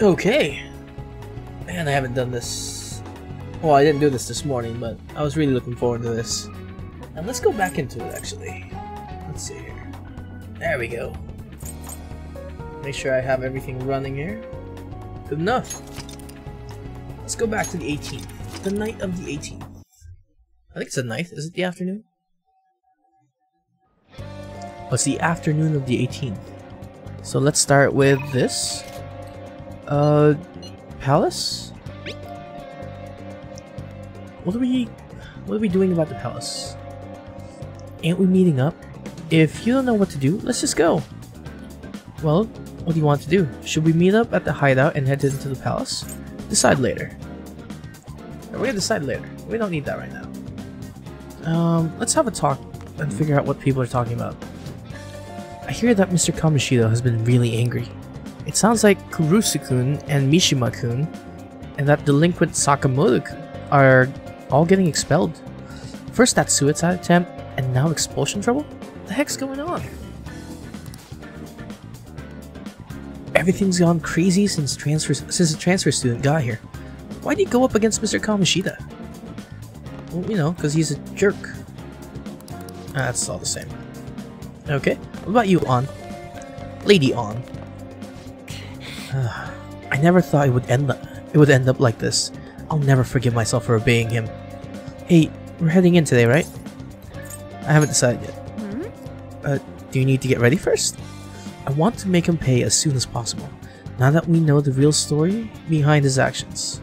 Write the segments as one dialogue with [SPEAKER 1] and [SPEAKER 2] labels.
[SPEAKER 1] Okay. Man, I haven't done this. Well, I didn't do this this morning, but I was really looking forward to this. And let's go back into it, actually. Let's see here. There we go. Make sure I have everything running here. Good enough. Let's go back to the 18th. The night of the 18th. I think it's the night. Is it the afternoon? Oh, it's the afternoon of the 18th. So let's start with this. Uh, palace? What are we... What are we doing about the palace? Ain't we meeting up? If you don't know what to do, let's just go. Well, what do you want to do? Should we meet up at the hideout and head into the palace? Decide later. We're gonna decide later. We don't need that right now. Um, let's have a talk and figure out what people are talking about. I hear that Mr. Kamoshida has been really angry. It sounds like Kurusu-kun and Mishima-kun and that delinquent Sakamoto are all getting expelled. First that suicide attempt, and now expulsion trouble? What the heck's going on? Everything's gone crazy since transfer since the transfer student got here. Why did he go up against Mr. Kamoshida? Well, you know, because he's a jerk. That's all the same. Okay, what about you, On? Lady On. I never thought it would end up, it would end up like this. I'll never forgive myself for obeying him. Hey, we're heading in today, right? I haven't decided yet.
[SPEAKER 2] Hmm?
[SPEAKER 1] Uh, do you need to get ready first? I want to make him pay as soon as possible, now that we know the real story behind his actions.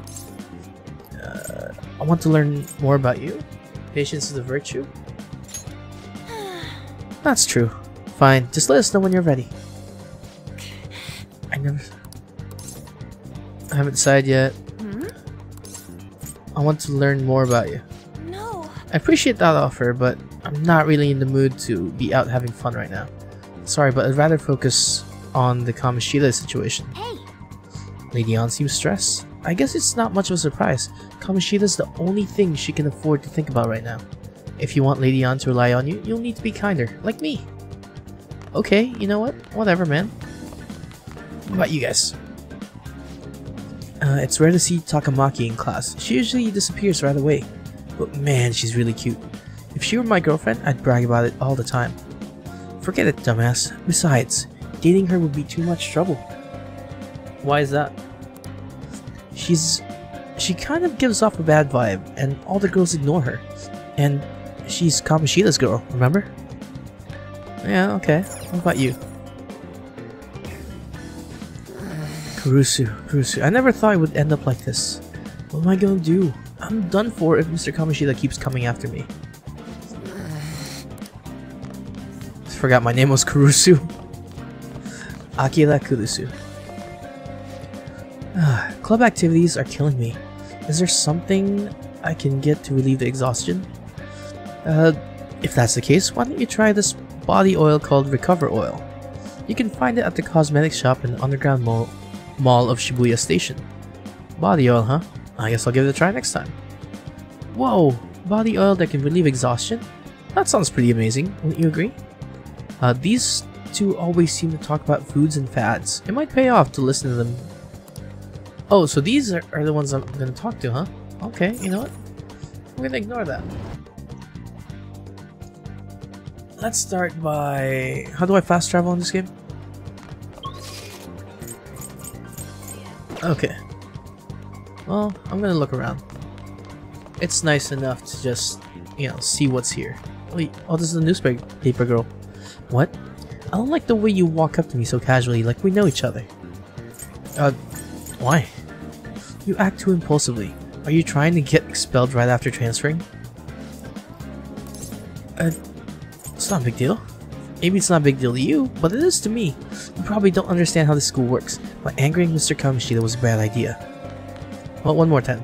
[SPEAKER 1] Uh, I want to learn more about you. Patience is a virtue. That's true. Fine, just let us know when you're ready. I never... I haven't decided yet.
[SPEAKER 2] Hmm?
[SPEAKER 1] I want to learn more about you.
[SPEAKER 2] No.
[SPEAKER 1] I appreciate that offer, but I'm not really in the mood to be out having fun right now. Sorry, but I'd rather focus on the Kamoshida situation.
[SPEAKER 2] Hey.
[SPEAKER 1] Lady Ann seems stressed. I guess it's not much of a surprise. Kamoshida's the only thing she can afford to think about right now. If you want Lady Ann to rely on you, you'll need to be kinder, like me. Okay, you know what? Whatever, man. What about you guys? Uh, it's rare to see Takamaki in class. She usually disappears right away. But man, she's really cute. If she were my girlfriend, I'd brag about it all the time. Forget it, dumbass. Besides, dating her would be too much trouble. Why is that? She's... She kind of gives off a bad vibe, and all the girls ignore her. And she's Kamoshida's girl, remember? Yeah, okay. What about you? Kurusu, Kurusu. I never thought it would end up like this. What am I gonna do? I'm done for if Mr. Kamoshida keeps coming after me. Forgot my name was Kurusu. Akira Kurusu. Club activities are killing me. Is there something I can get to relieve the exhaustion? Uh, if that's the case, why don't you try this body oil called Recover Oil? You can find it at the cosmetics shop in the underground mall, mall of Shibuya Station. Body oil, huh? I guess I'll give it a try next time. Whoa! Body oil that can relieve exhaustion? That sounds pretty amazing, wouldn't you agree? Uh, these two always seem to talk about foods and fads. It might pay off to listen to them. Oh, so these are, are the ones I'm gonna talk to, huh? Okay, you know what? I'm gonna ignore that. Let's start by... How do I fast travel in this game? Okay. Well, I'm gonna look around. It's nice enough to just, you know, see what's here. Wait, oh, this is a newspaper girl. What? I don't like the way you walk up to me so casually, like we know each other. Uh, why? You act too impulsively. Are you trying to get expelled right after transferring? Uh, it's not a big deal. Maybe it's not a big deal to you, but it is to me. You probably don't understand how this school works, but angering Mr. Kamoshida was a bad idea. Well, one more time.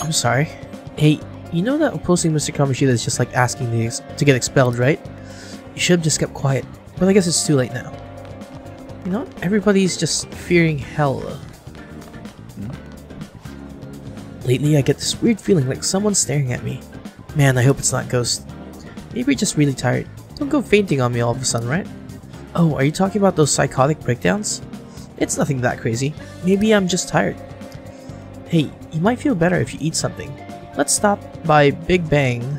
[SPEAKER 1] I'm sorry. Hey, you know that opposing Mr. Kamoshida is just like asking to, get expelled, right? You should have just kept quiet, but I guess it's too late now. You know, everybody's just fearing hell. Lately, I get this weird feeling like someone's staring at me. Man, I hope it's not Ghost. Maybe just really tired. Don't go fainting on me all of a sudden, right? Oh, are you talking about those psychotic breakdowns? It's nothing that crazy. Maybe I'm just tired. Hey, you might feel better if you eat something. Let's stop by Big Bang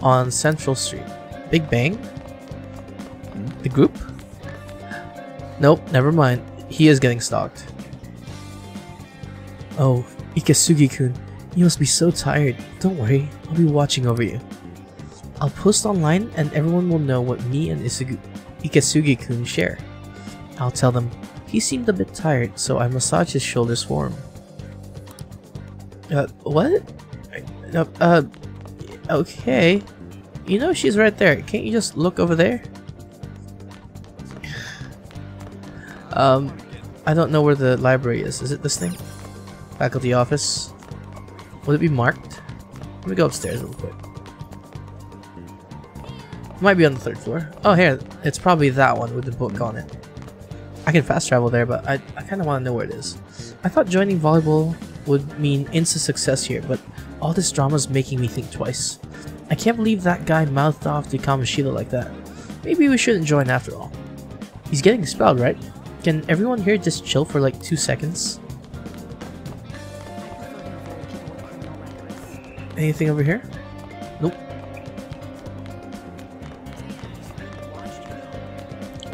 [SPEAKER 1] on Central Street. Big Bang? The group? Nope, never mind. He is getting stalked. Oh, Ikesugi-kun, you must be so tired. Don't worry, I'll be watching over you. I'll post online and everyone will know what me and Ikesugi-kun share. I'll tell them, he seemed a bit tired, so I massaged his shoulders for him. Uh, what? Uh, uh, okay. You know she's right there. Can't you just look over there? um, I don't know where the library is. Is it this thing? Faculty office. Would it be marked? Let me go upstairs real quick. Might be on the third floor. Oh, here. It's probably that one with the book on it. I can fast travel there, but I, I kind of want to know where it is. I thought joining volleyball would mean instant success here, but all this drama is making me think twice. I can't believe that guy mouthed off to Kamoshida like that. Maybe we shouldn't join after all. He's getting expelled, right? Can everyone here just chill for like two seconds? Anything over here?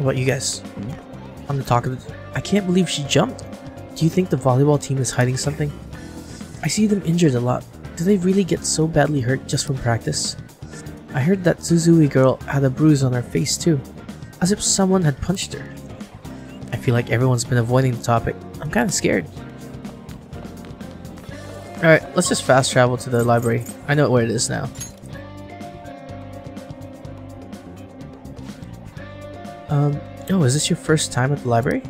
[SPEAKER 1] About you guys? On the talk of it, I can't believe she jumped. Do you think the volleyball team is hiding something? I see them injured a lot. Do they really get so badly hurt just from practice? I heard that Suzui girl had a bruise on her face too, as if someone had punched her. I feel like everyone's been avoiding the topic. I'm kinda scared. Alright, let's just fast travel to the library. I know where it is now. Um, oh, is this your first time at the library?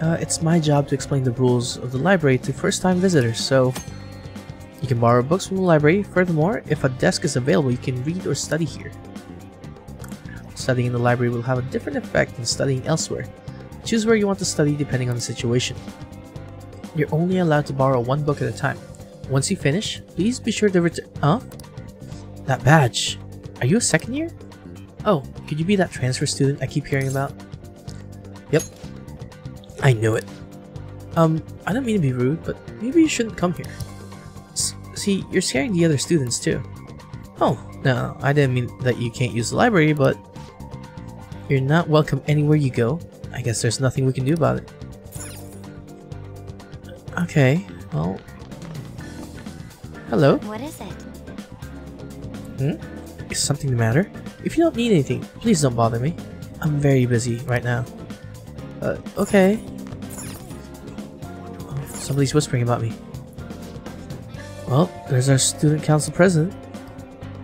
[SPEAKER 1] Uh, it's my job to explain the rules of the library to first-time visitors, so... You can borrow books from the library. Furthermore, if a desk is available, you can read or study here. Studying in the library will have a different effect than studying elsewhere. Choose where you want to study depending on the situation. You're only allowed to borrow one book at a time. Once you finish, please be sure to return- Huh? That badge. Are you a second year? Oh, could you be that transfer student I keep hearing about? Yep. I knew it. Um, I don't mean to be rude, but maybe you shouldn't come here. S see, you're scaring the other students too. Oh, no, I didn't mean that you can't use the library, but you're not welcome anywhere you go. I guess there's nothing we can do about it. Okay, well... Hello?
[SPEAKER 2] What is it?
[SPEAKER 1] Hmm? Is something the matter? If you don't need anything, please don't bother me. I'm very busy right now. Uh, okay. Somebody's whispering about me. Well, there's our student council president.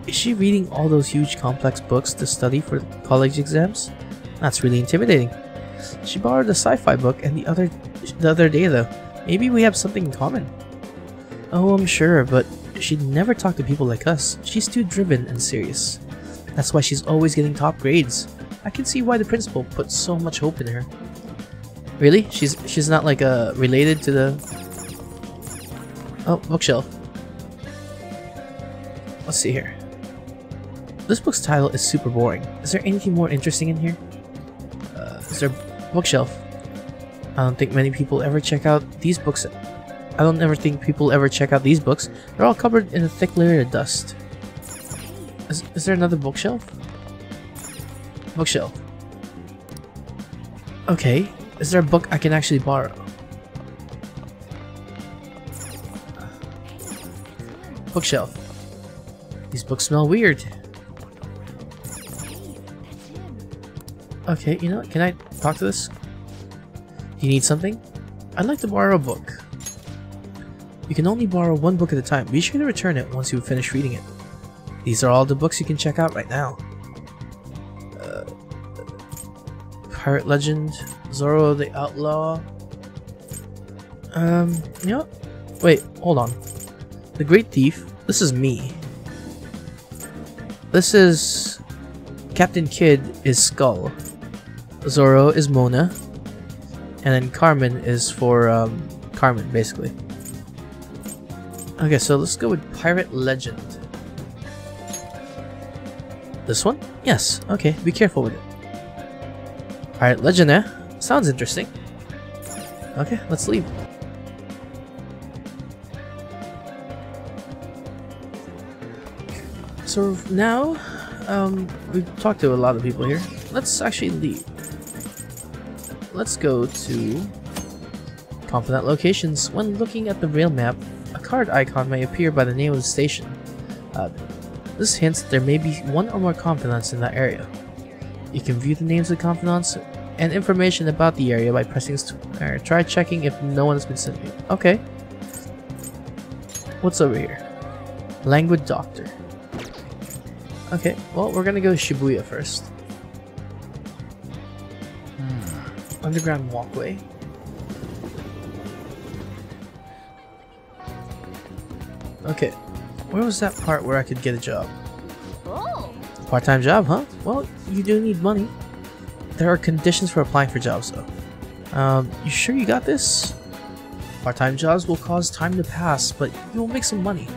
[SPEAKER 1] Is she reading all those huge complex books to study for college exams? That's really intimidating. She borrowed a sci-fi book and the other the other day though. Maybe we have something in common. Oh, I'm sure, but she'd never talk to people like us. She's too driven and serious. That's why she's always getting top grades. I can see why the principal put so much hope in her. Really? She's she's not like uh related to the Oh, bookshelf. Let's see here. This book's title is super boring. Is there anything more interesting in here? Uh, is there bookshelf? I don't think many people ever check out these books. I don't ever think people ever check out these books. They're all covered in a thick layer of dust. Is, is there another bookshelf? Bookshelf. Okay. Is there a book I can actually borrow? Bookshelf. These books smell weird. Okay, you know what? Can I talk to this? You need something? I'd like to borrow a book. You can only borrow one book at a time. Be sure to return it once you finish reading it. These are all the books you can check out right now. Uh, Pirate Legend, Zorro the Outlaw. Um, you know? Wait, hold on. The Great Thief, this is me. This is... Captain Kidd is Skull. Zorro is Mona. And then Carmen is for, um, Carmen, basically. Okay, so let's go with Pirate Legend. This one? Yes, okay, be careful with it. Alright, Legend, eh? Sounds interesting. Okay, let's leave. So now, um, we've talked to a lot of people here. Let's actually leave. Let's go to confidant locations. When looking at the rail map, a card icon may appear by the name of the station. Uh, this hints that there may be one or more confidants in that area. You can view the names of the confidants and information about the area by pressing or try checking if no one has been sent you. Okay. What's over here? Languid Doctor. Okay, well, we're gonna go Shibuya first. Hmm. Underground walkway. Okay, where was that part where I could get a job? Oh. Part-time job, huh? Well, you do need money. There are conditions for applying for jobs, though. Um, you sure you got this? Part-time jobs will cause time to pass, but you will make some money.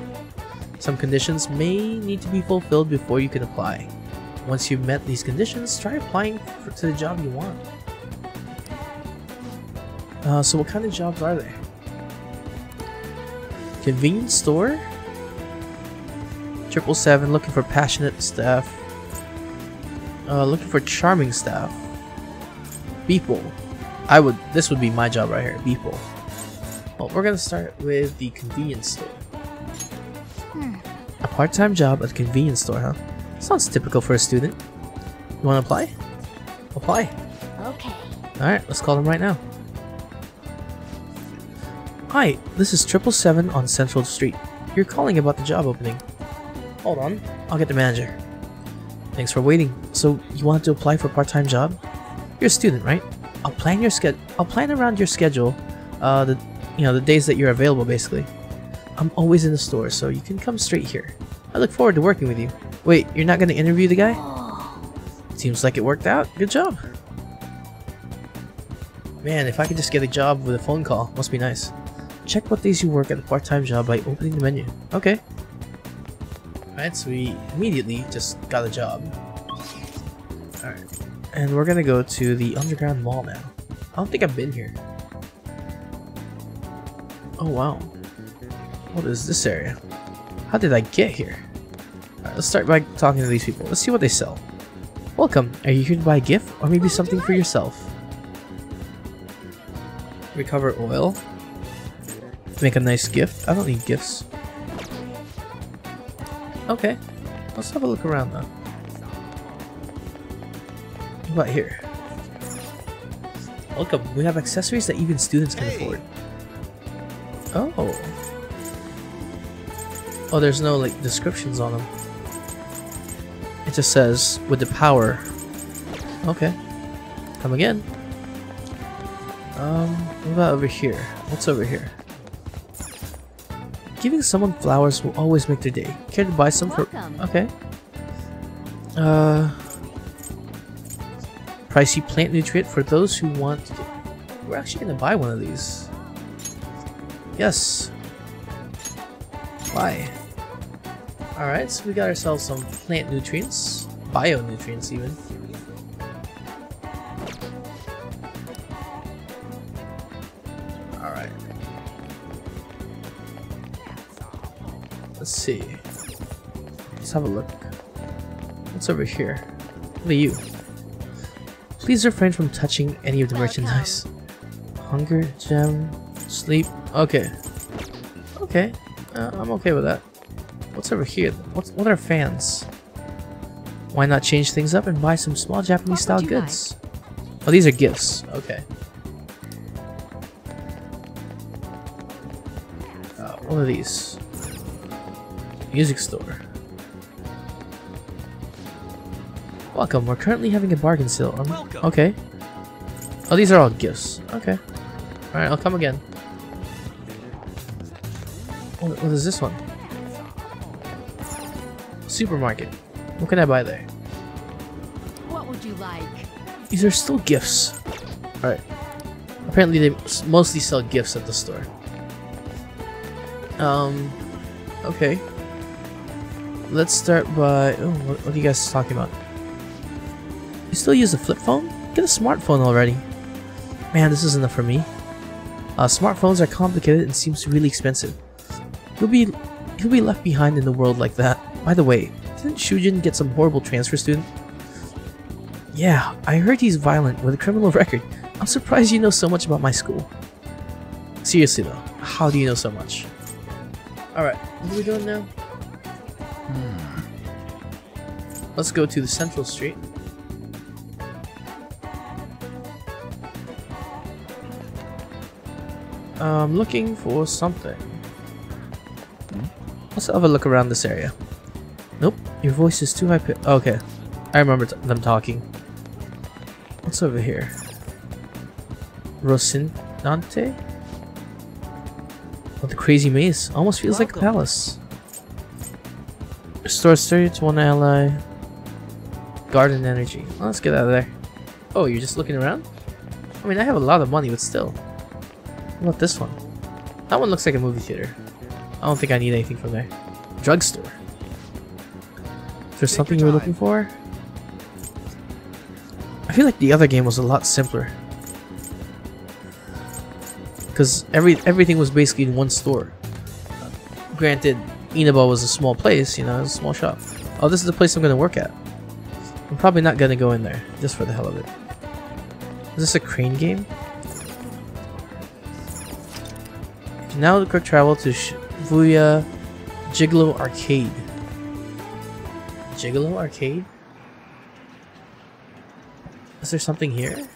[SPEAKER 1] Some conditions may need to be fulfilled before you can apply. Once you've met these conditions, try applying for, to the job you want. Uh, so what kind of jobs are they? Convenience store? Triple seven looking for passionate staff. Uh, looking for charming staff. Beeple. I would. This would be my job right here. Beeple. Well, we're gonna start with the convenience store. A part-time job at a convenience store, huh? Sounds typical for a student. You wanna apply? Apply. Okay. Alright, let's call them right now. Hi, this is Triple Seven on Central Street. You're calling about the job opening. Hold on, I'll get the manager. Thanks for waiting. So, you want to apply for a part-time job? You're a student, right? I'll plan your schedule. I'll plan around your schedule, uh, the, you know, the days that you're available, basically. I'm always in the store, so you can come straight here. I look forward to working with you. Wait, you're not gonna interview the guy? Seems like it worked out. Good job. Man, if I could just get a job with a phone call, must be nice. Check what days you work at the part-time job by opening the menu. Okay. Alright, so we immediately just got a job. Alright. And we're gonna go to the underground mall now. I don't think I've been here. Oh wow. What is this area? How did I get here? Let's start by talking to these people. Let's see what they sell. Welcome. Are you here to buy a gift or maybe something for yourself? Recover oil. Make a nice gift. I don't need gifts. Okay. Let's have a look around though. What about here? Welcome. We have accessories that even students can afford. Oh. Oh, there's no like descriptions on them. It just says with the power. Okay. Come again. Um, what about over here? What's over here? Giving someone flowers will always make their day. Care to buy some for? Okay. Uh, pricey plant nutrient for those who want. To We're actually gonna buy one of these. Yes. Why? Alright, so we got ourselves some plant nutrients, bio nutrients even. See. Let's have a look. What's over here? What are you? Please refrain from touching any of the merchandise. Hunger, gem, sleep. Okay. Okay. Uh, I'm okay with that. What's over here? What's, what are fans? Why not change things up and buy some small Japanese style goods? Like? Oh, these are gifts. Okay. Uh, what are these? Music store. Welcome, we're currently having a bargain sale. Um, okay. Oh, these are all gifts. Okay. Alright, I'll come again. What, what is this one? supermarket. What can I buy there?
[SPEAKER 2] What would you like?
[SPEAKER 1] These are still gifts. Alright. Apparently they mostly sell gifts at the store. Um, okay. Let's start by... Oh, what, what are you guys talking about? You still use a flip phone? Get a smartphone already. Man, this is enough for me. Uh, smartphones are complicated and seems really expensive. You'll be you'll be left behind in the world like that. By the way, didn't Shujin get some horrible transfer student? Yeah, I heard he's violent with a criminal record. I'm surprised you know so much about my school. Seriously though, how do you know so much? Alright, what are we doing now? Let's go to the central street. I'm looking for something. Let's have a look around this area. Nope, your voice is too high. Okay, I remember t them talking. What's over here? Rocinante? Oh, the crazy maze. Almost feels like a palace. Restore 30 to one ally. Garden energy. Well, let's get out of there. Oh, you're just looking around? I mean, I have a lot of money, but still. What about this one? That one looks like a movie theater. I don't think I need anything from there. Drugstore. Is there something you were looking for? I feel like the other game was a lot simpler. Because every everything was basically in one store. Granted, Inaba was a small place, you know, it was a small shop. Oh, this is the place I'm gonna work at. Probably not gonna go in there, just for the hell of it. Is this a crane game? Now quick travel to Shibuya Gigolo Arcade. Gigolo Arcade? Is there something here?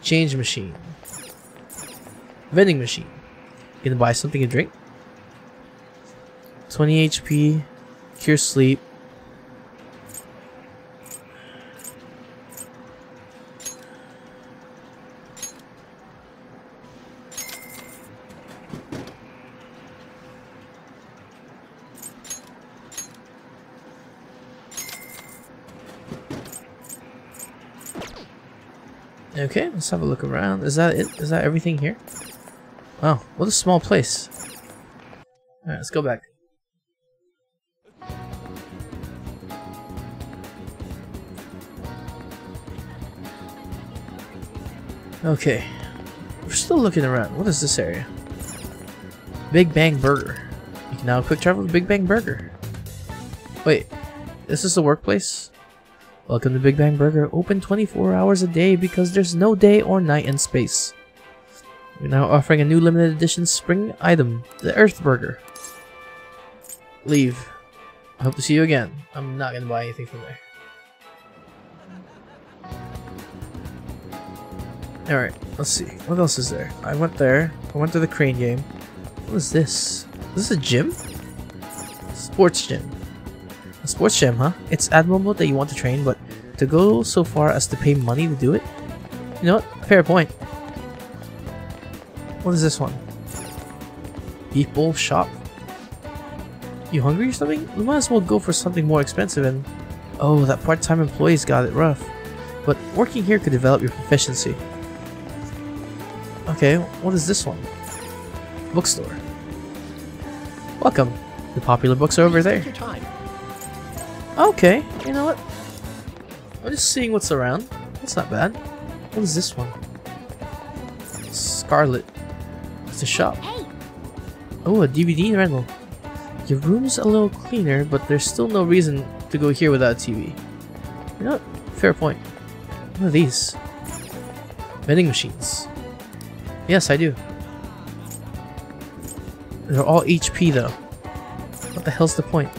[SPEAKER 1] Change machine. Vending machine. Gonna buy something to drink? 20 HP. Cure sleep. Okay, let's have a look around. Is that it? Is that everything here? Wow, what a small place. Alright, let's go back. Okay. We're still looking around. What is this area? Big Bang Burger. You can now quick travel to Big Bang Burger. Wait, this is the workplace? Welcome to Big Bang Burger, open 24 hours a day because there's no day or night in space. We're now offering a new limited edition spring item, the Earth Burger. Leave. I hope to see you again. I'm not gonna buy anything from there. Alright, let's see. What else is there? I went there. I went to the crane game. What is this? Is this a gym? Sports gym. A sports gym, huh? It's admirable that you want to train, but to go so far as to pay money to do it? You know what? Fair point. What is this one? Bowl shop? You hungry or something? We might as well go for something more expensive and... Oh, that part-time employee's got it rough. But working here could develop your proficiency. Okay, what is this one? Bookstore. Welcome. The popular books are over there.
[SPEAKER 3] Take your time.
[SPEAKER 1] Okay, you know what? I'm just seeing what's around. That's not bad. What is this one? Scarlet. It's a shop. Oh, a DVD rental. Your room's a little cleaner, but there's still no reason to go here without a TV. You know what? Fair point. What are these? Vending machines. Yes, I do. They're all HP though. What the hell's the point?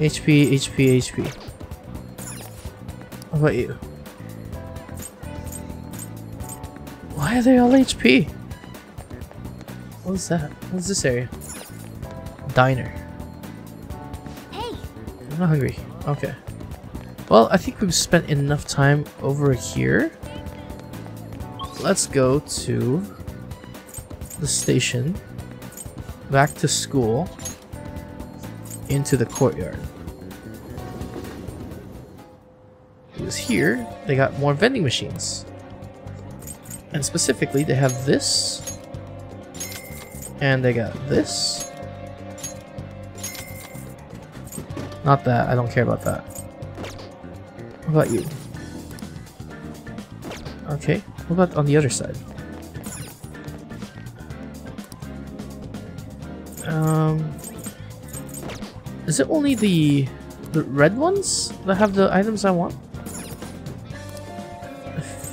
[SPEAKER 1] HP, HP, HP. What about you? Why are they all HP? What is that? What's this area? Diner.
[SPEAKER 2] hey,
[SPEAKER 1] I'm not hungry. Okay. Well, I think we've spent enough time over here. Let's go to the station, back to school, into the courtyard. Because here, they got more vending machines. And specifically, they have this. And they got this. Not that, I don't care about that. What about you? Okay, what about on the other side? Um, is it only the the red ones that have the items I want?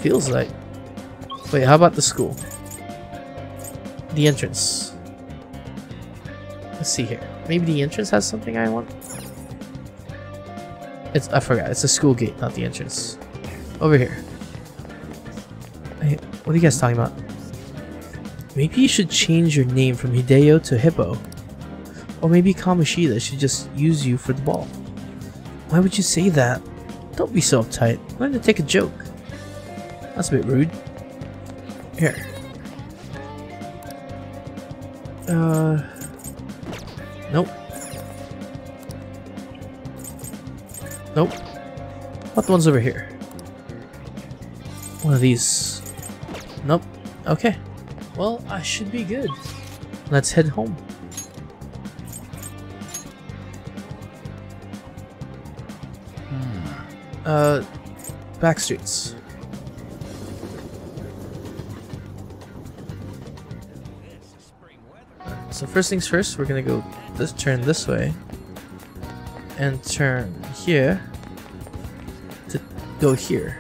[SPEAKER 1] Feels like. Wait, how about the school? The entrance. Let's see here. Maybe the entrance has something I want. It's I forgot. It's a school gate, not the entrance. Over here. Hey, what are you guys talking about? Maybe you should change your name from Hideo to Hippo. Or maybe Kamoshida should just use you for the ball. Why would you say that? Don't be so uptight. Learn to take a joke. That's a bit rude. Here. Uh. Nope. Nope. What the ones over here? One of these. Nope. Okay. Well, I should be good. Let's head home. Uh, back streets. First things first, we're gonna go this turn this way and turn here to go here.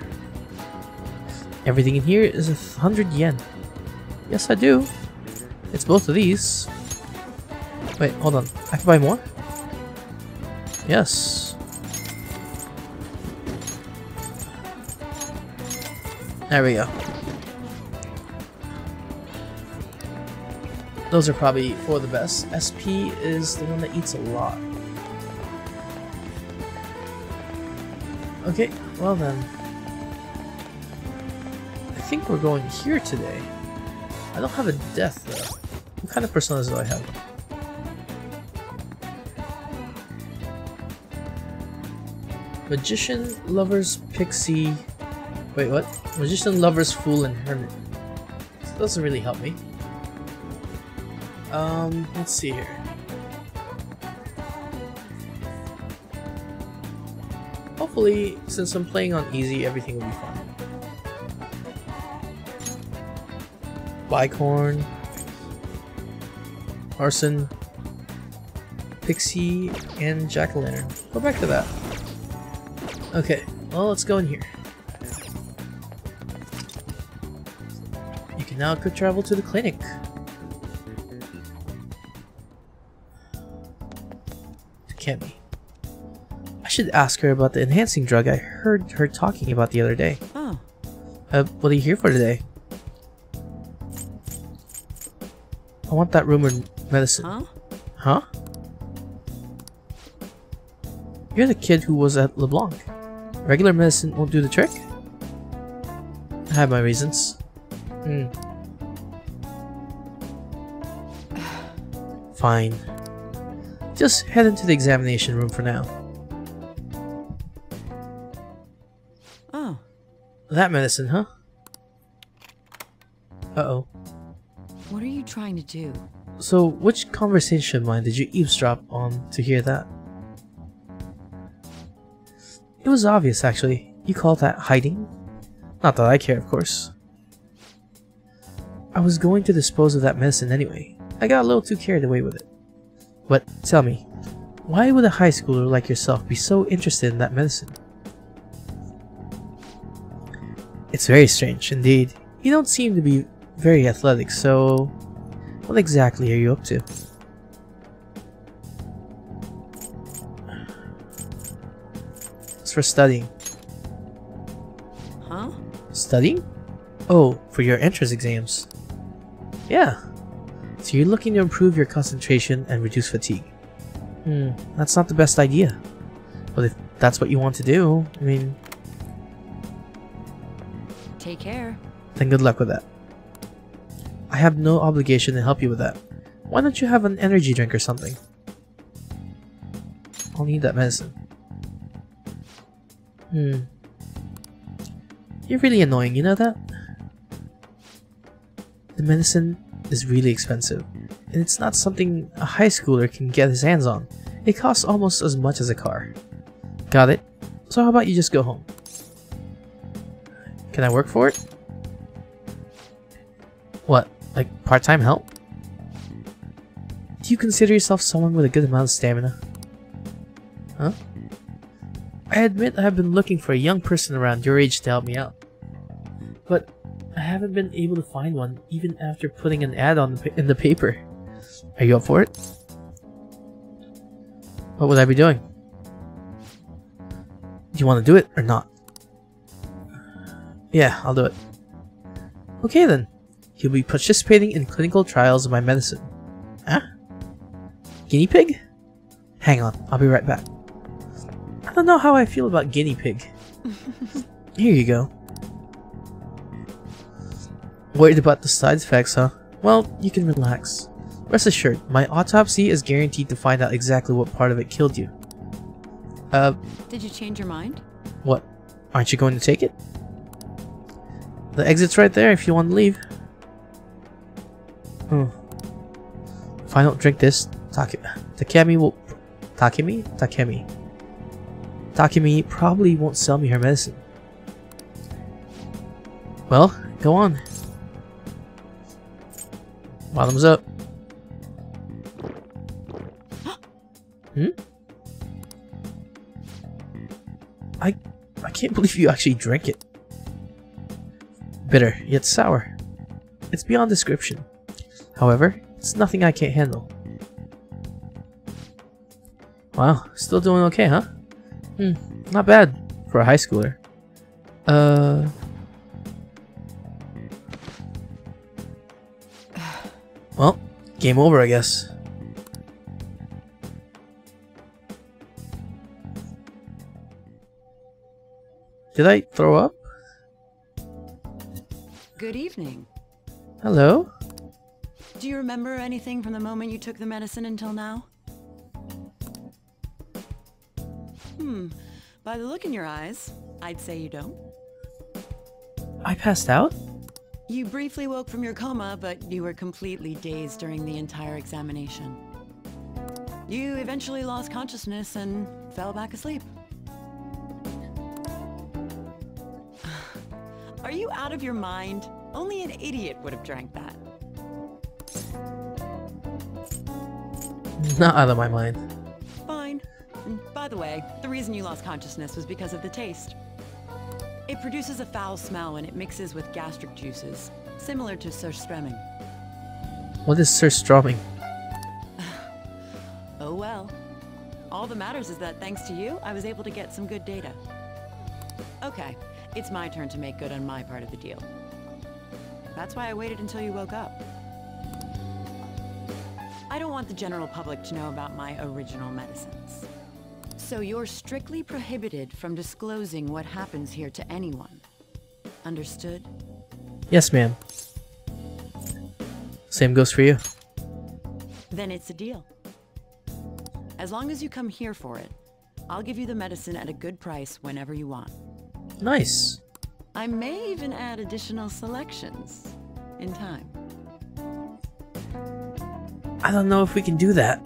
[SPEAKER 1] Everything in here is a hundred yen. Yes, I do. It's both of these. Wait, hold on. I can buy more? Yes. There we go. Those are probably for the best. SP is the one that eats a lot. Okay, well then. I think we're going here today. I don't have a death though. What kind of personas do I have? Magician, Lovers, Pixie... Wait, what? Magician, Lovers, Fool, and Hermit. Doesn't really help me. Um, let's see here. Hopefully, since I'm playing on easy, everything will be fine. Bicorn, Arsène, Pixie, and Jack-o'-lantern. Go back to that. Okay, well let's go in here. You can now quick travel to the clinic. Kemi. I should ask her about the enhancing drug I heard her talking about the other day.
[SPEAKER 3] Oh,
[SPEAKER 1] Uh, what are you here for today? I want that rumored medicine.
[SPEAKER 3] huh?
[SPEAKER 1] Huh? You're the kid who was at LeBlanc. Regular medicine won't do the trick? I have my reasons. Hmm. Fine. Just head into the examination room for now.
[SPEAKER 3] Oh,
[SPEAKER 1] That medicine, huh? Uh-oh.
[SPEAKER 3] what are you trying to do?
[SPEAKER 1] So, which conversation of mine did you eavesdrop on to hear that? It was obvious, actually. You call that hiding? Not that I care, of course. I was going to dispose of that medicine anyway. I got a little too carried away with it. But tell me, why would a high schooler like yourself be so interested in that medicine? It's very strange, indeed. You don't seem to be very athletic, so what exactly are you up to? It's for studying.
[SPEAKER 3] Huh?
[SPEAKER 1] Studying? Oh, for your entrance exams. Yeah. So you're looking to improve your concentration and reduce fatigue. Hmm, that's not the best idea. But if that's what you want to do, I mean,
[SPEAKER 3] Take care.
[SPEAKER 1] then good luck with that. I have no obligation to help you with that. Why don't you have an energy drink or something? I'll need that medicine. Hmm. You're really annoying, you know that? The medicine is really expensive, and it's not something a high schooler can get his hands on. It costs almost as much as a car. Got it? So how about you just go home? Can I work for it? What? Like part-time help? Do you consider yourself someone with a good amount of stamina? Huh? I admit I have been looking for a young person around your age to help me out. Haven't been able to find one even after putting an ad on in the paper. Are you up for it? What would I be doing? Do you want to do it or not? Yeah, I'll do it. Okay then. You'll be participating in clinical trials of my medicine. Huh? Guinea pig? Hang on, I'll be right back. I don't know how I feel about guinea pig. Here you go. Worried about the side effects, huh? Well, you can relax. Rest assured, my autopsy is guaranteed to find out exactly what part of it killed you. Uh,
[SPEAKER 3] Did you change your mind?
[SPEAKER 1] what? Aren't you going to take it? The exit's right there if you want to leave. Hmm. If I don't drink this, Take Takemi will... Takemi? Takemi. Takemi probably won't sell me her medicine. Well, go on. Bottoms up. hmm? I I can't believe you actually drank it. Bitter, yet sour. It's beyond description. However, it's nothing I can't handle. Wow, still doing okay, huh? Hmm, not bad for a high schooler. Uh... Well, game over, I guess. Did I throw up?
[SPEAKER 3] Good evening.
[SPEAKER 1] Hello?
[SPEAKER 3] Do you remember anything from the moment you took the medicine until now? Hmm. By the look in your eyes, I'd say you don't.
[SPEAKER 1] I passed out?
[SPEAKER 3] You briefly woke from your coma, but you were completely dazed during the entire examination. You eventually lost consciousness and fell back asleep. Are you out of your mind? Only an idiot would have drank that.
[SPEAKER 1] Not out of my mind.
[SPEAKER 3] Fine. And by the way, the reason you lost consciousness was because of the taste. It produces a foul smell when it mixes with gastric juices, similar to surströmming.
[SPEAKER 1] What is Sir Strumming?
[SPEAKER 3] Oh well. All that matters is that thanks to you, I was able to get some good data. Okay, it's my turn to make good on my part of the deal. That's why I waited until you woke up. I don't want the general public to know about my original medicines. So you're strictly prohibited from disclosing what happens here to anyone. Understood?
[SPEAKER 1] Yes, ma'am. Same goes for you.
[SPEAKER 3] Then it's a deal. As long as you come here for it, I'll give you the medicine at a good price whenever you want.
[SPEAKER 1] Nice.
[SPEAKER 3] I may even add additional selections in time.
[SPEAKER 1] I don't know if we can do that.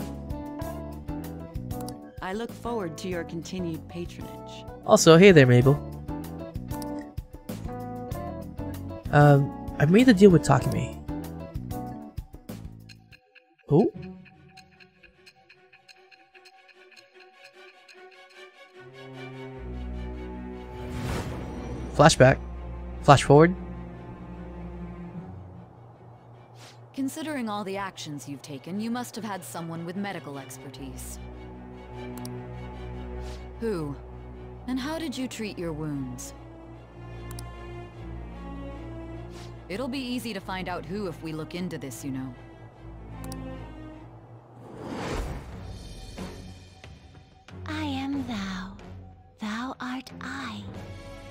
[SPEAKER 3] I look forward to your continued patronage.
[SPEAKER 1] Also, hey there, Mabel. Um, I've made a deal with Takemi. Who? Flashback. Flash forward.
[SPEAKER 2] Considering all the actions you've taken, you must have had someone with medical expertise. Who? And how did you treat your wounds? It'll be easy to find out who if we look into this, you know.
[SPEAKER 4] I am thou. Thou art I.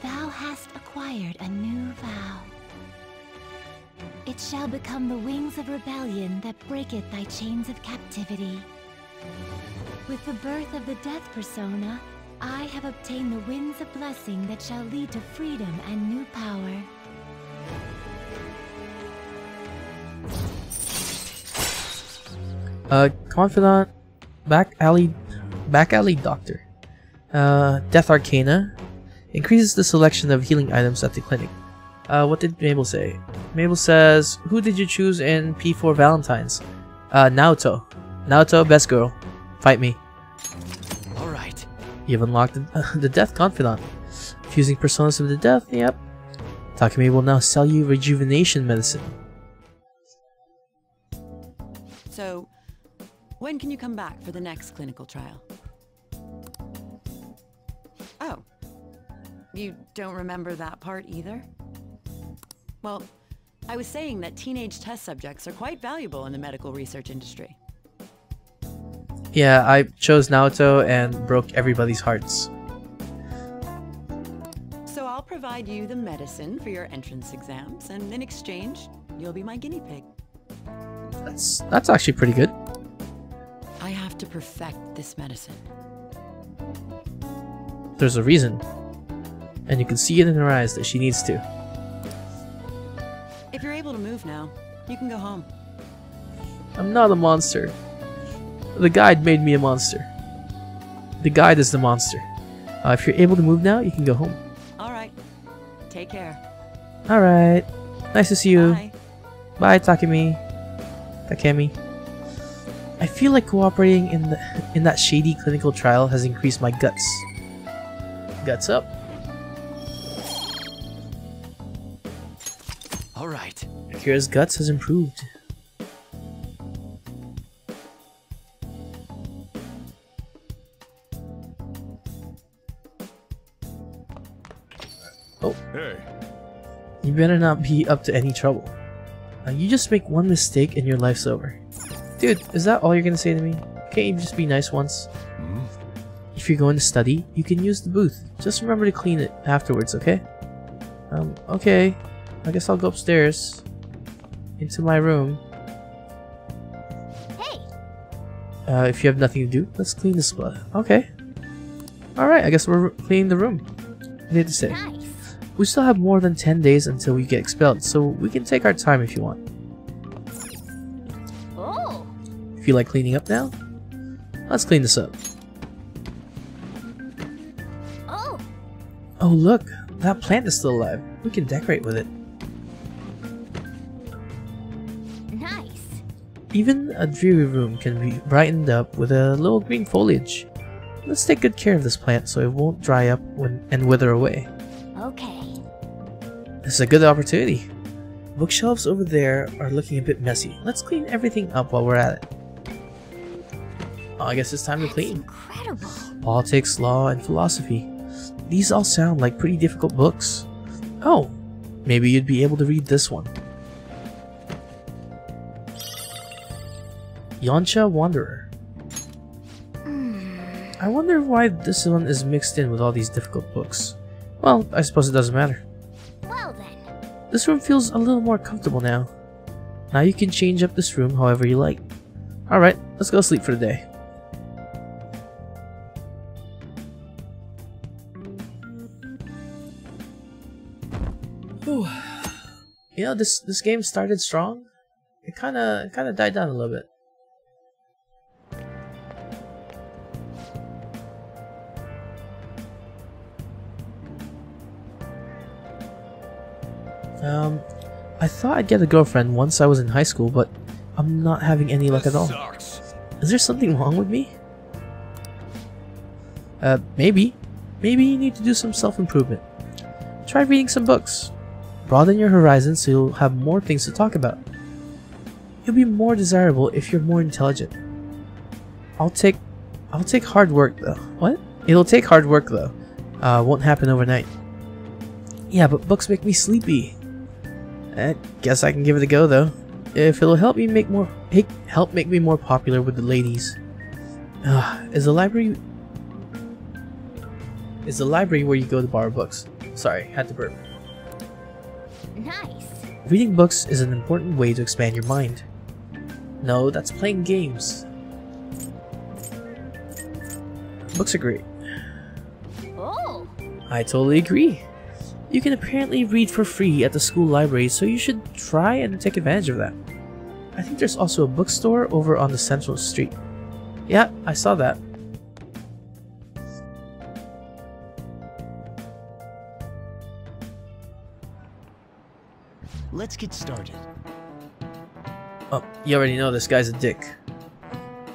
[SPEAKER 4] Thou hast acquired a new vow. It shall become the wings of rebellion that breaketh thy chains of captivity. With the birth of the death persona, I have obtained the winds of blessing that shall lead to freedom and new power.
[SPEAKER 1] Uh, confidant, back alley, back alley doctor. Uh, Death Arcana increases the selection of healing items at the clinic. Uh, what did Mabel say? Mabel says, Who did you choose in P4 Valentine's? Uh, Naoto. Naoto, best girl. Fight me.
[SPEAKER 5] Alright.
[SPEAKER 1] You've unlocked the, the Death Confidant. Fusing personas of the Death, yep. Takemi will now sell you rejuvenation medicine.
[SPEAKER 3] So, when can you come back for the next clinical trial? Oh. You don't remember that part either? Well, I was saying that teenage test subjects are quite valuable in the medical research industry.
[SPEAKER 1] Yeah, I chose Naoto and broke everybody's hearts.
[SPEAKER 3] So I'll provide you the medicine for your entrance exams, and in exchange, you'll be my guinea pig.
[SPEAKER 1] That's that's actually pretty good.
[SPEAKER 3] I have to perfect this medicine.
[SPEAKER 1] There's a reason. And you can see it in her eyes that she needs to.
[SPEAKER 3] If you're able to move now, you can go home.
[SPEAKER 1] I'm not a monster. The guide made me a monster. The guide is the monster. Uh, if you're able to move now, you can go home.
[SPEAKER 3] All right. Take care.
[SPEAKER 1] Alright. Nice to see you.
[SPEAKER 3] Bye.
[SPEAKER 1] Bye, Takemi. Takemi. I feel like cooperating in the in that shady clinical trial has increased my guts. Guts up.
[SPEAKER 5] Alright.
[SPEAKER 1] Akira's guts has improved. Oh,
[SPEAKER 6] Hey,
[SPEAKER 1] you better not be up to any trouble. Uh, you just make one mistake and your life's over. Dude, is that all you're gonna say to me? Can't you just be nice once?
[SPEAKER 6] Hmm?
[SPEAKER 1] If you're going to study, you can use the booth. Just remember to clean it afterwards, okay? Um, okay. I guess I'll go upstairs. Into my room.
[SPEAKER 4] Hey!
[SPEAKER 1] Uh, if you have nothing to do, let's clean this spot. Okay. Alright, I guess we're cleaning the room. I need to say.
[SPEAKER 4] Nice!
[SPEAKER 1] We still have more than 10 days until we get expelled, so we can take our time if you want.
[SPEAKER 4] Oh!
[SPEAKER 1] Feel like cleaning up now? Let's clean this up.
[SPEAKER 4] Oh!
[SPEAKER 1] Oh look, that plant is still alive. We can decorate with it.
[SPEAKER 4] Nice!
[SPEAKER 1] Even a dreary room can be brightened up with a little green foliage. Let's take good care of this plant so it won't dry up when and wither away.
[SPEAKER 4] Okay.
[SPEAKER 1] This is a good opportunity. Bookshelves over there are looking a bit messy. Let's clean everything up while we're at it. Oh, I guess it's time to
[SPEAKER 4] That's
[SPEAKER 1] clean.
[SPEAKER 4] incredible!
[SPEAKER 1] Politics, law, and philosophy. These all sound like pretty difficult books. Oh, maybe you'd be able to read this one. Yoncha Wanderer. Hmm. I wonder why this one is mixed in with all these difficult books. Well, I suppose it doesn't matter. This room feels a little more comfortable now. Now you can change up this room however you like. Alright, let's go sleep for the day. Whew. You know, this this game started strong. It kind of it kind of died down a little bit. Um, I thought I'd get a girlfriend once I was in high school, but I'm not having any luck at all. Is there something wrong with me? Uh, maybe. Maybe you need to do some self-improvement. Try reading some books. Broaden your horizons so you'll have more things to talk about. You'll be more desirable if you're more intelligent. I'll take I'll take hard work though. What? It'll take hard work though. Uh, won't happen overnight. Yeah, but books make me sleepy. I guess I can give it a go though. If it'll help me make more help make me more popular with the ladies. Uh, is the library is the library where you go to borrow books? Sorry, had to burp.
[SPEAKER 4] Nice.
[SPEAKER 1] Reading books is an important way to expand your mind. No, that's playing games. Books are great.
[SPEAKER 4] Oh!
[SPEAKER 1] I totally agree. You can apparently read for free at the school library, so you should try and take advantage of that. I think there's also a bookstore over on the central street. Yeah, I saw that.
[SPEAKER 6] Let's get started.
[SPEAKER 1] Oh, you already know this guy's a dick.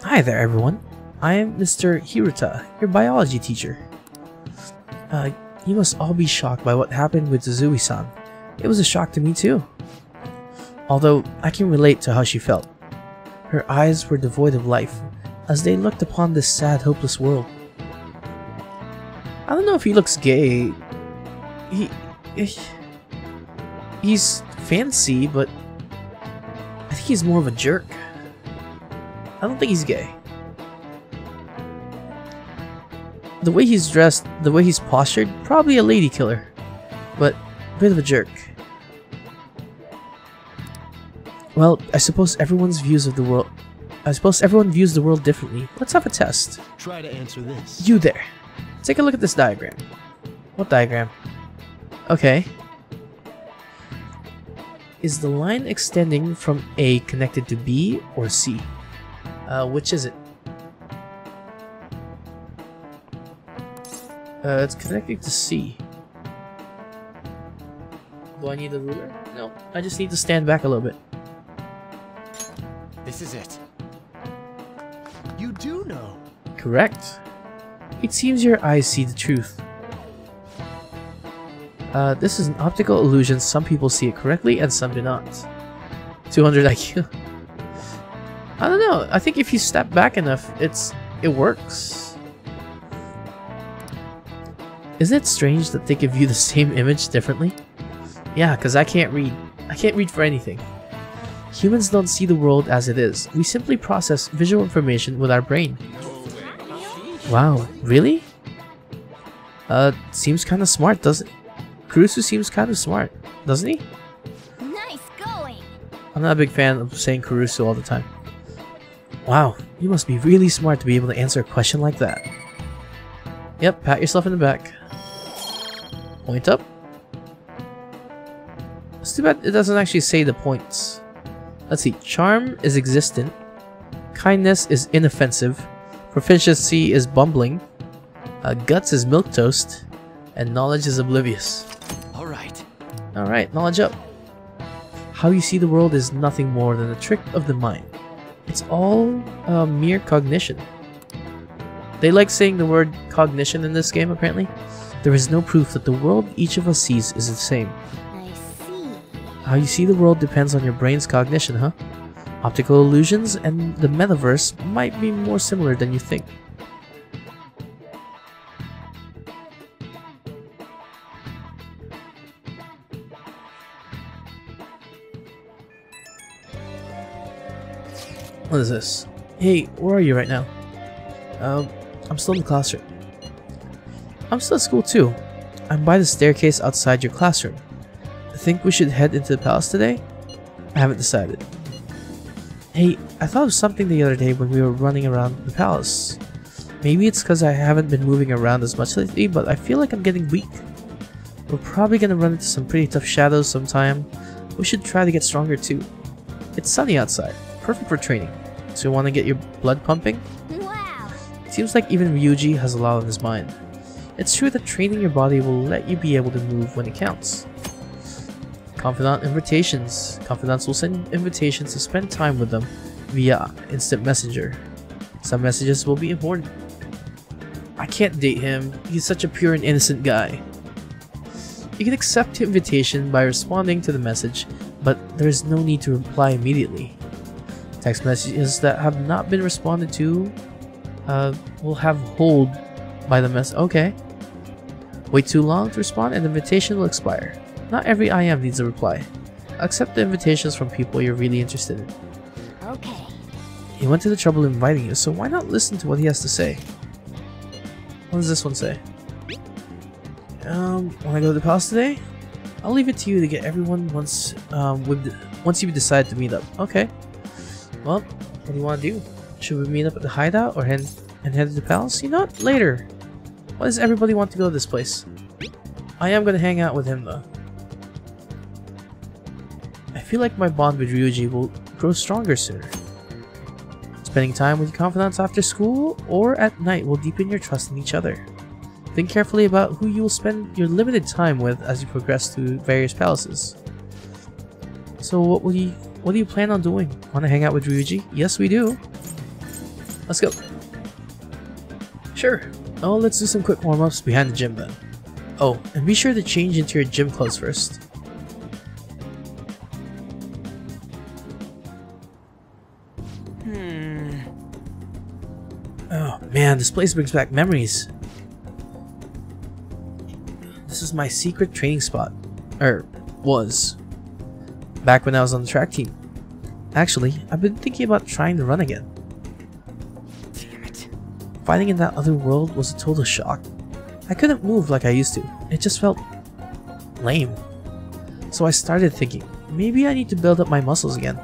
[SPEAKER 1] Hi there, everyone. I am Mr. Hiruta, your biology teacher. Uh, you must all be shocked by what happened with Suzui-san. It was a shock to me too. Although, I can relate to how she felt. Her eyes were devoid of life, as they looked upon this sad, hopeless world. I don't know if he looks gay. He... he he's fancy, but I think he's more of a jerk. I don't think he's gay. The way he's dressed, the way he's postured, probably a lady killer. But a bit of a jerk. Well, I suppose everyone's views of the world... I suppose everyone views the world differently. Let's have a test.
[SPEAKER 6] Try to answer this.
[SPEAKER 1] You there. Take a look at this diagram. What diagram? Okay. Is the line extending from A connected to B or C? Uh, which is it? Uh, it's connecting to C. Do I need a ruler? No, I just need to stand back a little bit.
[SPEAKER 5] This is it.
[SPEAKER 6] You do know.
[SPEAKER 1] Correct. It seems your eyes see the truth. Uh, this is an optical illusion. Some people see it correctly and some do not. 200 IQ. I don't know. I think if you step back enough, it's it works. Isn't it strange that they can view the same image differently? Yeah, because I can't read. I can't read for anything. Humans don't see the world as it is. We simply process visual information with our brain. Wow, really? Uh, seems kind of smart, doesn't Kurusu seems kind of smart, doesn't he?
[SPEAKER 4] Nice going!
[SPEAKER 1] I'm not a big fan of saying Kurusu all the time. Wow, you must be really smart to be able to answer a question like that. Yep, pat yourself in the back. Point up. It's too bad it doesn't actually say the points. Let's see, charm is existent, kindness is inoffensive, proficiency is bumbling, uh, guts is milk toast, and knowledge is oblivious.
[SPEAKER 5] All right.
[SPEAKER 1] Alright, knowledge up. How you see the world is nothing more than a trick of the mind. It's all uh, mere cognition. They like saying the word cognition in this game, apparently. There is no proof that the world each of us sees is the same.
[SPEAKER 4] I see.
[SPEAKER 1] How you see the world depends on your brain's cognition, huh? Optical illusions and the metaverse might be more similar than you think. What is this? Hey, where are you right now? Um, I'm still in the classroom. I'm still at school too. I'm by the staircase outside your classroom. I think we should head into the palace today? I haven't decided. Hey, I thought of something the other day when we were running around the palace. Maybe it's because I haven't been moving around as much lately, but I feel like I'm getting weak. We're probably gonna run into some pretty tough shadows sometime. We should try to get stronger too. It's sunny outside, perfect for training. So you wanna get your blood pumping?
[SPEAKER 4] Wow!
[SPEAKER 1] Seems like even Ryuji has a lot on his mind. It's true that training your body will let you be able to move when it counts. Confidant invitations. Confidants will send invitations to spend time with them via instant messenger. Some messages will be important. I can't date him. He's such a pure and innocent guy. You can accept the invitation by responding to the message, but there is no need to reply immediately. Text messages that have not been responded to uh, will have hold by the mess. Okay. Wait too long to respond and the invitation will expire. Not every IM needs a reply. Accept the invitations from people you're really interested in.
[SPEAKER 4] Okay.
[SPEAKER 1] He went to the trouble of inviting you, so why not listen to what he has to say? What does this one say? Um, wanna go to the palace today? I'll leave it to you to get everyone once um with once you decide to meet up. Okay. Well, what do you wanna do? Should we meet up at the hideout or head and head to the palace? You know what? Later. Why does everybody want to go to this place? I am gonna hang out with him though. I feel like my bond with Ryuji will grow stronger sooner. Spending time with confidants after school or at night will deepen your trust in each other. Think carefully about who you will spend your limited time with as you progress through various palaces. So what will you what do you plan on doing? Wanna hang out with Ryuji? Yes we do. Let's go. Sure. Oh, let's do some quick warm-ups behind the gym then. Oh, and be sure to change into your gym clothes first.
[SPEAKER 5] Hmm.
[SPEAKER 1] Oh man, this place brings back memories. This is my secret training spot. Er, was. Back when I was on the track team. Actually, I've been thinking about trying to run again. Fighting in that other world was a total shock. I couldn't move like I used to. It just felt lame. So I started thinking, maybe I need to build up my muscles again.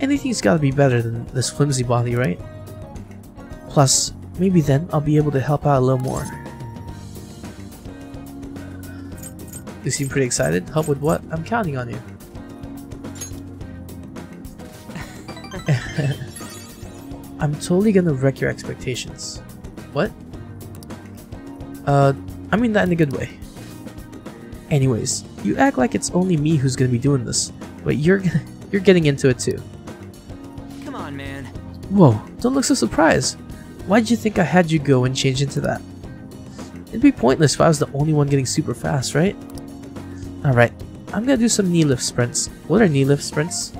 [SPEAKER 1] Anything's gotta be better than this flimsy body, right? Plus, maybe then I'll be able to help out a little more. You seem pretty excited. Help with what? I'm counting on you. I'm totally gonna wreck your expectations. What? Uh, I mean that in a good way. Anyways, you act like it's only me who's gonna be doing this, but you're you're getting into it too.
[SPEAKER 5] Come on, man.
[SPEAKER 1] Whoa, don't look so surprised. Why did you think I had you go and change into that? It'd be pointless if I was the only one getting super fast, right? Alright, I'm gonna do some knee lift sprints. What are knee lift sprints?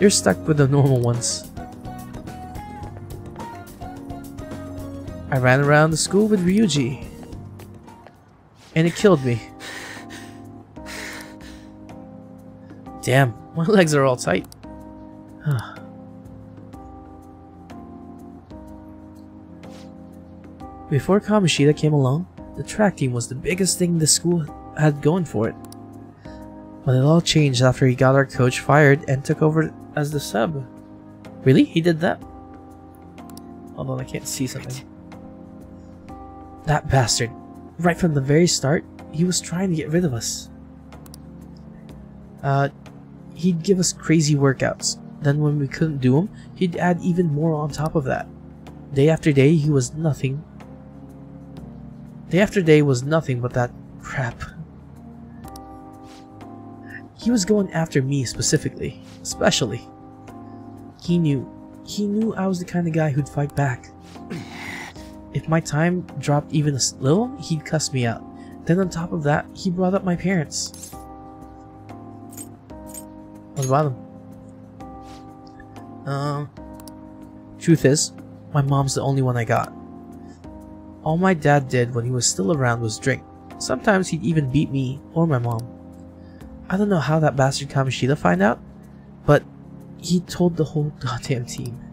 [SPEAKER 1] You're stuck with the normal ones. I ran around the school with Ryuji. And it killed me. Damn, my legs are all tight. Before Kamoshida came along, the track team was the biggest thing the school had going for it. But it all changed after he got our coach fired and took over as the sub. Really? He did that? Hold on, I can't see something. That bastard. Right from the very start, he was trying to get rid of us. Uh, he'd give us crazy workouts. Then when we couldn't do them, he'd add even more on top of that. Day after day, he was nothing. Day after day was nothing but that crap. He was going after me specifically, especially. He knew, he knew I was the kind of guy who'd fight back. If my time dropped even a little, he'd cuss me out. Then on top of that, he brought up my parents. What about them? Um, truth is, my mom's the only one I got. All my dad did when he was still around was drink. Sometimes he'd even beat me or my mom. I don't know how that bastard Kamoshida find out, but he told the whole goddamn team.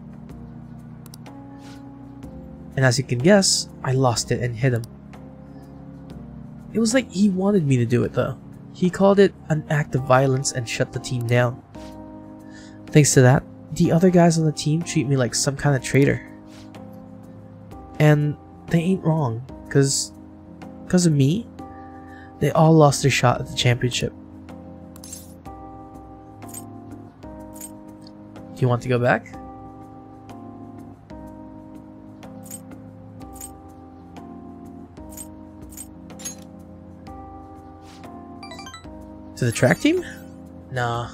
[SPEAKER 1] And as you can guess, I lost it and hit him. It was like he wanted me to do it though. He called it an act of violence and shut the team down. Thanks to that, the other guys on the team treat me like some kind of traitor. And they ain't wrong, cause, cause of me, they all lost their shot at the championship. Do you want to go back? To the track team? Nah.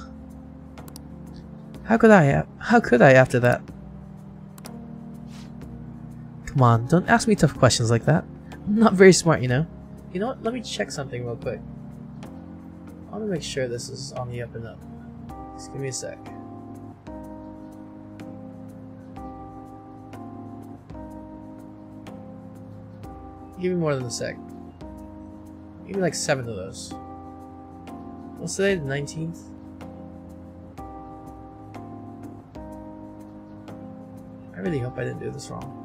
[SPEAKER 1] How could I? How could I after that? Come on, don't ask me tough questions like that. I'm not very smart, you know. You know what? Let me check something real quick. I want to make sure this is on the up and up. Just give me a sec. Give me more than a sec. Give me like seven of those. What's today? The 19th? I really hope I didn't do this wrong.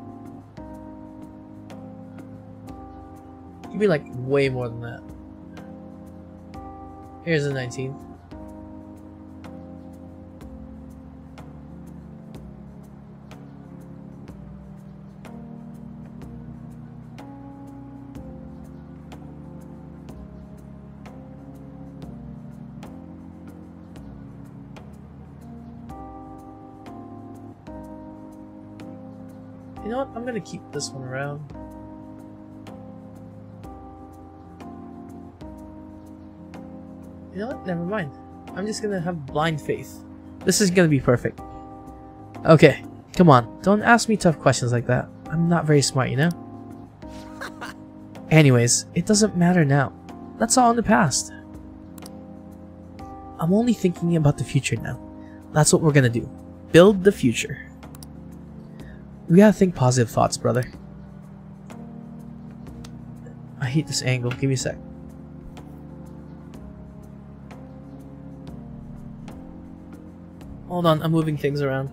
[SPEAKER 1] It'd be like way more than that. Here's the 19th. Gonna keep this one around. You know what? Never mind. I'm just gonna have blind faith. This is gonna be perfect. Okay, come on. Don't ask me tough questions like that. I'm not very smart, you know? Anyways, it doesn't matter now. That's all in the past. I'm only thinking about the future now. That's what we're gonna do. Build the future. We gotta think positive thoughts, brother. I hate this angle. Give me a sec. Hold on, I'm moving things around.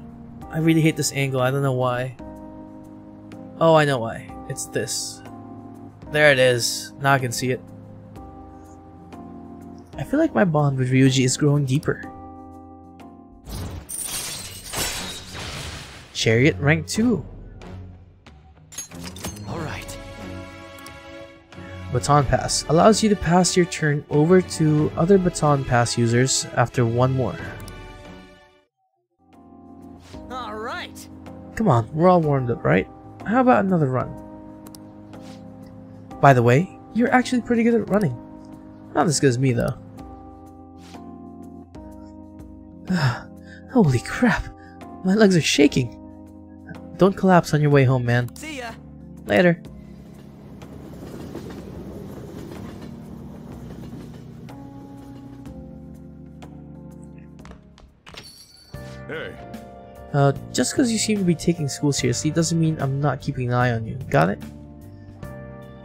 [SPEAKER 1] I really hate this angle. I don't know why. Oh, I know why. It's this. There it is. Now I can see it. I feel like my bond with Ryuji is growing deeper. Chariot rank 2.
[SPEAKER 5] Alright.
[SPEAKER 1] Baton Pass allows you to pass your turn over to other Baton Pass users after one more.
[SPEAKER 5] Alright!
[SPEAKER 1] Come on, we're all warmed up, right? How about another run? By the way, you're actually pretty good at running. Not as good as me, though. Holy crap! My legs are shaking! Don't collapse on your way home, man.
[SPEAKER 5] See ya!
[SPEAKER 1] Later.
[SPEAKER 7] Hey,
[SPEAKER 1] Uh, just because you seem to be taking school seriously doesn't mean I'm not keeping an eye on you. Got it?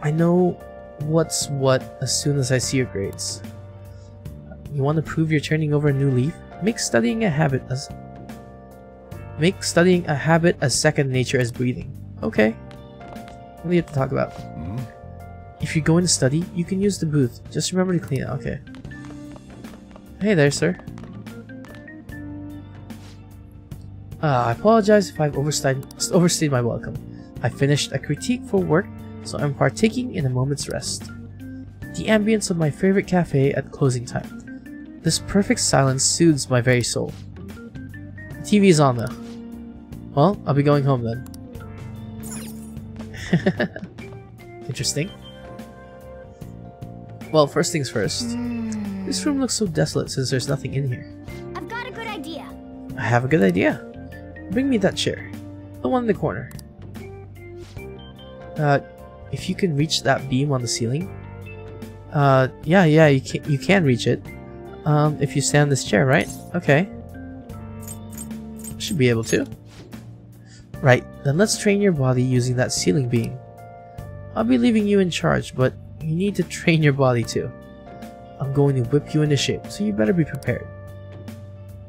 [SPEAKER 1] I know what's what as soon as I see your grades. You want to prove you're turning over a new leaf? Make studying a habit as make studying a habit as second nature as breathing. Okay. What do you have to talk about?
[SPEAKER 7] hmm?
[SPEAKER 1] If you're going to study, you can use the booth. Just remember to clean it. Okay. Hey there, sir. Uh, I apologize if I've overstayed, overstayed my welcome. I finished a critique for work, so I'm partaking in a moment's rest. The ambience of my favorite cafe at closing time. This perfect silence soothes my very soul. The TV is on though. Well, I'll be going home then. Interesting. Well, first things first. This room looks so desolate since there's nothing in here.
[SPEAKER 4] I've got a good idea.
[SPEAKER 1] I have a good idea. Bring me that chair. The one in the corner. Uh, if you can reach that beam on the ceiling. Uh, yeah, yeah, you can, you can reach it. Um, if you stand in this chair, right? Okay. Should be able to. Right, then let's train your body using that ceiling beam. I'll be leaving you in charge, but you need to train your body too. I'm going to whip you into shape, so you better be prepared.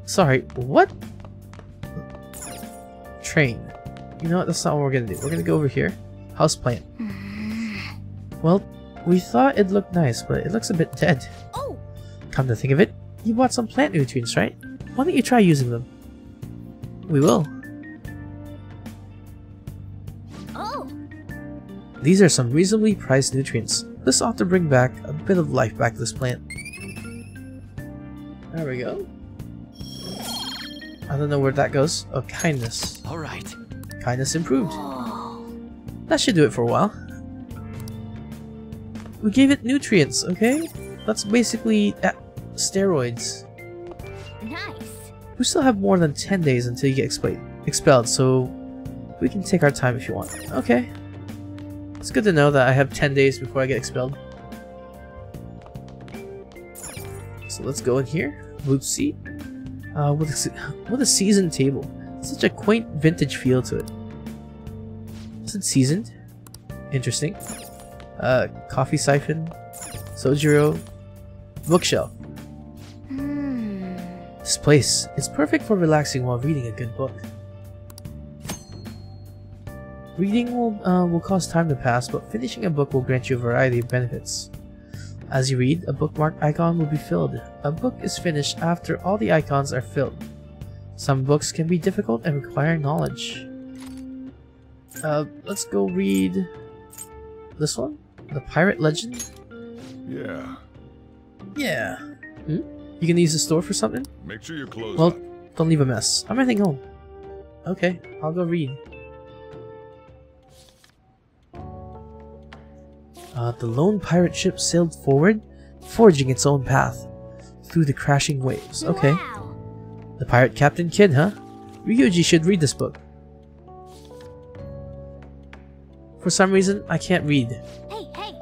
[SPEAKER 1] Sorry, what? Train. You know what? That's not what we're gonna do. We're gonna go over here. House plant. Well, we thought it looked nice, but it looks a bit dead.
[SPEAKER 4] Oh,
[SPEAKER 1] Come to think of it, you bought some plant nutrients, right? Why don't you try using them? We will. These are some reasonably priced nutrients. This ought to bring back a bit of life back to this plant. There we go. I don't know where that goes. Oh, kindness.
[SPEAKER 5] Alright.
[SPEAKER 1] Kindness improved. That should do it for a while. We gave it nutrients, okay? That's basically uh, steroids.
[SPEAKER 4] Nice.
[SPEAKER 1] We still have more than 10 days until you get expelled, expelled, so we can take our time if you want. Okay. It's good to know that I have 10 days before I get expelled. So let's go in here. Boot seat. Uh, with, a, with a seasoned table. Such a quaint vintage feel to it. Is it seasoned? Interesting. Uh, coffee siphon. Sojiro. Bookshelf.
[SPEAKER 4] Hmm.
[SPEAKER 1] This place is perfect for relaxing while reading a good book. Reading will, uh, will cause time to pass, but finishing a book will grant you a variety of benefits. As you read, a bookmark icon will be filled. A book is finished after all the icons are filled. Some books can be difficult and require knowledge. Uh, let's go read this one? The Pirate Legend?
[SPEAKER 7] Yeah.
[SPEAKER 1] Yeah. Hmm? You can use the store for something?
[SPEAKER 7] Make sure your clothes
[SPEAKER 1] Well,
[SPEAKER 7] up.
[SPEAKER 1] don't leave a mess. I'm heading home. Okay, I'll go read. Uh, the lone pirate ship sailed forward, forging its own path. through the crashing waves. Okay.
[SPEAKER 4] Wow.
[SPEAKER 1] The Pirate Captain Kidd, huh? Ryuji should read this book. For some reason, I can't read.
[SPEAKER 4] Hey, hey.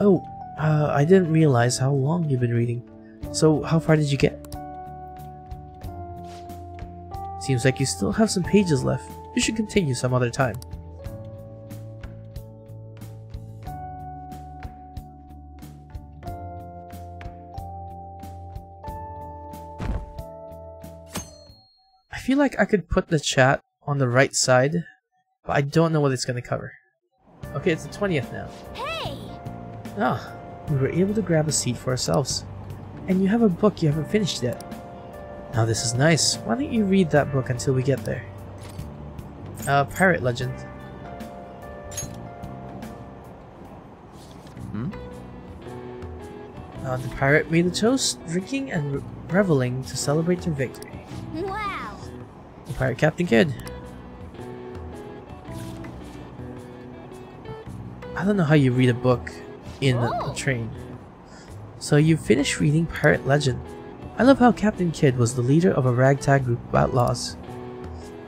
[SPEAKER 1] Oh, uh, I didn't realize how long you've been reading. So, how far did you get? Seems like you still have some pages left. You should continue some other time. Feel like I could put the chat on the right side, but I don't know what it's going to cover. Okay, it's the 20th now.
[SPEAKER 4] Hey!
[SPEAKER 1] Ah, we were able to grab a seat for ourselves. And you have a book you haven't finished yet. Now this is nice. Why don't you read that book until we get there? Uh, Pirate Legend.
[SPEAKER 6] Hmm?
[SPEAKER 1] Uh, the pirate made a toast, drinking and re reveling to celebrate their victory. Pirate Captain Kidd. I don't know how you read a book in a, a
[SPEAKER 4] Oh.
[SPEAKER 1] train. So you finished reading Pirate Legend. I love how Captain Kidd was the leader of a ragtag group of outlaws.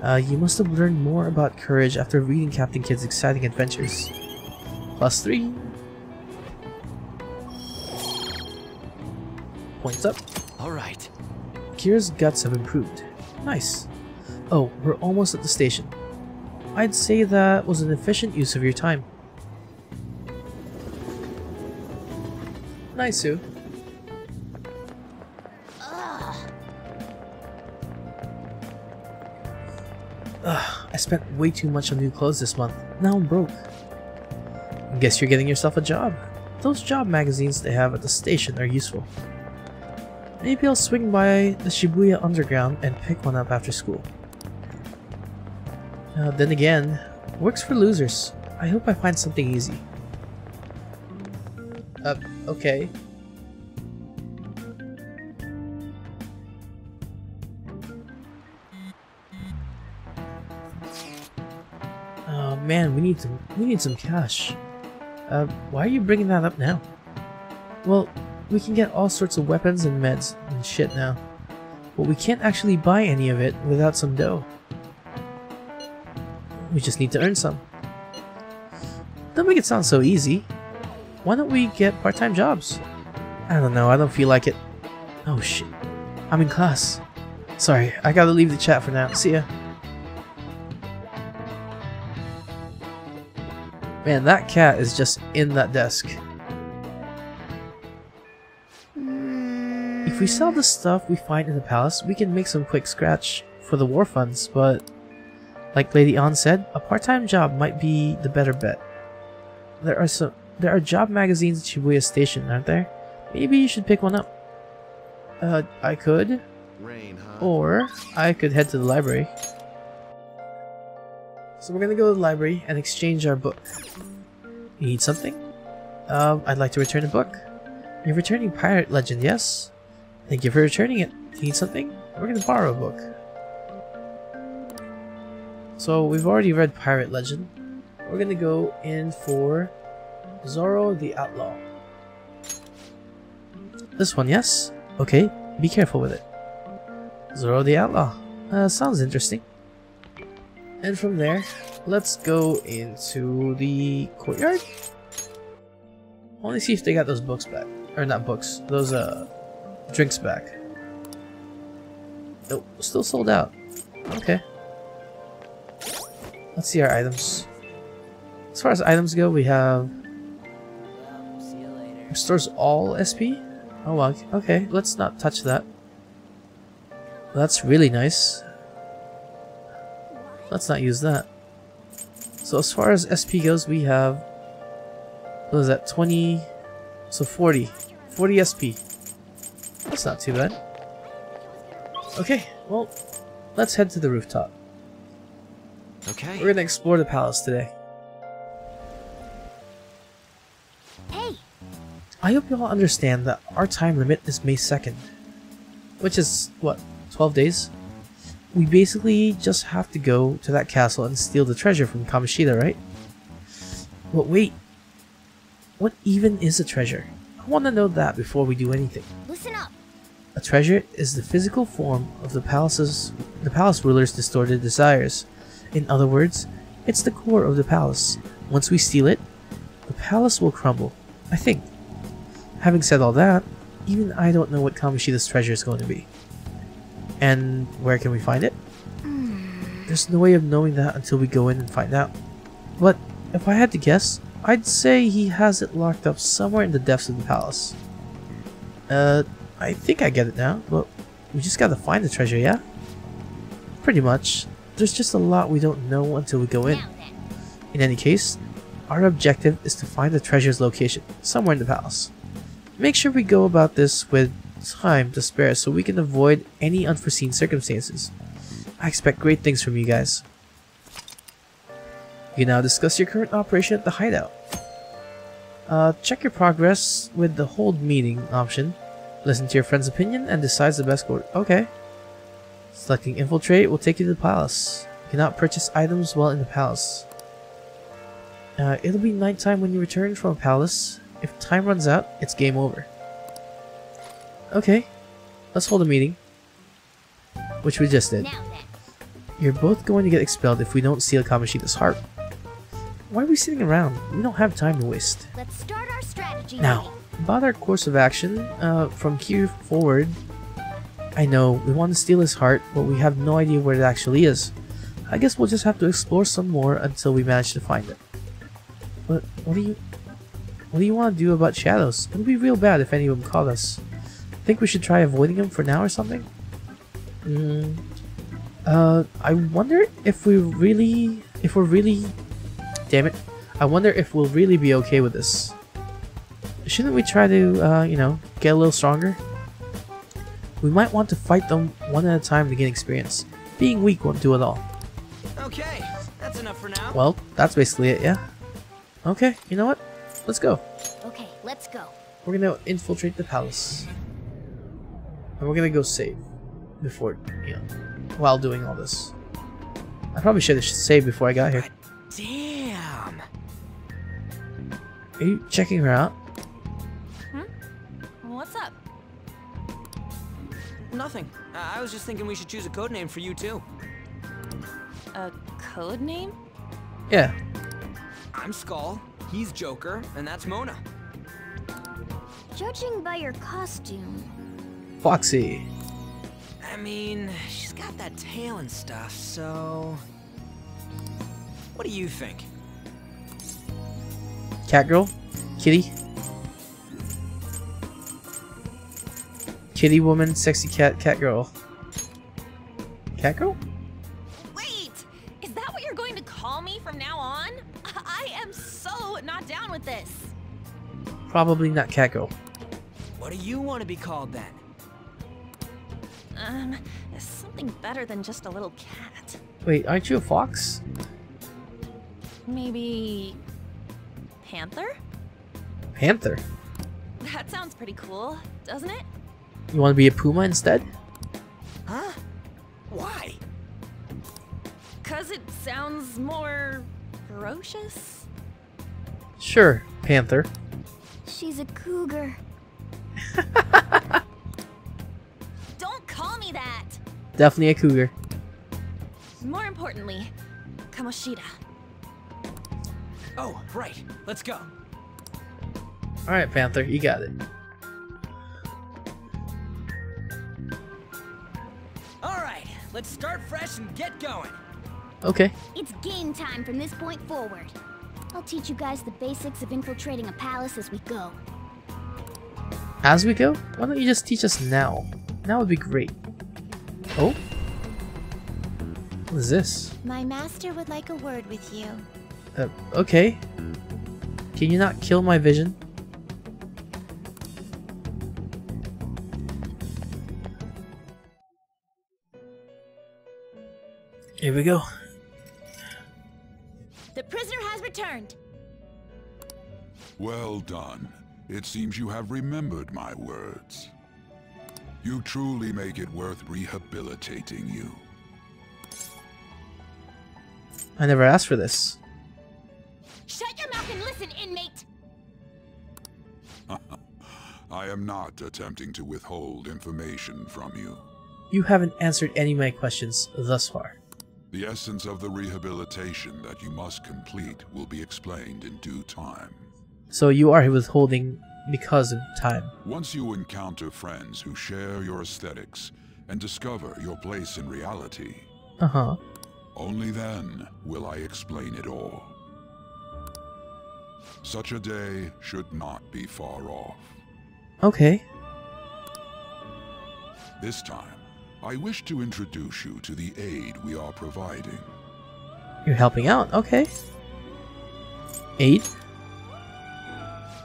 [SPEAKER 1] Uh, you must have learned more about courage after reading Captain Kidd's exciting adventures. Plus three. Points up.
[SPEAKER 6] All right.
[SPEAKER 1] Kira's guts have improved. Nice. Oh, we're almost at the station. I'd say that was an efficient use of your time. Nice, Sue. Ugh, I spent way too much on new clothes this month. Now I'm broke. Guess you're getting yourself a job. Those job magazines they have at the station are useful. Maybe I'll swing by the Shibuya Underground and pick one up after school. Uh, then again, works for losers. I hope I find something easy. Uh, okay. Oh man, we need some we need some cash. Uh, why are you bringing that up now? Well, we can get all sorts of weapons and meds and shit now. But we can't actually buy any of it without some dough. We just need to earn some. Don't make it sound so easy. Why don't we get part-time jobs? I don't know, I don't feel like it. Oh shit. I'm in class. Sorry, I gotta leave the chat for now. See ya. Man, that cat is just in that desk. If we sell the stuff we find in the palace, we can make some quick scratch for the war funds, but like Lady Ann said, a part-time job might be the better bet. There are some there are job magazines at Shibuya Station, aren't there? Maybe you should pick one up. Uh, I could,
[SPEAKER 6] Rain, huh?
[SPEAKER 1] or I could head to the library. So we're gonna go to the library and exchange our book. You need something? Um, I'd like to return a book. You're returning Pirate Legend, yes? Thank you for returning it. You need something? We're gonna borrow a book. So we've already read Pirate Legend. We're gonna go in for Zorro the Outlaw. This one, yes? Okay, be careful with it. Zorro the Outlaw. Uh, sounds interesting. And from there, let's go into the courtyard. To see if they got those books back. Or not books, those uh drinks back. Nope, still sold out. Okay. Let's see our items. As far as items go, we have restores all SP. Oh well, okay, let's not touch that. That's really nice. Let's not use that. So as far as SP goes, we have what is that? 20 so 40. 40 SP. That's not too bad. Okay, well, let's head to the rooftop.
[SPEAKER 6] Okay.
[SPEAKER 1] We're gonna explore the palace today.
[SPEAKER 4] Hey,
[SPEAKER 1] I hope you all understand that our time limit is May 2nd. Which is, what, 12 days? We basically just have to go to that castle and steal the treasure from Kamoshida, right? But wait, what even is a treasure? I want to know that before we do anything.
[SPEAKER 4] listen up.
[SPEAKER 1] A treasure is the physical form of the palace's the palace ruler's distorted desires. In other words, it's the core of the palace. Once we steal it, the palace will crumble. I think. Having said all that, even I don't know what Kamoshida's treasure is going to be. And where can we find it? There's no way of knowing that until we go in and find out. But if I had to guess, I'd say he has it locked up somewhere in the depths of the palace. Uh, I think I get it now, but we just gotta find the treasure, yeah? Pretty much. There's just a lot we don't know until we go in. In any case, our objective is to find the treasure's location, somewhere in the palace. Make sure we go about this with time to spare so we can avoid any unforeseen circumstances. I expect great things from you guys. You can now discuss your current operation at the hideout. Uh, check your progress with the hold meeting option. Listen to your friend's opinion and decide the best course. Okay. Selecting infiltrate will take you to the palace. You cannot purchase items while in the palace. Uh, it'll be nighttime when you return from a palace. If time runs out, it's game over. Okay, let's hold a meeting. Which we just did. You're both going to get expelled if we don't steal Kamoshida's heart. Why are we sitting around? We don't have time to waste.
[SPEAKER 4] Let's start our strategy
[SPEAKER 1] Now, about our course of action, uh, from here forward, I know we want to steal his heart, but we have no idea where it actually is. I guess we'll just have to explore some more until we manage to find it. But what do you, what do you want to do about shadows? It'll be real bad if any of them caught us. Think we should try avoiding them for now or something? Hmm. Uh, I wonder if we really, if we're really, damn it, I wonder if we'll really be okay with this. Shouldn't we try to, uh, you know, get a little stronger? We might want to fight them one at a time to gain experience. Being weak won't do it all.
[SPEAKER 5] Okay, that's enough for now.
[SPEAKER 1] Well, that's basically it, yeah? Okay, you know what? Let's go.
[SPEAKER 4] Okay, let's go.
[SPEAKER 1] We're gonna infiltrate the palace. And we're gonna go save. Before, you know, while doing all this. I probably should have saved before I got here.
[SPEAKER 5] Damn.
[SPEAKER 1] Are you checking her out?
[SPEAKER 5] Nothing. I I was just thinking we should choose a code name for you too.
[SPEAKER 2] A code name?
[SPEAKER 1] Yeah.
[SPEAKER 5] I'm Skull, he's Joker, and that's Mona.
[SPEAKER 4] Judging by your costume,
[SPEAKER 1] Foxy.
[SPEAKER 5] I mean, she's got that tail and stuff, so. What do you think?
[SPEAKER 1] Catgirl? Kitty? Kitty woman, sexy cat, cat girl. Cat girl?
[SPEAKER 8] Wait! Is that what you're going to call me from now on? I am so not down with this.
[SPEAKER 1] Probably not catgirl.
[SPEAKER 5] What do you want to be called then?
[SPEAKER 8] Um, something better than just a little cat.
[SPEAKER 1] Wait, aren't you a fox?
[SPEAKER 8] Maybe. Panther?
[SPEAKER 1] Panther.
[SPEAKER 8] That sounds pretty cool, doesn't it?
[SPEAKER 1] You want to be a puma instead?
[SPEAKER 5] Huh? Why?
[SPEAKER 8] Cause it sounds more. ferocious?
[SPEAKER 1] Sure, panther.
[SPEAKER 4] she's a cougar.
[SPEAKER 8] Don't call me that!
[SPEAKER 1] Definitely a cougar.
[SPEAKER 8] More importantly, Kamoshida.
[SPEAKER 5] Oh, right. Let's go.
[SPEAKER 1] Alright, Panther, you got it.
[SPEAKER 5] Let's start fresh and get going.
[SPEAKER 1] Okay.
[SPEAKER 4] It's game time from this point forward. I'll teach you guys the basics of infiltrating a palace as we go.
[SPEAKER 1] As we go, why don't you just teach us now? Now would be great. Oh? What is this?
[SPEAKER 4] My master would like a word with you.
[SPEAKER 1] Uh, okay. Can you not kill my vision? Here we go.
[SPEAKER 8] The prisoner has returned.
[SPEAKER 7] Well done. It seems you have remembered my words. You truly make it worth rehabilitating you.
[SPEAKER 1] I never asked for this.
[SPEAKER 8] Shut your mouth and listen, inmate!
[SPEAKER 7] I am not attempting to withhold information from you.
[SPEAKER 1] You haven't answered any of my questions thus far.
[SPEAKER 7] The essence of the rehabilitation that you must complete will be explained in due time.
[SPEAKER 1] So you are withholding because of time.
[SPEAKER 7] Once you encounter friends who share your aesthetics and discover your place in reality,
[SPEAKER 1] Uh-huh.
[SPEAKER 7] only then will I explain it all. Such a day should not be far off.
[SPEAKER 1] Okay.
[SPEAKER 7] This time, I wish to introduce you to the aid we are providing.
[SPEAKER 1] You're helping out. Okay. Aid?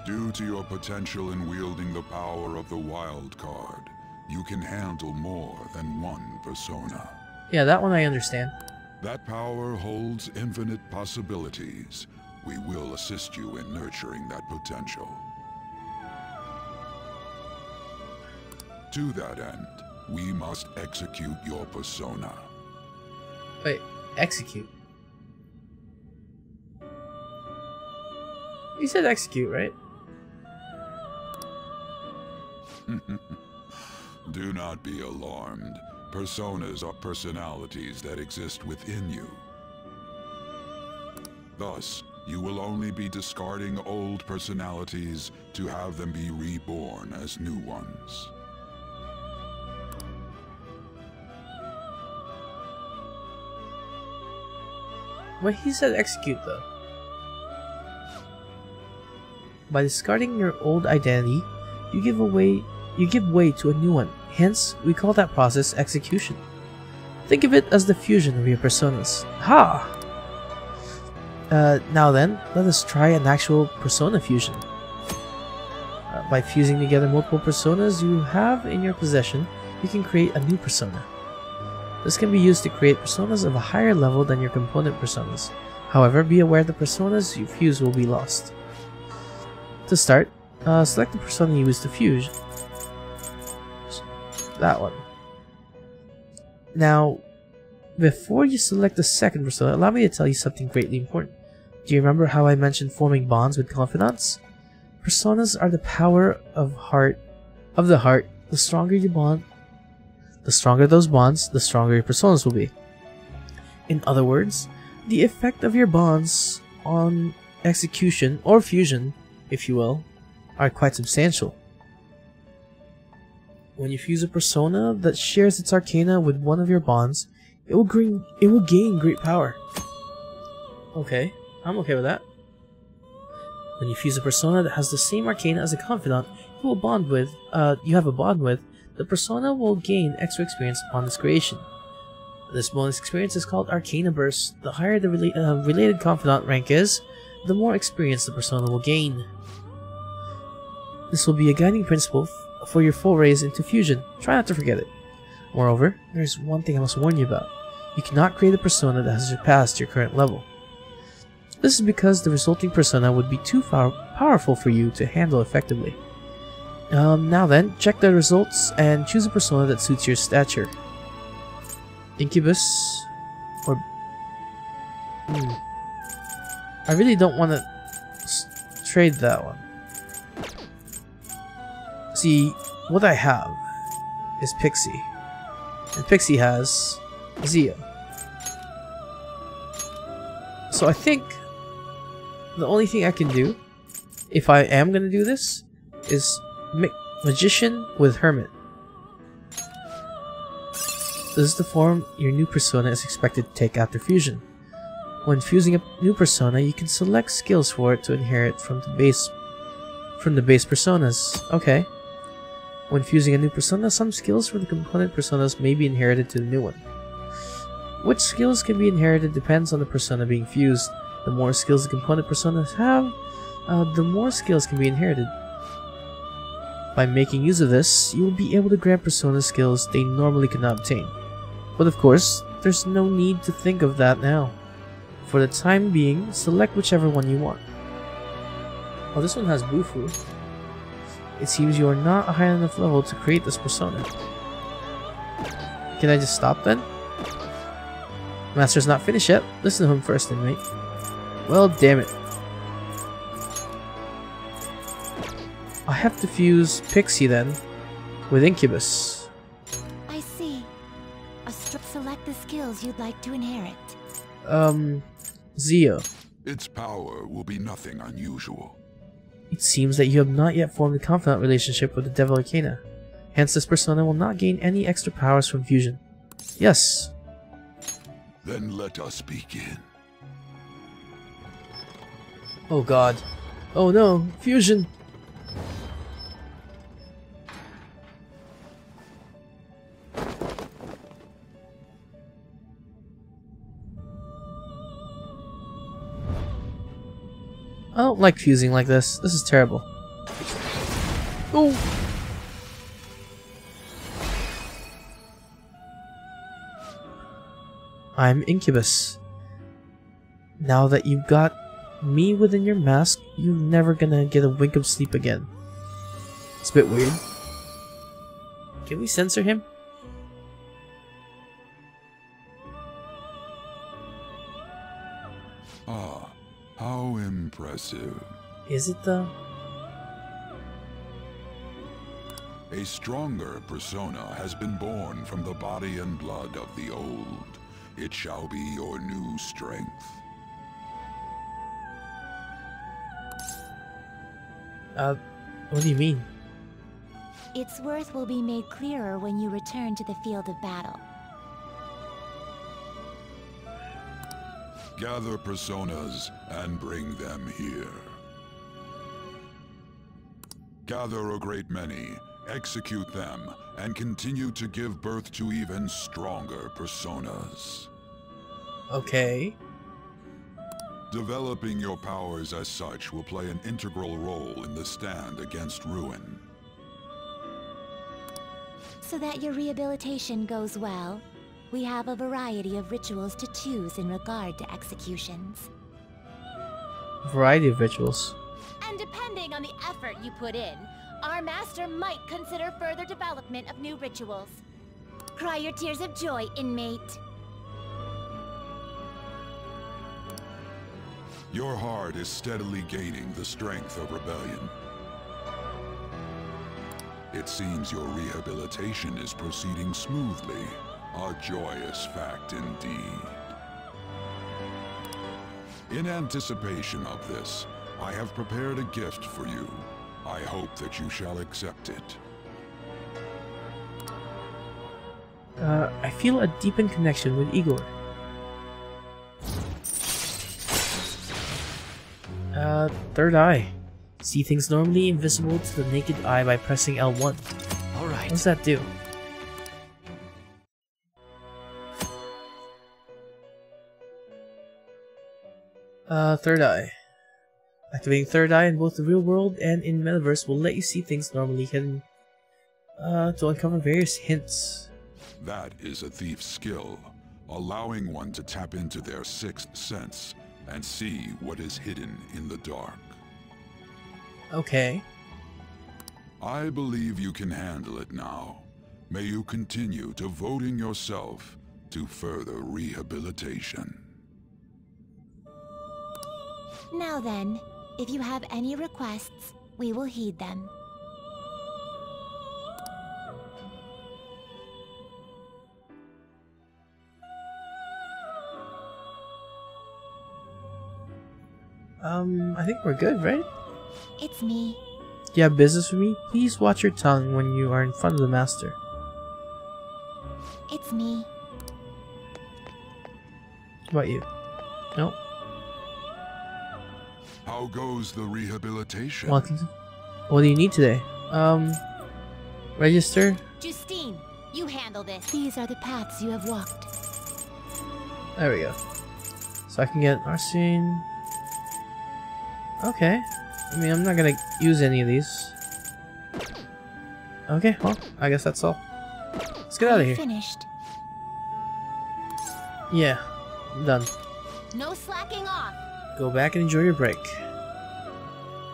[SPEAKER 7] Due to your potential in wielding the power of the wild card, you can handle more than one persona.
[SPEAKER 1] Yeah, that one I understand.
[SPEAKER 7] That power holds infinite possibilities. We will assist you in nurturing that potential. To that end, we must execute your persona.
[SPEAKER 1] Wait, execute. You said execute, right?
[SPEAKER 7] Do not be alarmed. Personas are personalities that exist within you. Thus, you will only be discarding old personalities to have them be reborn as new ones.
[SPEAKER 1] Wait, he said execute though. By discarding your old identity, you give away you give way to a new one. Hence, we call that process execution. Think of it as the fusion of your personas. Ha! Uh, now then, let us try an actual persona fusion. Uh, by fusing together multiple personas you have in your possession, you can create a new persona. This can be used to create personas of a higher level than your component personas. However, be aware the personas you fuse will be lost. To start, uh, select the persona you wish to fuse. That one. Now, before you select the second persona, allow me to tell you something greatly important. Do you remember how I mentioned forming bonds with confidants? Personas are the power of heart of the heart. The stronger you bond, the stronger those bonds, the stronger your personas will be. In other words, the effect of your bonds on execution or fusion, if you will, are quite substantial. When you fuse a persona that shares its arcana with one of your bonds, it will gain it will gain great power. Okay, I'm okay with that. When you fuse a persona that has the same arcana as a confidant you will bond with, uh, you have a bond with, the persona will gain extra experience upon this creation. This bonus experience is called Arcana Burst. The higher the rela uh, related confidant rank is, the more experience the persona will gain. This will be a guiding principle for your forays into fusion. Try not to forget it. Moreover, there is one thing I must warn you about. You cannot create a persona that has surpassed your current level. This is because the resulting persona would be too powerful for you to handle effectively. Um, now then, check the results and choose a persona that suits your stature. Incubus or hmm. I really don't want to trade that one. See, what I have is Pixie, and Pixie has Zio. So I think the only thing I can do, if I am gonna do this, is Ma Magician with Hermit. This is the form your new persona is expected to take after fusion. When fusing a new persona, you can select skills for it to inherit from the base from the base personas. Okay. When fusing a new persona, some skills from the component personas may be inherited to the new one. Which skills can be inherited depends on the persona being fused. The more skills the component personas have, uh, the more skills can be inherited. By making use of this, you will be able to grant persona skills they normally cannot obtain. But of course, there's no need to think of that now. For the time being, select whichever one you want. Oh, this one has Bufu. It seems you are not high enough level to create this persona. Can I just stop then? Master's not finished yet. Listen to him first then, mate. Well, damn it. I have to fuse Pixie then with Incubus.
[SPEAKER 4] I see. A str- select the skills you'd like to inherit.
[SPEAKER 1] Um, Zio.
[SPEAKER 7] Its power will be nothing unusual.
[SPEAKER 1] It seems that you have not yet formed a confidant relationship with the Devil Arcana. Hence, this persona will not gain any extra powers from fusion. Yes.
[SPEAKER 7] Then let us begin.
[SPEAKER 1] Oh god. Oh no, fusion! I don't like fusing like this. This is terrible. Oh! I'm Incubus. Now that you've got me within your mask, you're never gonna get a wink of sleep again. It's a bit weird. Can we censor him?
[SPEAKER 7] How impressive.
[SPEAKER 1] Is it though?
[SPEAKER 7] A stronger persona has been born from the body and blood of the old. It shall be your new strength.
[SPEAKER 1] Uh, what do you mean?
[SPEAKER 4] Its worth will be made clearer when you return to the field of battle.
[SPEAKER 7] Gather personas and bring them here. Gather a great many, execute them, and continue to give birth to even stronger personas.
[SPEAKER 1] Okay.
[SPEAKER 7] Developing your powers as such will play an integral role in the stand against ruin.
[SPEAKER 4] So that your rehabilitation goes well, we have a variety of rituals to choose in regard to executions.
[SPEAKER 1] Variety of rituals.
[SPEAKER 8] And depending on the effort you put in, our master might consider further development of new rituals.
[SPEAKER 4] Cry your tears of joy, inmate.
[SPEAKER 7] Your heart is steadily gaining the strength of rebellion. It seems your rehabilitation is proceeding smoothly. A joyous fact indeed. In anticipation of this, I have prepared a gift for you. I hope that you shall accept it.
[SPEAKER 1] Uh, I feel a deepened connection with Igor. Uh, third eye. See things normally invisible to the naked eye by pressing L1.
[SPEAKER 6] Alright.
[SPEAKER 1] What does that do? Uh, third eye. Activating third eye in both the real world and in Metaverse will let you see things normally hidden uh, to uncover various hints.
[SPEAKER 7] That is a thief's skill, allowing one to tap into their sixth sense and see what is hidden in the dark.
[SPEAKER 1] Okay.
[SPEAKER 7] I believe you can handle it now. May you continue devoting yourself to further rehabilitation.
[SPEAKER 4] Now then, if you have any requests, we will heed them.
[SPEAKER 1] Um, I think we're good, right?
[SPEAKER 4] It's me.
[SPEAKER 1] You have business with me? Please watch your tongue when you are in front of the master.
[SPEAKER 4] It's me.
[SPEAKER 1] What about you? No?
[SPEAKER 7] How goes the rehabilitation?
[SPEAKER 1] What, what do you need today? Um, register?
[SPEAKER 8] Justine, you handle this.
[SPEAKER 4] These are the paths you have walked.
[SPEAKER 1] There we go. So I can get Arsène. Okay. I mean, I'm not gonna use any of these. Okay, well, I guess that's all. Let's get out of here.
[SPEAKER 4] Finished.
[SPEAKER 1] Yeah, I'm done.
[SPEAKER 8] No slacking off.
[SPEAKER 1] Go back and enjoy your break.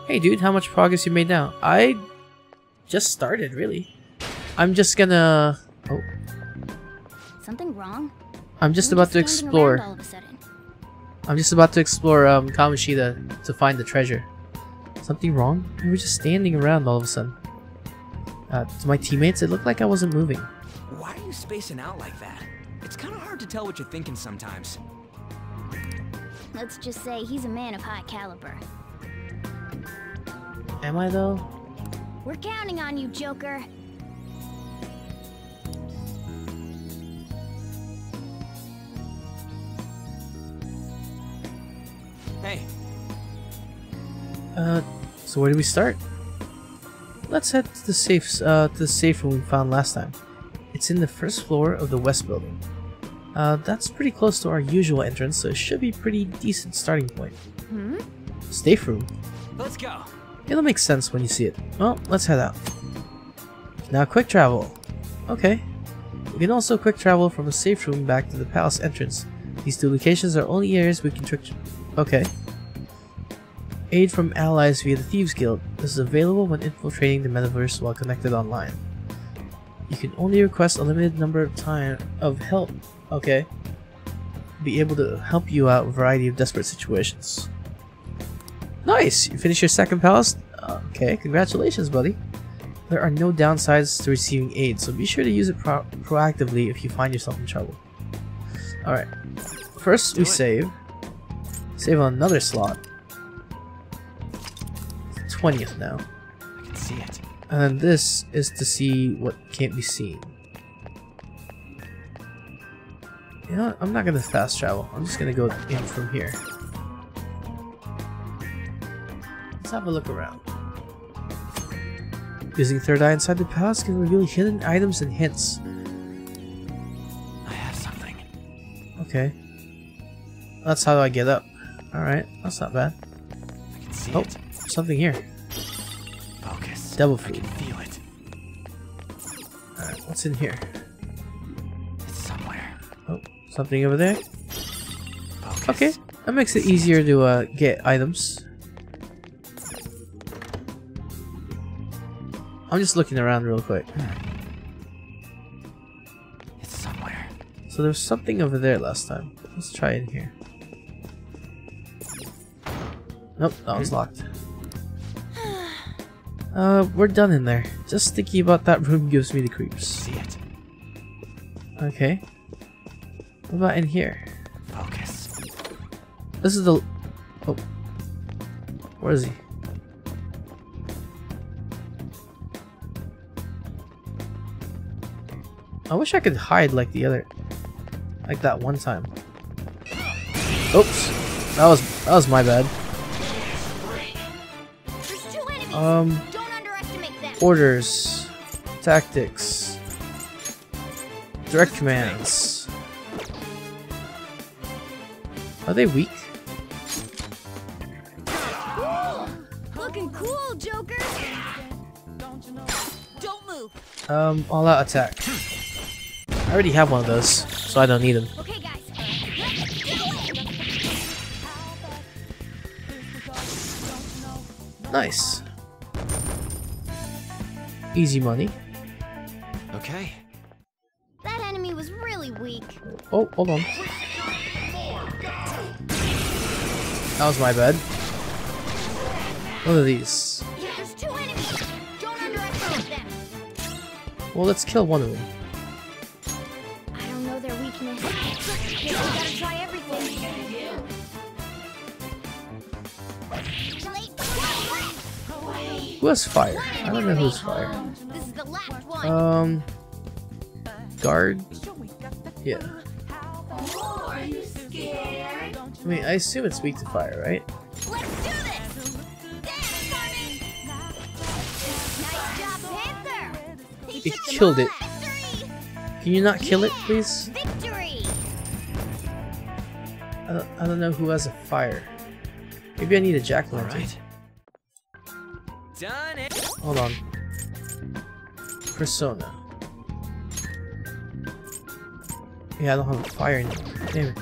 [SPEAKER 1] Hey dude, how much progress you made now? I just started, really. I'm just gonna... Oh,
[SPEAKER 9] Something wrong?
[SPEAKER 1] I'm just
[SPEAKER 9] You were
[SPEAKER 1] about to explore.
[SPEAKER 9] all of a sudden.
[SPEAKER 1] I'm just about to explore um, Kamoshida to find the treasure. Something wrong? We were just standing around all of a sudden. Uh, to my teammates, it looked like I wasn't moving.
[SPEAKER 5] Why are you spacing out like that? It's kind of hard to tell what you're thinking sometimes.
[SPEAKER 9] Let's just say he's a man of high caliber.
[SPEAKER 1] Am I though?
[SPEAKER 9] We're counting on you, Joker.
[SPEAKER 5] Hey,
[SPEAKER 1] Uh, so where do we start? Let's head to the safe, uh, to the safe room we found last time. It's in the first floor of the west building. Uh, that's pretty close to our usual entrance, so it should be a pretty decent starting point.
[SPEAKER 9] Hmm?
[SPEAKER 1] Safe room?
[SPEAKER 5] let's go.
[SPEAKER 1] It'll make sense when you see it. Well, let's head out. Now quick travel. Okay. We can also quick travel from the safe room back to the palace entrance. These two locations are only areas we can trick. Okay. Aid from allies via the Thieves Guild. This is available when infiltrating the metaverse while connected online. You can only request a limited number of time of help. Okay. Be able to help you out in a variety of desperate situations. Nice! You finished your second palace? Okay, congratulations, buddy. There are no downsides to receiving aid, so be sure to use it pro proactively if you find yourself in trouble. Alright. First, we save. Save on another slot. 20th now.
[SPEAKER 5] I can see it.
[SPEAKER 1] And then this is to see what can't be seen. You know what? I'm not gonna fast travel. I'm just gonna go in from here. Let's have a look around. Using third eye inside the palace can reveal hidden items and hints.
[SPEAKER 5] I have something.
[SPEAKER 1] Okay. That's how I get up. Alright, that's not bad.
[SPEAKER 5] I can see
[SPEAKER 1] Oh,
[SPEAKER 5] it.
[SPEAKER 1] something here.
[SPEAKER 5] Focus.
[SPEAKER 1] Devil
[SPEAKER 5] I can feel it.
[SPEAKER 1] Alright, what's in here?
[SPEAKER 5] It's somewhere.
[SPEAKER 1] Oh, something over there?
[SPEAKER 5] Focus.
[SPEAKER 1] Okay, that makes it easier to uh, get items. I'm just looking around real quick.
[SPEAKER 5] It's somewhere.
[SPEAKER 1] So there's something over there last time. Let's try in here. Nope, that one's locked. Uh, we're done in there. Just thinking about that room gives me the creeps.
[SPEAKER 5] See it.
[SPEAKER 1] Okay. What about in here?
[SPEAKER 5] Focus.
[SPEAKER 1] This is the... Oh. Where is he? I wish I could hide like the other... Like that one time. Oops. That was that was my bad.
[SPEAKER 9] There's two enemies.
[SPEAKER 1] Um,
[SPEAKER 9] Don't underestimate them.
[SPEAKER 1] orders, tactics, direct commands. Are they weak?
[SPEAKER 9] Looking cool, Joker.
[SPEAKER 8] Don't move.
[SPEAKER 1] Um, all out attack. I already have one of those, so I don't need them.
[SPEAKER 9] Okay, guys. Let's do it.
[SPEAKER 1] Nice. Easy money.
[SPEAKER 6] Okay.
[SPEAKER 9] That enemy was really weak.
[SPEAKER 1] Oh, hold on. That was my bad. What are these?
[SPEAKER 9] There's two enemies. Don't underestimate them.
[SPEAKER 1] Well, let's kill one of them.
[SPEAKER 9] I don't know their weakness. Guess we gotta try everything.
[SPEAKER 1] Who has fire? I don't know who's fire.
[SPEAKER 9] This is the last one.
[SPEAKER 1] Um, guard. Yeah. I mean, I assume it's weak to fire, right?
[SPEAKER 9] Let's do this. Dance, Nice job, He
[SPEAKER 1] It killed it.
[SPEAKER 9] Victory.
[SPEAKER 1] Can you not kill it, please?
[SPEAKER 9] Victory.
[SPEAKER 1] I don't, I don't know who has a fire. Maybe I need a jack
[SPEAKER 5] All
[SPEAKER 1] lantern.
[SPEAKER 5] right. Done it.
[SPEAKER 1] Hold on. Persona. Yeah, I don't have a fire anymore. Damn it.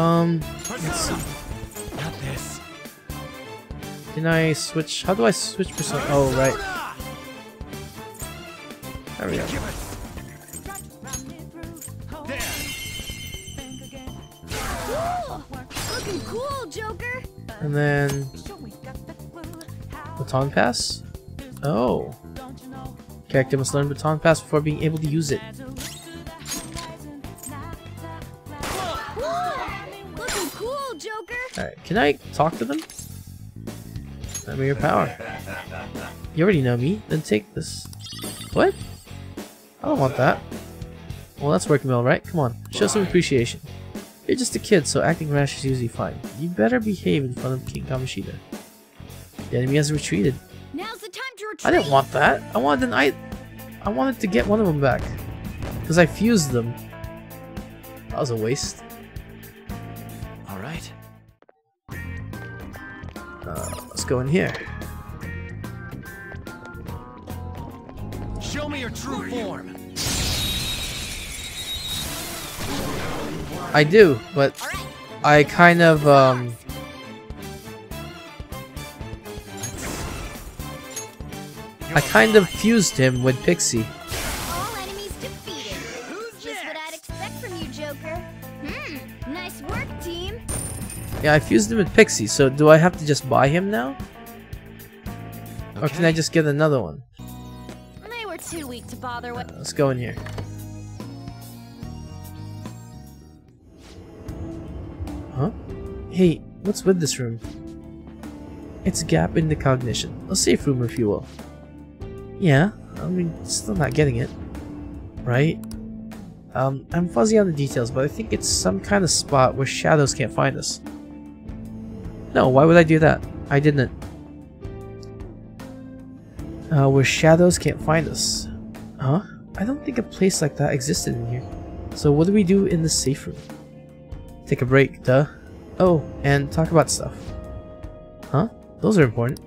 [SPEAKER 1] Um, let's see.
[SPEAKER 5] Got this.
[SPEAKER 1] Can I switch? How do I switch persona? Oh, right. There we go.
[SPEAKER 9] Cool! Looking cool, Joker!
[SPEAKER 1] And then baton pass. Oh, character must learn baton pass before being able to use it. Can I talk to them? Let me your power. You already know me, then take this. What? I don't want that. Well, that's working well, right? Come on, show some appreciation. You're just a kid, so acting rash is usually fine. You better behave in front of King Kamoshida. The enemy has retreated.
[SPEAKER 9] Now's the time to retreat!
[SPEAKER 1] I didn't want that. I wanted an I I wanted to get one of them back. Because I fused them. That was a waste. Go in here.
[SPEAKER 6] Show me your true form.
[SPEAKER 1] I do, but I kind of um I kind of fused him with Pixie. Yeah, I fused him with Pixie, so do I have to just buy him now? Or can I just get another one?
[SPEAKER 8] They were too weak to bother with.
[SPEAKER 1] Let's go in here. Huh? Hey, what's with this room? It's a gap in the cognition. A safe room, if you will. Yeah, I mean, still not getting it. Right? Um, I'm fuzzy on the details, but I think it's some kind of spot where shadows can't find us. No, why would I do that? I didn't. Uh, where shadows can't find us. Huh? I don't think a place like that existed in here. So what do we do in the safe room? Take a break, duh. Oh, and talk about stuff. Huh? Those are important.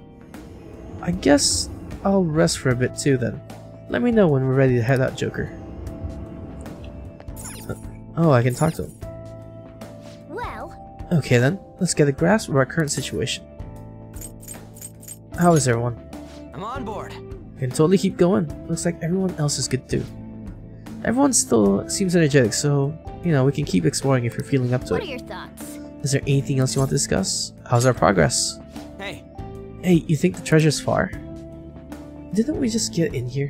[SPEAKER 1] I guess I'll rest for a bit too then. Let me know when we're ready to head out, Joker. Uh, oh, I can talk to him.
[SPEAKER 9] Well,
[SPEAKER 1] Okay then, let's get a grasp of our current situation. How is everyone?
[SPEAKER 5] I'm on board.
[SPEAKER 1] I can totally keep going. Looks like everyone else is good too. Everyone still seems energetic, so, you know, we can keep exploring if you're feeling up to it.
[SPEAKER 9] what are your thoughts?
[SPEAKER 1] Is there anything else you want to discuss? How's our progress?
[SPEAKER 5] Hey,
[SPEAKER 1] Hey, you think the treasure's far? Didn't we just get in here?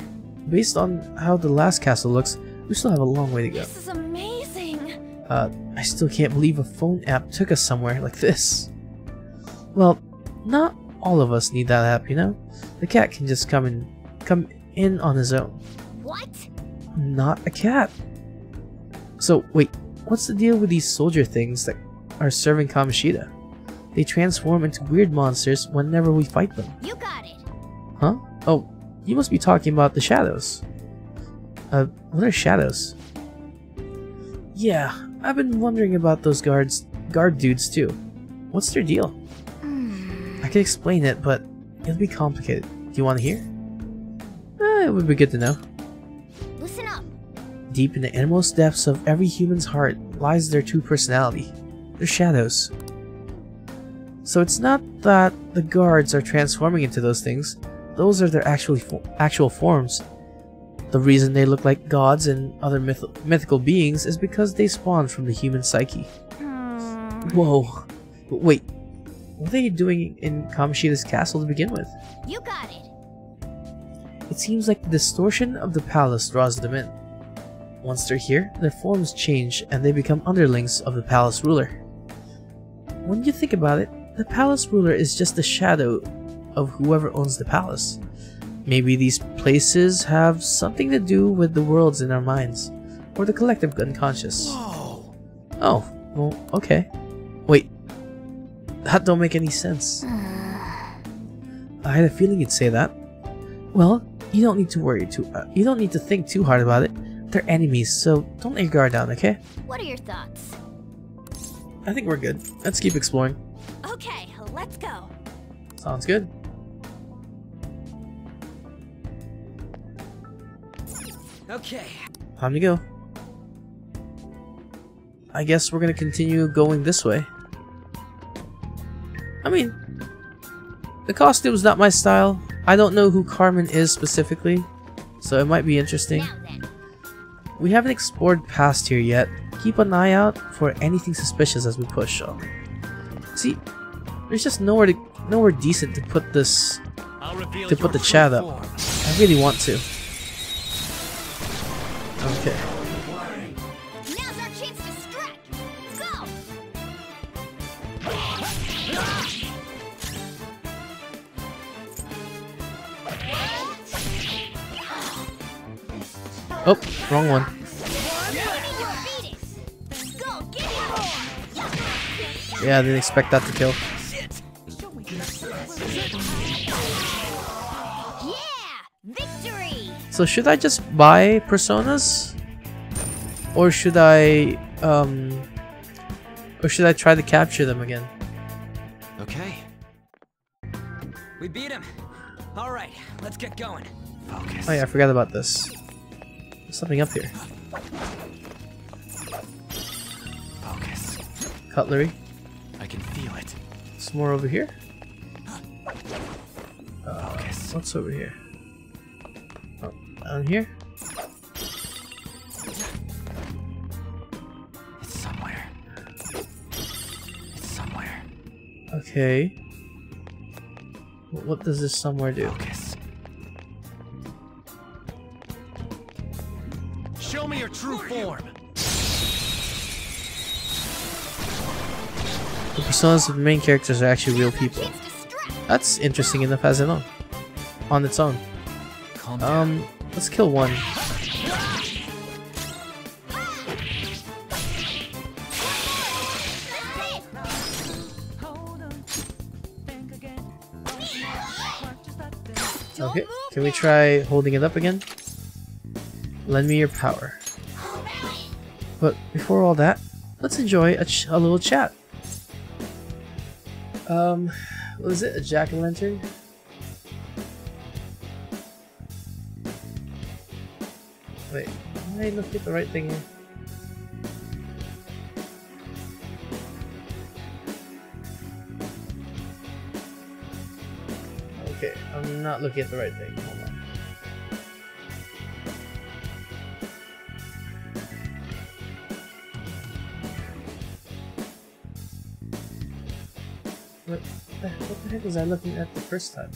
[SPEAKER 1] Based on how the last castle looks, we still have a long way to go.
[SPEAKER 8] This is amazing.
[SPEAKER 1] Uh, I still can't believe a phone app took us somewhere like this. Well, not all of us need that app, you know? The cat can just come in, come in on his own.
[SPEAKER 9] What?
[SPEAKER 1] Not a cat. So, wait, what's the deal with these soldier things that are serving Kamoshida? They transform into weird monsters whenever we fight them.
[SPEAKER 9] You got it.
[SPEAKER 1] Huh? Oh, you must be talking about the shadows. Uh, what are shadows? Yeah, I've been wondering about those guards, guard dudes too. What's their deal? I could explain it, but it'll be complicated. Do you want to hear? Eh, it would be good to know.
[SPEAKER 9] Listen up.
[SPEAKER 1] Deep in the innermost depths of every human's heart lies their true personality, their shadows. So it's not that the guards are transforming into those things, those are their actually fo- actual forms. The reason they look like gods and other myth- mythical beings is because they spawn from the human psyche. Hmm. Whoa. Wait, what are they doing in Kamoshida's castle to begin with?
[SPEAKER 9] You got it.
[SPEAKER 1] It seems like the distortion of the palace draws them in. Once they're here, their forms change and they become underlings of the palace ruler. When you think about it, the palace ruler is just a shadow of whoever owns the palace. Maybe these places have something to do with the worlds in our minds, or the collective unconscious.
[SPEAKER 6] Whoa.
[SPEAKER 1] Oh, well, okay. Wait, that don't make any sense. I had a feeling you'd say that. Well, you don't need to worry too. Uh, you don't need to think too hard about it. They're enemies, so don't let your guard down, okay?
[SPEAKER 9] What are your thoughts?
[SPEAKER 1] I think we're good. Let's keep exploring.
[SPEAKER 9] Okay, let's go.
[SPEAKER 1] Sounds good.
[SPEAKER 5] Okay.
[SPEAKER 1] Time to go. I guess we're gonna continue going this way. I mean, the costume's not my style. I don't know who Carmen is specifically, so it might be interesting.
[SPEAKER 9] Now then,
[SPEAKER 1] We haven't explored past here yet. Keep an eye out for anything suspicious as we push on. See, there's just nowhere to nowhere decent to put this to put the chat up. I really want to. Okay.
[SPEAKER 9] now's our chance to strike. Go!
[SPEAKER 1] Oh, wrong one.
[SPEAKER 9] Give me your beatings. Go, give me more.
[SPEAKER 1] Yeah, I didn't expect that to kill. So should I just buy personas? Or should I um or should I try to capture them again?
[SPEAKER 5] Okay. We beat him. All right, let's get going.
[SPEAKER 6] Focus.
[SPEAKER 1] Oh yeah, I forgot about this. There's something up here.
[SPEAKER 6] Focus.
[SPEAKER 1] Cutlery.
[SPEAKER 6] I can feel it.
[SPEAKER 1] Some more over here.
[SPEAKER 6] Focus.
[SPEAKER 1] What's over here? Down here?
[SPEAKER 6] It's somewhere. It's somewhere.
[SPEAKER 1] Okay. What does this somewhere do?
[SPEAKER 6] Focus. Show me your true form.
[SPEAKER 1] The personas of the main characters are actually real people.
[SPEAKER 9] Chance to strike.
[SPEAKER 1] That's interesting enough as it on. On its own. Um, let's kill one. Okay, can we try holding it up again? Lend me your power. But before all that, let's enjoy a, a little chat. Um, what is it? A jack-o'-lantern? I looking at the right thing? Okay, I'm not looking at the right thing. Hold on. What the, what the heck was I looking at the first time?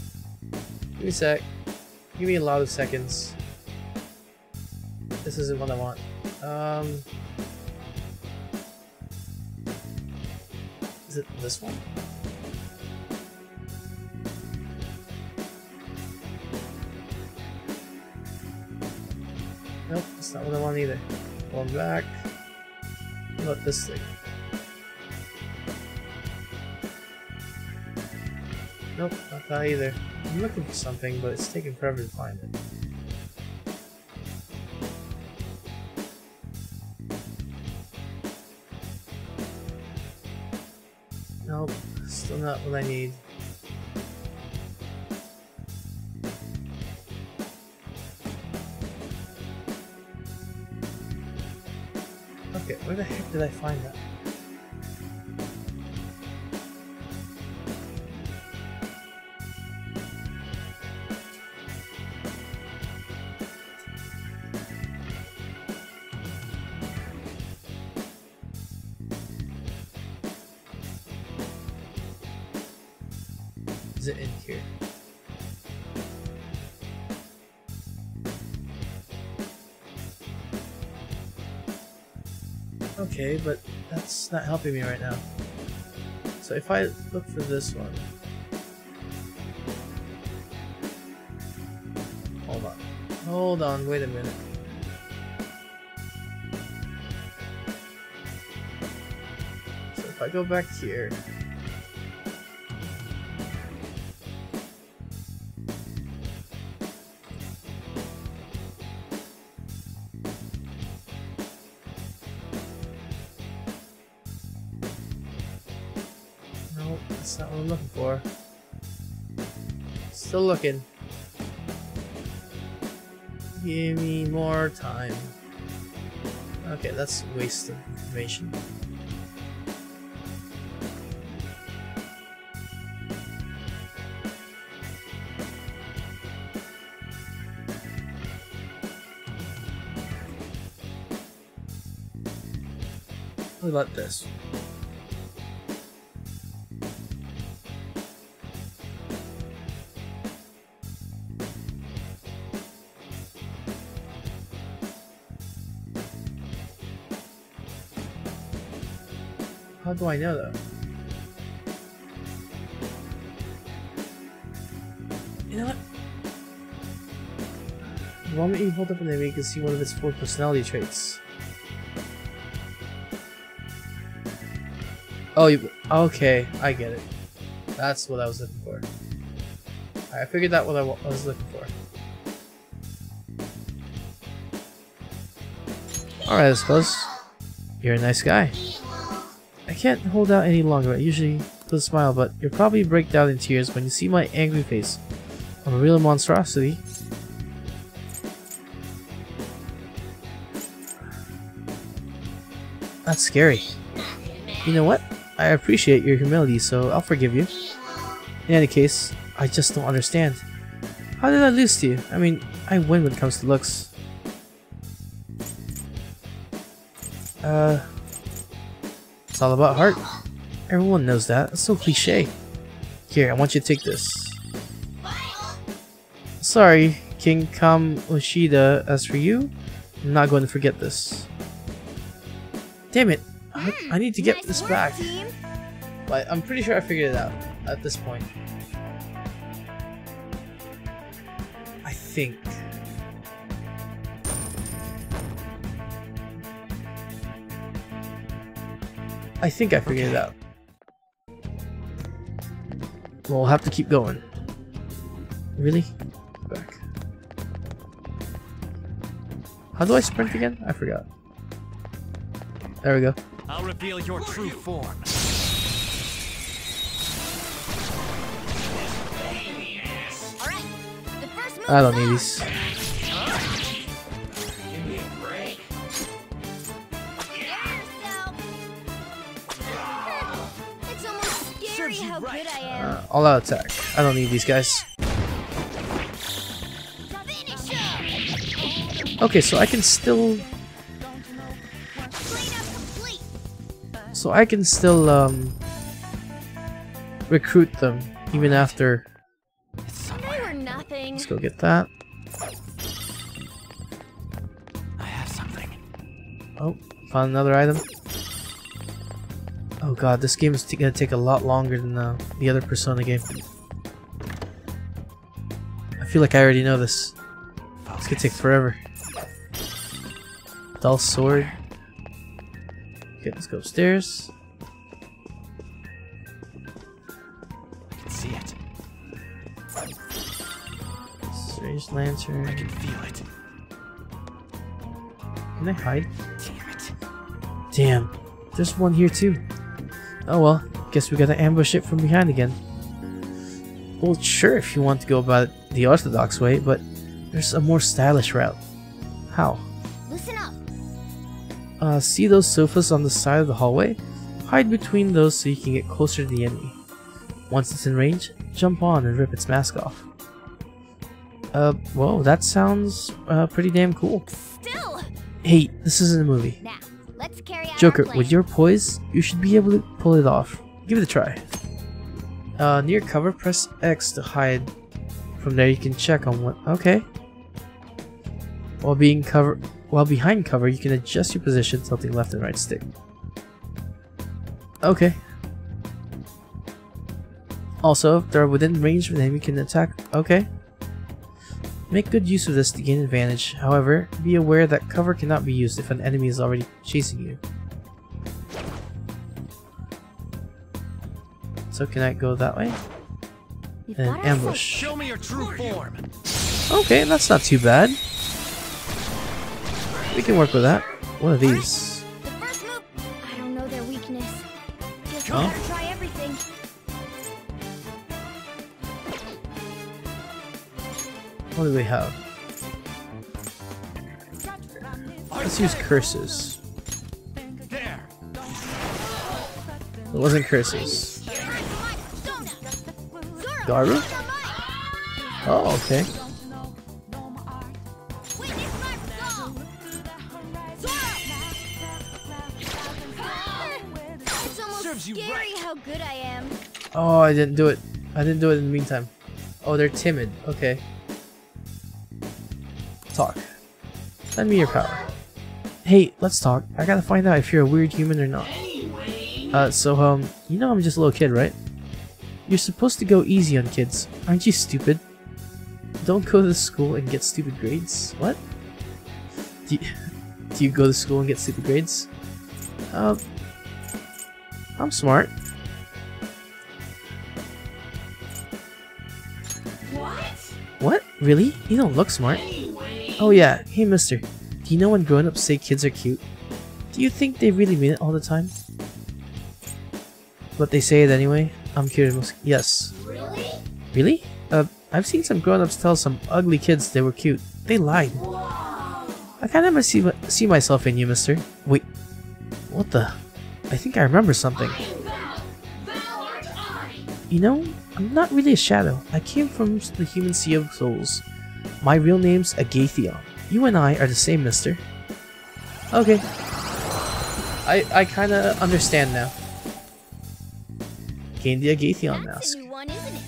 [SPEAKER 1] Give me a sec. Give me a lot of seconds. This isn't what I want. Um, is it this one? Nope, that's not what I want either. Going back. What about this thing? Nope, not that either. I'm looking for something, but it's taking forever to find it. What I need. Okay, where the heck did I find that? Not helping me right now. So if I look for this one. Hold on. Hold on, wait a minute. So if I go back here. looking. Give me more time. Okay, that's waste of information. What about this? Do I know though? You know what? The moment you hold up an enemy, you can see one of its four personality traits. Oh, you, okay, I get it. That's what I was looking for. I figured out what I was looking for. Alright, I suppose. You're a nice guy. Can't hold out any longer. I usually put a smile, but you'll probably break down in tears when you see my angry face. I'm a real monstrosity. That's scary. You know what? I appreciate your humility, so I'll forgive you. In any case, I just don't understand. How did I lose to you? I mean, I win when it comes to looks. It's all about heart. Everyone knows that. It's so cliche. Here, I want you to take this. Sorry, King Kamoshida. As for you, I'm not going to forget this. Damn it! I, hmm, I need to get
[SPEAKER 9] nice
[SPEAKER 1] this
[SPEAKER 9] work,
[SPEAKER 1] back.
[SPEAKER 9] team.
[SPEAKER 1] But I'm pretty sure I figured it out at this point. I think. I think I figured it out. We'll have to keep going. Really? Back. How do I sprint again? I forgot. There we go.
[SPEAKER 6] I'll reveal your true form.
[SPEAKER 9] All right. The first move
[SPEAKER 1] I don't need
[SPEAKER 9] on.
[SPEAKER 1] these. All out attack. I don't need these guys. Okay, so I can still So I can still um recruit them even after. Let's go get that.
[SPEAKER 6] I have something.
[SPEAKER 1] Oh, found another item. Oh god, this game is t- gonna take a lot longer than uh, the other Persona game. I feel like I already know this. This could take forever. Dull sword. Okay, let's go upstairs.
[SPEAKER 6] I can see it.
[SPEAKER 1] Strange lantern.
[SPEAKER 6] I can feel it.
[SPEAKER 1] Can I hide?
[SPEAKER 6] Damn it.
[SPEAKER 1] Damn, there's one here too. Oh well, guess we gotta ambush it from behind again. Well, sure if you want to go about it the orthodox way, but there's a more stylish route. How?
[SPEAKER 9] Listen up.
[SPEAKER 1] Uh, see those sofas on the side of the hallway? Hide between those so you can get closer to the enemy. Once it's in range, jump on and rip its mask off. Uh, whoa, that sounds uh, pretty damn cool.
[SPEAKER 9] Still.
[SPEAKER 1] Hey, this isn't a movie.
[SPEAKER 9] Now, let's carry out
[SPEAKER 1] Joker, with your poise, you should be able to pull it off. Give it a try. Uh, near cover, press X to hide. From there, you can check on what. Okay. While being cover, while behind cover, you can adjust your position, tilting left and right stick. Okay. Also, if they're within range of enemy, you can attack. Okay. Make good use of this to gain advantage. However, be aware that cover cannot be used if an enemy is already chasing you. So can I go that way?
[SPEAKER 9] We've
[SPEAKER 1] And ambush.
[SPEAKER 6] Show me your true form.
[SPEAKER 1] Okay, that's not too bad. We can work with that. One of these.
[SPEAKER 9] The first move. I don't know their weakness. Guess we
[SPEAKER 1] Huh?
[SPEAKER 9] try everything.
[SPEAKER 1] What do we have? Let's use curses. It wasn't curses. Garu? Oh, okay.
[SPEAKER 5] you
[SPEAKER 9] Scary
[SPEAKER 5] right.
[SPEAKER 9] how good I am.
[SPEAKER 1] Oh, I didn't do it. I didn't do it in the meantime. Oh, they're timid. Okay. Talk. Send me your power. Hey, let's talk. I gotta find out if you're a weird human or not. Uh, so, um, you know I'm just a little kid, right? You're supposed to go easy on kids. Aren't you stupid? Don't go to school and get stupid grades. What? Do you, do you go to school and get stupid grades? Uh, I'm smart. What? Really? You don't look smart. Oh yeah, hey mister. Do you know when grown-ups say kids are cute? Do you think they really mean it all the time? But they say it anyway? I'm curious. Yes.
[SPEAKER 9] Really?
[SPEAKER 1] Really? Uh, I've seen some grown-ups tell some ugly kids they were cute. They lied. Whoa. I can't ever see, see myself in you, mister. Wait. What the? I think I remember something. You know, I'm not really a shadow. I came from the human sea of souls. My real name's Agathion. You and I are the same, mister. Okay. I I kinda understand now. Gain the Agathion
[SPEAKER 9] That's
[SPEAKER 1] mask.
[SPEAKER 9] a new one, isn't it?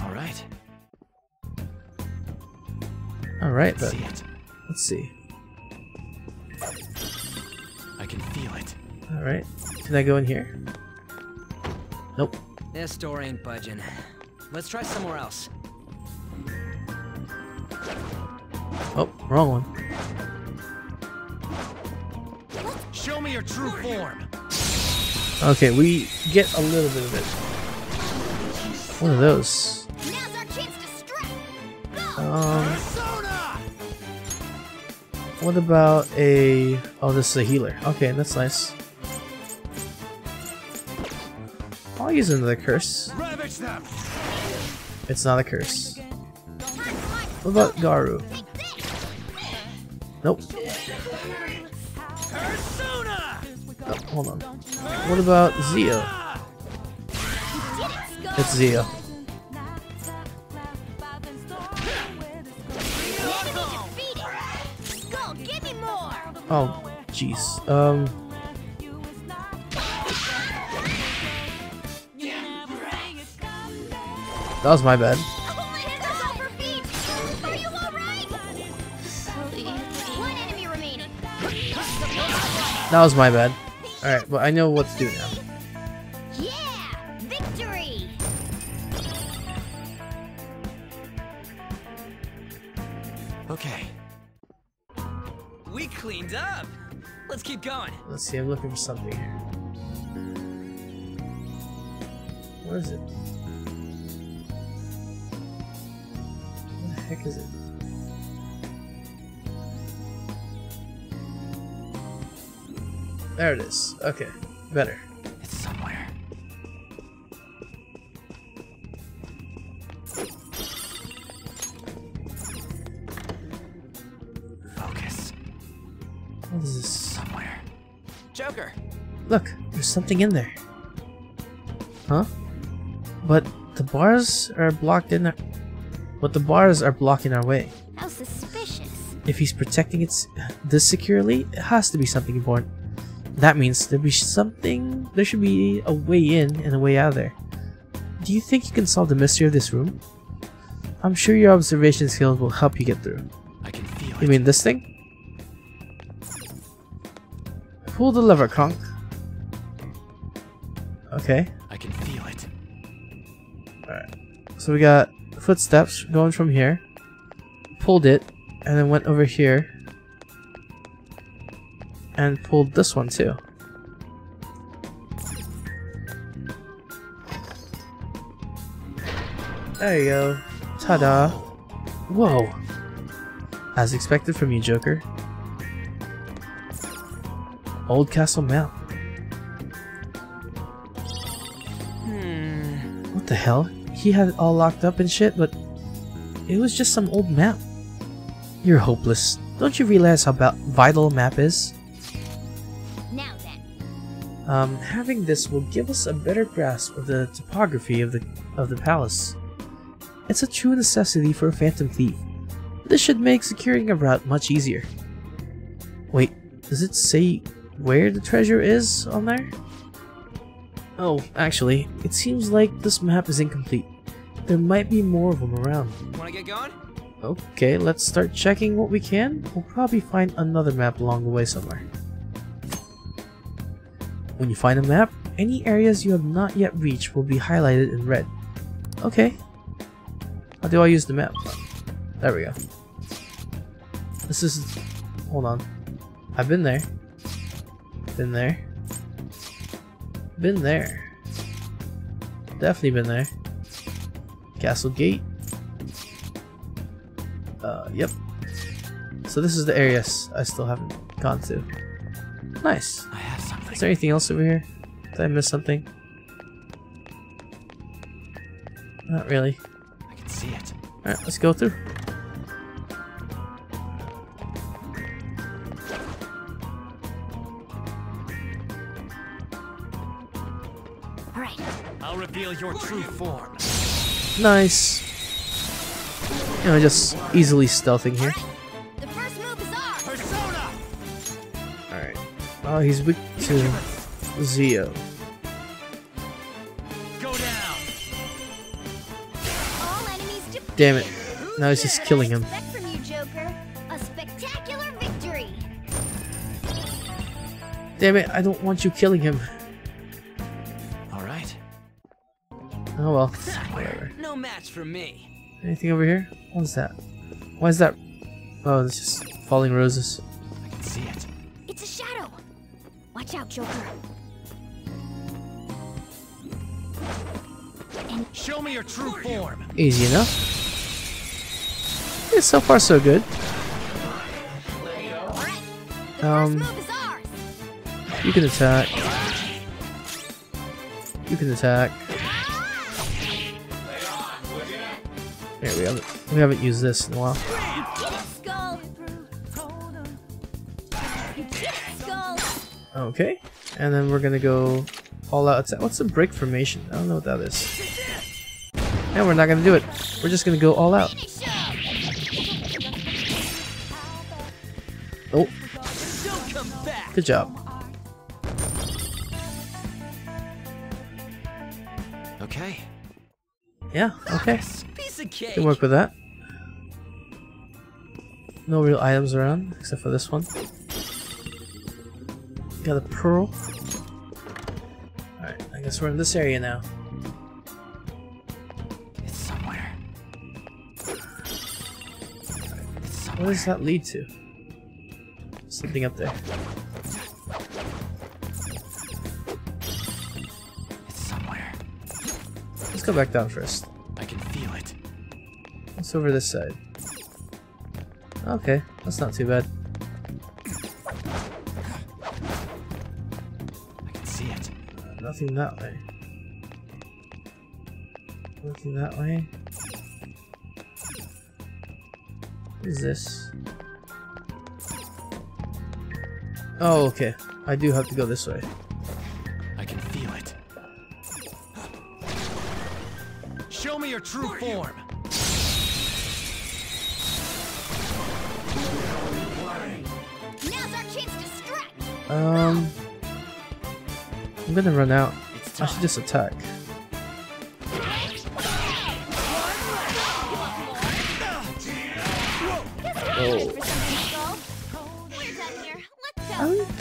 [SPEAKER 6] All right.
[SPEAKER 1] Alright,
[SPEAKER 6] Let's
[SPEAKER 1] but
[SPEAKER 6] see it.
[SPEAKER 1] let's see.
[SPEAKER 6] I can feel it.
[SPEAKER 1] Alright. Can I go in here? Nope.
[SPEAKER 5] This door ain't budging. Let's try somewhere else.
[SPEAKER 1] Wrong one.
[SPEAKER 6] Show me your true form.
[SPEAKER 1] Okay, we get a little bit of it. What are those?
[SPEAKER 9] Now's our chance to strike. Go!
[SPEAKER 1] Um, what about a... Oh, this is a healer. Okay, that's nice. I'll use another curse. It's not a curse. What about Garu? Nope. Oh, hold on. What about Zio? It's
[SPEAKER 9] more!
[SPEAKER 1] Oh, jeez. Um... That was my bad. That was my bad. Alright, but I know what to do now.
[SPEAKER 9] Yeah! Victory!
[SPEAKER 6] Okay.
[SPEAKER 5] We cleaned up. Let's keep going.
[SPEAKER 1] Let's see, I'm looking for something here. What is it? There it is. Okay, better.
[SPEAKER 6] It's somewhere. Focus.
[SPEAKER 1] What is this?
[SPEAKER 6] Somewhere.
[SPEAKER 5] Joker.
[SPEAKER 1] Look, there's something in there. Huh? But the bars are blocked in our... But the bars are blocking our way.
[SPEAKER 9] How suspicious.
[SPEAKER 1] If he's protecting it this securely, it has to be something important. That means there be something. There should be a way in and a way out of there. Do you think you can solve the mystery of this room? I'm sure your observation skills will help you get through.
[SPEAKER 6] I can feel it.
[SPEAKER 1] You mean this thing? Pull the lever, Kronk. Okay.
[SPEAKER 6] I can feel it. Alright.
[SPEAKER 1] So we got footsteps going from here. Pulled it, and then went over here. And pulled this one too. There you go. Ta-da. Whoa. As expected from you, Joker. Old Castle map.
[SPEAKER 5] Hmm.
[SPEAKER 1] What the hell? He had it all locked up and shit, but it was just some old map. You're hopeless. Don't you realize how vital a map is? Um, having this will give us a better grasp of the topography of the of the palace. It's a true necessity for a phantom thief. This should make securing a route much easier. Wait, does it say where the treasure is on there? Oh, actually, it seems like this map is incomplete. There might be more of them around.
[SPEAKER 5] Wanna get going?
[SPEAKER 1] Okay, let's start checking what we can. We'll probably find another map along the way somewhere. When you find a map, any areas you have not yet reached will be highlighted in red. Okay. How do I use the map? There we go. This is... Hold on. I've been there. Been there. Been there. Definitely been there. Castle Gate. Uh, yep. So this is the areas I still haven't gone to. Nice.
[SPEAKER 6] I have something.
[SPEAKER 1] Is there anything else over here? Did I miss something? Not really.
[SPEAKER 6] I can see it.
[SPEAKER 1] Alright, let's go through.
[SPEAKER 4] Alright,
[SPEAKER 6] I'll reveal your true form.
[SPEAKER 1] Nice. You know, just easily stealthing here.
[SPEAKER 9] The first move is ours.
[SPEAKER 6] Persona!
[SPEAKER 1] Alright. Oh, he's weak to Zio.
[SPEAKER 6] Go down!
[SPEAKER 9] All enemies.
[SPEAKER 1] Damn it. Now he's just killing him.
[SPEAKER 9] From you, Joker. A spectacular victory.
[SPEAKER 1] Damn it, I don't want you killing him.
[SPEAKER 6] Alright.
[SPEAKER 1] Oh well. Whatever.
[SPEAKER 5] No match for me.
[SPEAKER 1] Anything over here? What's that? Why is that? Oh, it's just falling roses. Easy enough. Yeah, so far so good. Um, you can attack. You can attack. Here we haven't we haven't used this in a while. Okay, and then we're gonna go all out attack. What's the break formation? I don't know what that is. And we're not gonna do it. We're just gonna go all out. Oh,
[SPEAKER 5] Don't come back.
[SPEAKER 1] good job.
[SPEAKER 6] Okay.
[SPEAKER 1] Yeah, okay. Can work with that. No real items around, except for this one. Got a pearl. Alright, I guess we're in this area now. What does that lead to? Something up there.
[SPEAKER 6] It's somewhere.
[SPEAKER 1] Let's go back down first.
[SPEAKER 6] I can feel it.
[SPEAKER 1] It's over this side? Okay, that's not too bad.
[SPEAKER 6] I can see it.
[SPEAKER 1] Nothing that way. Nothing that way. Is this? Oh, okay. I do have to go this way.
[SPEAKER 6] I can feel it. Show me your true form.
[SPEAKER 9] Now's our chance to strike.
[SPEAKER 1] Um, I'm gonna run out. I should just attack.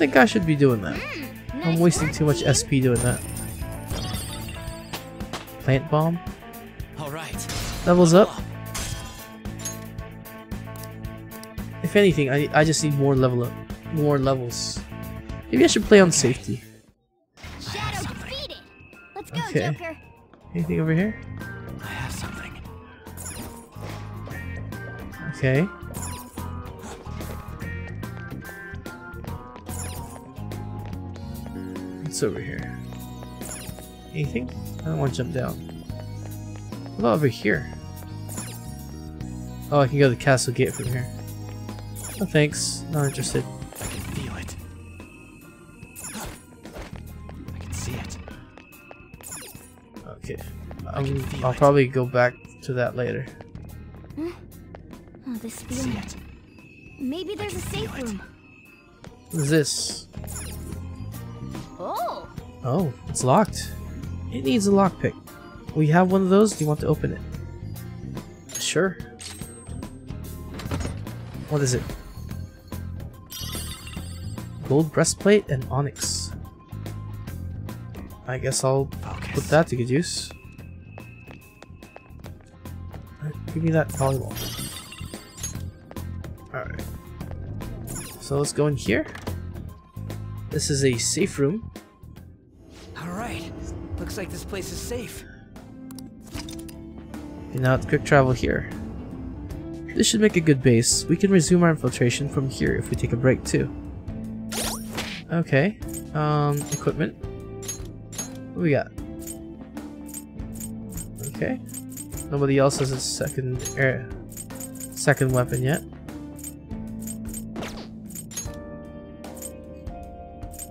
[SPEAKER 1] Think I should be doing that. I'm wasting too much SP doing that. Plant bomb
[SPEAKER 6] Alright.
[SPEAKER 1] levels up. If anything, I I just need more level up, more levels. Maybe I should play on safety.
[SPEAKER 9] Shadow defeated. Let's go,
[SPEAKER 1] Okay.
[SPEAKER 9] Joker.
[SPEAKER 1] Anything over here?
[SPEAKER 6] I have something.
[SPEAKER 1] Okay. over here? Anything? I don't want to jump down. What about over here? Oh, I can go to the castle gate from here. No thanks. Not interested.
[SPEAKER 6] I can feel it. I can see it.
[SPEAKER 1] Okay. i will um, probably go back to that later. Huh?
[SPEAKER 9] Oh, this feeling. Maybe there's a safe room.
[SPEAKER 1] What is this?
[SPEAKER 9] Oh,
[SPEAKER 1] it's locked. It needs a lockpick. We have one of those. Do you want to open it? Sure. What is it? Gold breastplate and onyx. I guess I'll put that to good use. Alright, Give me that volleyball. Alright. So let's go in here. This is a safe room.
[SPEAKER 5] Looks like this place is safe.
[SPEAKER 1] Now quick travel here. This should make a good base. We can resume our infiltration from here if we take a break too. Okay. Um, equipment. What we got? Okay. Nobody else has a second air, second weapon yet.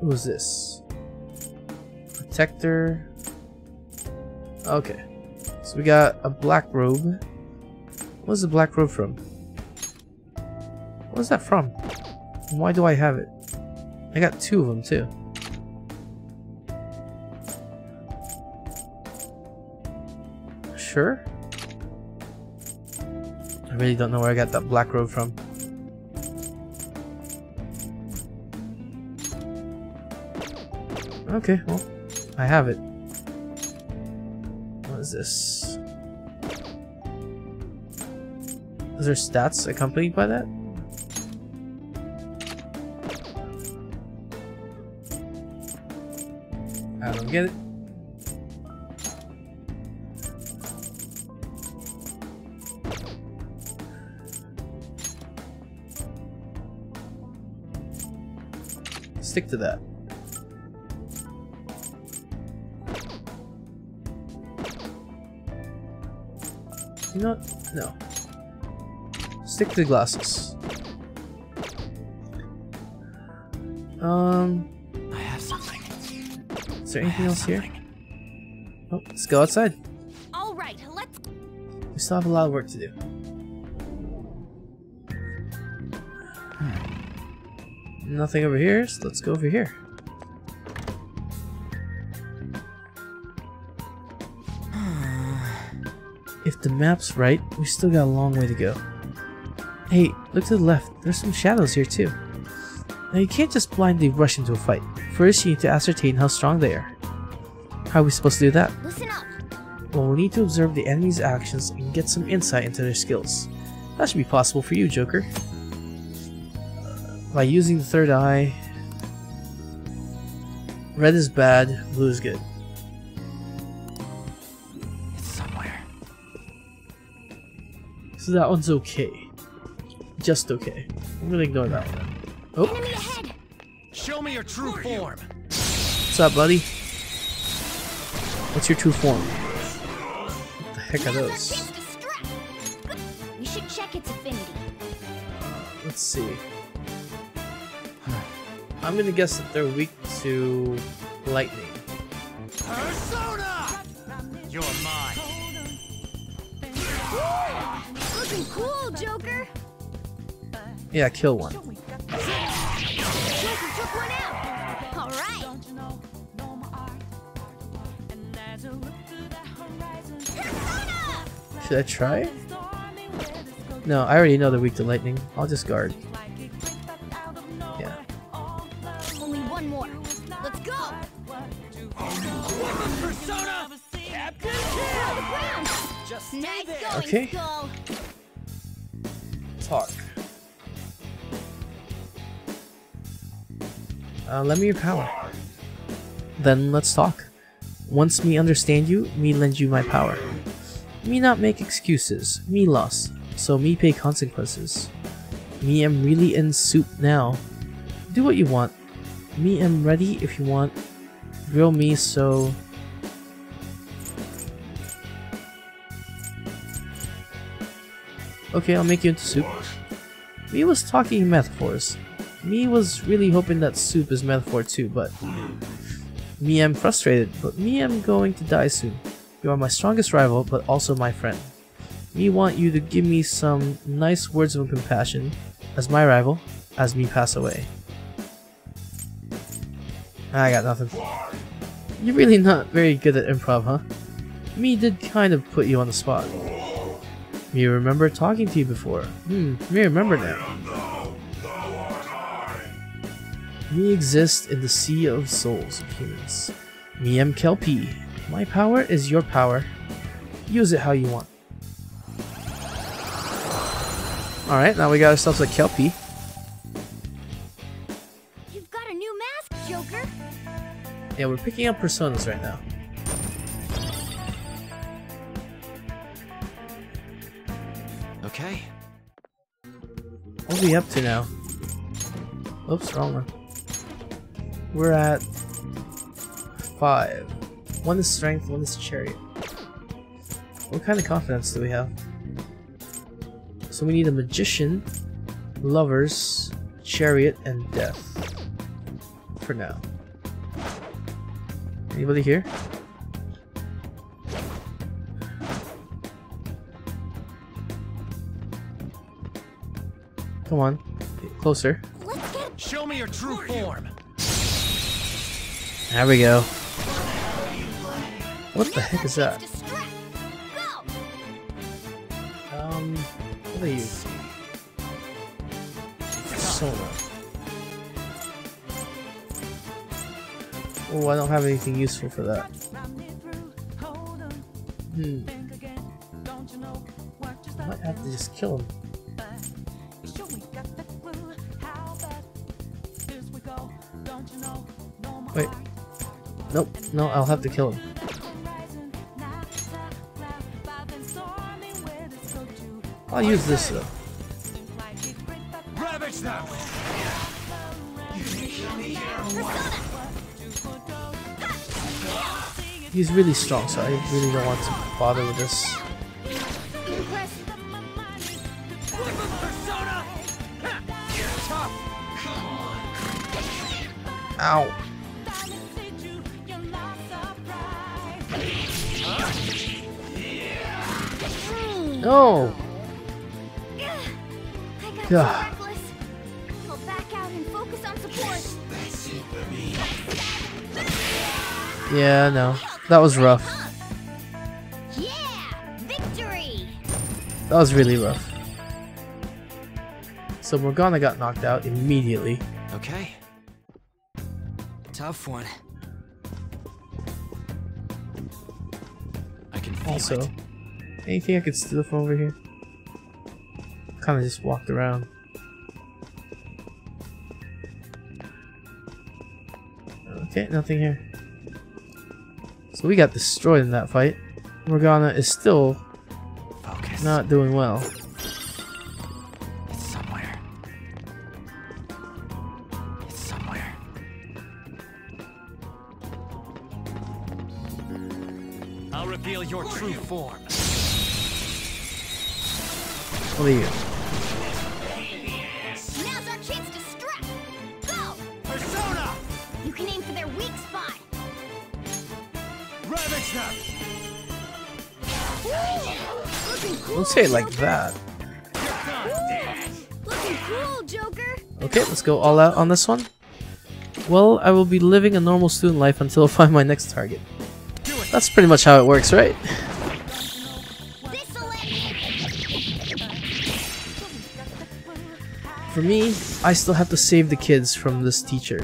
[SPEAKER 1] Who is this? Protector. Okay. So we got a black robe. What's the black robe from? What's that from? Why do I have it? I got two of them too. Sure? I really don't know where I got that black robe from. Okay, well, I have it. This? Is there stats accompanied by that? I don't get it. Stick to that. You know? No. Stick to the glasses. Um,
[SPEAKER 6] I have something.
[SPEAKER 1] is there anything
[SPEAKER 6] have
[SPEAKER 1] else here? Oh, let's go outside.
[SPEAKER 9] all right. Let's.
[SPEAKER 1] We still have a lot of work to do. Nothing over here, so let's go over here. The map's right, we still got a long way to go. Hey, look to the left. There's some shadows here too. Now you can't just blindly rush into a fight. First, you need to ascertain how strong they are. How are we supposed to do that?
[SPEAKER 9] Listen up.
[SPEAKER 1] Well, we need to observe the enemy's actions and get some insight into their skills. That should be possible for you, Joker. Uh, by using the third eye, red is bad, blue is good. So that one's okay. Just okay. I'm gonna ignore that one. Oh,
[SPEAKER 9] Enemy ahead.
[SPEAKER 6] Show me your true form.
[SPEAKER 1] what's up, buddy? What's your true form? What the heck are those?
[SPEAKER 9] chance to strike. Good. We should check its affinity.
[SPEAKER 1] Let's see. I'm gonna guess that they're weak to lightning. Yeah, kill one. Should I try? No, I already know they're weak to lightning. I'll just guard. Uh, lend me your power. Then let's talk. Once me understand you, me lend you my power. Me not make excuses. Me lost. So me pay consequences. Me am really in soup now. Do what you want. Me am ready if you want. Grill me so... Okay, I'll make you into soup. Me was talking metaphors. Me was really hoping that soup is metaphor too, but me I'm frustrated, but me I'm going to die soon. You are my strongest rival, but also my friend. Me want you to give me some nice words of compassion as my rival, as me pass away. I got nothing. You're really not very good at improv, huh? Me did kind of put you on the spot. Me remember talking to you before. Hmm, me remember now. Me exist in the sea of souls of humans. Me am Kelpie. My power is your power. Use it how you want. Alright, now we got ourselves a Kelpie.
[SPEAKER 9] You've got a new mask, Joker.
[SPEAKER 1] Yeah, we're picking up personas right now.
[SPEAKER 5] Okay.
[SPEAKER 1] What are we up to now? Oops, wrong one. We're at five. One is strength, one is chariot. What kind of confidence do we have? So we need a magician, lovers, chariot, and death. For now. Anybody here? Come on, get closer.
[SPEAKER 9] Let's get
[SPEAKER 6] Show me your true form.
[SPEAKER 1] There we go. What the heck is that? Um, what are you? Oh, I don't have anything useful for that. Hmm. I might have to just kill him. Nope. No, I'll have to kill him. I'll use this though. He's really strong, so I really don't want to bother with this. Ow.
[SPEAKER 9] On support.
[SPEAKER 1] Yeah, no. That was rough.
[SPEAKER 9] Yeah! Victory!
[SPEAKER 1] That was really rough. So Morgana got knocked out immediately.
[SPEAKER 5] Okay. Tough one. I can feel
[SPEAKER 1] Also,
[SPEAKER 5] it.
[SPEAKER 1] Anything I could steal from over here? Kind of just walked around. Okay, nothing here. So we got destroyed in that fight. Morgana is still
[SPEAKER 5] Focus.
[SPEAKER 1] not doing well. What are you?
[SPEAKER 9] Now's our chance to strike! Go!
[SPEAKER 6] Persona!
[SPEAKER 9] You can aim for their weak spot!
[SPEAKER 6] Ravage them!
[SPEAKER 9] Cool,
[SPEAKER 1] Don't say it like that.
[SPEAKER 9] Cool,
[SPEAKER 1] Okay, let's go all out on this one. Well, I will be living a normal student life until I find my next target. That's pretty much how it works, right? For me, I still have to save the kids from this teacher.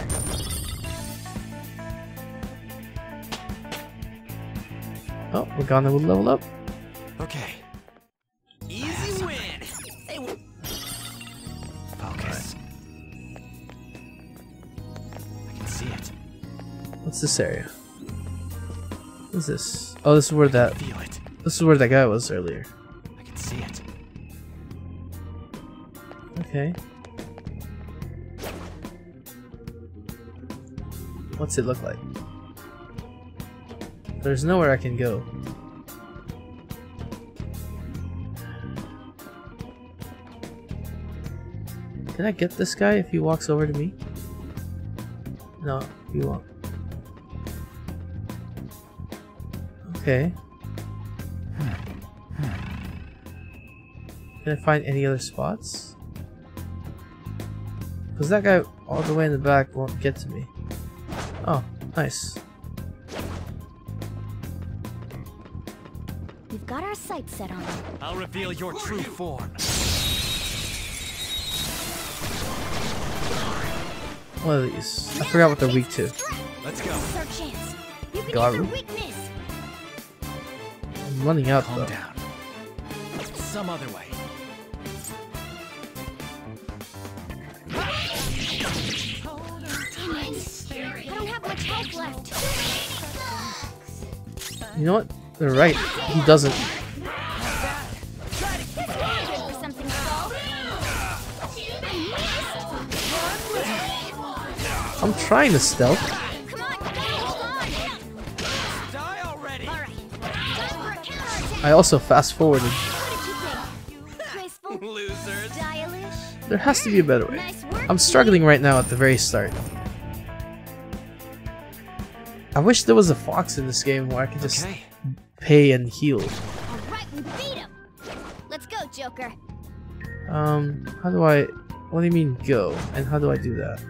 [SPEAKER 1] Oh, Morgana will level up.
[SPEAKER 5] Okay. Easy win. Hey, Focus. I can see it.
[SPEAKER 1] What's this area? What's this? Oh, this is where that
[SPEAKER 5] Feel it.
[SPEAKER 1] this is where that guy was earlier.
[SPEAKER 5] I can see it.
[SPEAKER 1] Okay. What's it look like? There's nowhere I can go. Can I get this guy if he walks over to me? No, he won't. Okay. Can I find any other spots? Because that guy all the way in the back won't get to me. Nice.
[SPEAKER 9] We've got our sights set on him.
[SPEAKER 6] I'll reveal your true form.
[SPEAKER 1] One of these? I forgot what they're weak to.
[SPEAKER 6] Let's go.
[SPEAKER 9] This is our chance. You can
[SPEAKER 1] Garu?
[SPEAKER 9] hit their weakness.
[SPEAKER 1] I'm running out
[SPEAKER 6] Calm
[SPEAKER 1] though.
[SPEAKER 6] down. Some other way.
[SPEAKER 1] You know what? They're right. He doesn't.
[SPEAKER 9] Good for something small.
[SPEAKER 1] I'm trying to stealth.
[SPEAKER 9] Come on, hold on.
[SPEAKER 5] Die already!
[SPEAKER 9] Alright. Time for a counterattack.
[SPEAKER 1] I also fast forwarded.
[SPEAKER 9] What did you think? Graceful?
[SPEAKER 5] Losers!
[SPEAKER 9] Stylish?
[SPEAKER 1] There has to be a better way. I'm struggling right now at the very start. I wish there was a fox in this game where I could just
[SPEAKER 5] Okay.
[SPEAKER 1] pay and heal.
[SPEAKER 9] Alright, we beat him. Let's go, Joker.
[SPEAKER 1] Um, how do I... What do you mean go? And how do I do that?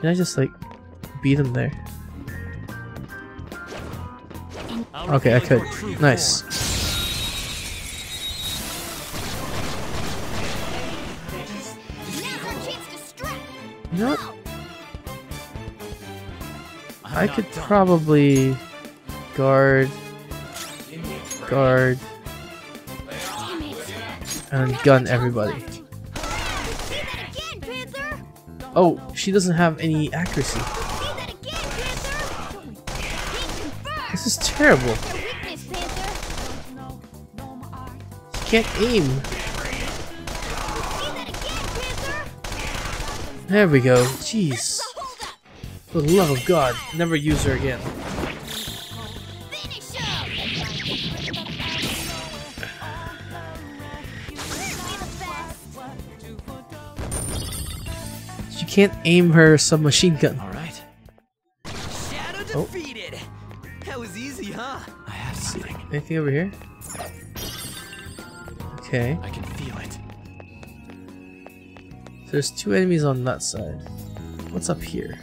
[SPEAKER 1] Can I just like beat him there? Okay, I could.
[SPEAKER 6] your true
[SPEAKER 1] Nice. I could probably guard, guard, and gun everybody. Oh, she doesn't have any accuracy. This is terrible. She can't aim. There we go. Jeez.
[SPEAKER 9] Hold up.
[SPEAKER 1] For the love of God, never use her again.
[SPEAKER 9] Finish him. Certainly the best.
[SPEAKER 1] She can't aim her submachine gun.
[SPEAKER 5] Alright. Shadow
[SPEAKER 1] Oh.
[SPEAKER 5] defeated! That was easy, huh?
[SPEAKER 6] I have something.
[SPEAKER 1] Anything over here? Okay.
[SPEAKER 6] I can feel it.
[SPEAKER 1] There's two enemies on that side. What's up here?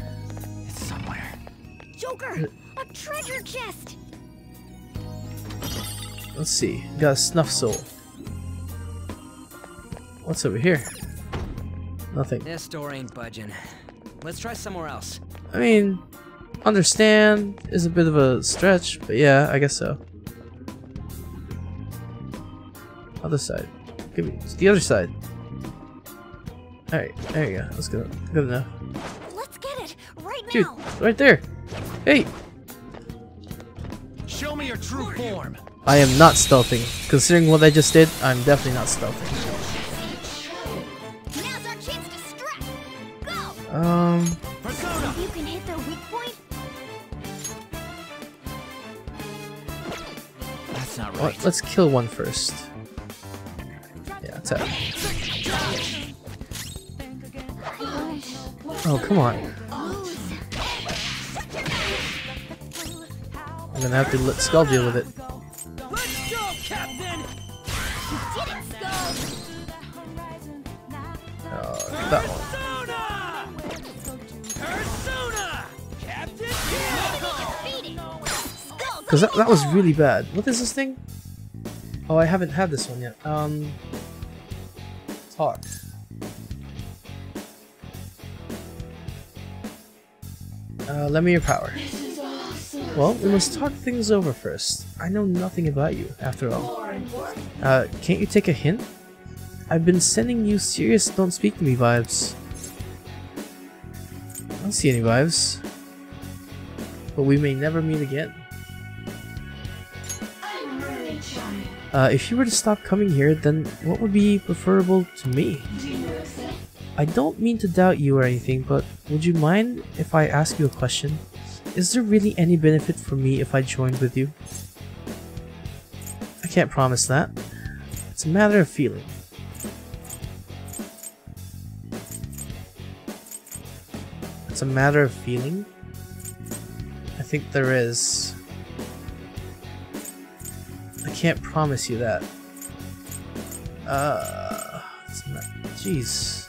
[SPEAKER 9] Chest.
[SPEAKER 1] Let's see. Got a snuff soul. What's over here? Nothing.
[SPEAKER 5] This door ain't budging. Let's try somewhere else.
[SPEAKER 1] I mean, understand is a bit of a stretch, but yeah, I guess so. Other side. Give me it's the other side. Alright, there you go. That's good. Good enough.
[SPEAKER 9] Let's get it right
[SPEAKER 1] Dude,
[SPEAKER 9] now.
[SPEAKER 1] right there. Hey,
[SPEAKER 6] Show me your true form.
[SPEAKER 1] I am not stealthing. Considering what I just did, I'm definitely not stealthing.
[SPEAKER 9] Now's our chance to strike. Go.
[SPEAKER 1] Um,
[SPEAKER 6] Persona.
[SPEAKER 9] You can hit their weak point,
[SPEAKER 6] That's not right.
[SPEAKER 1] let's kill one first. Yeah, attack. Oh, come on. I'm gonna have to let Skull deal with it.
[SPEAKER 9] Skull,
[SPEAKER 1] Because that, that was really bad. What is this thing? Oh, I haven't had this one yet. Um, talk. Uh, lend me your power. Well, we must talk things over first. I know nothing about you, after all. Uh, can't you take a hint? I've been sending you serious don't speak to me vibes. I don't see any vibes. But we may never meet again. Uh, if you were to stop coming here, then what would be preferable to me? I don't mean to doubt you or anything, but would you mind if I ask you a question? Is there really any benefit for me if I joined with you? I can't promise that. It's a matter of feeling. It's a matter of feeling? I think there is. I can't promise you that. Uh, jeez.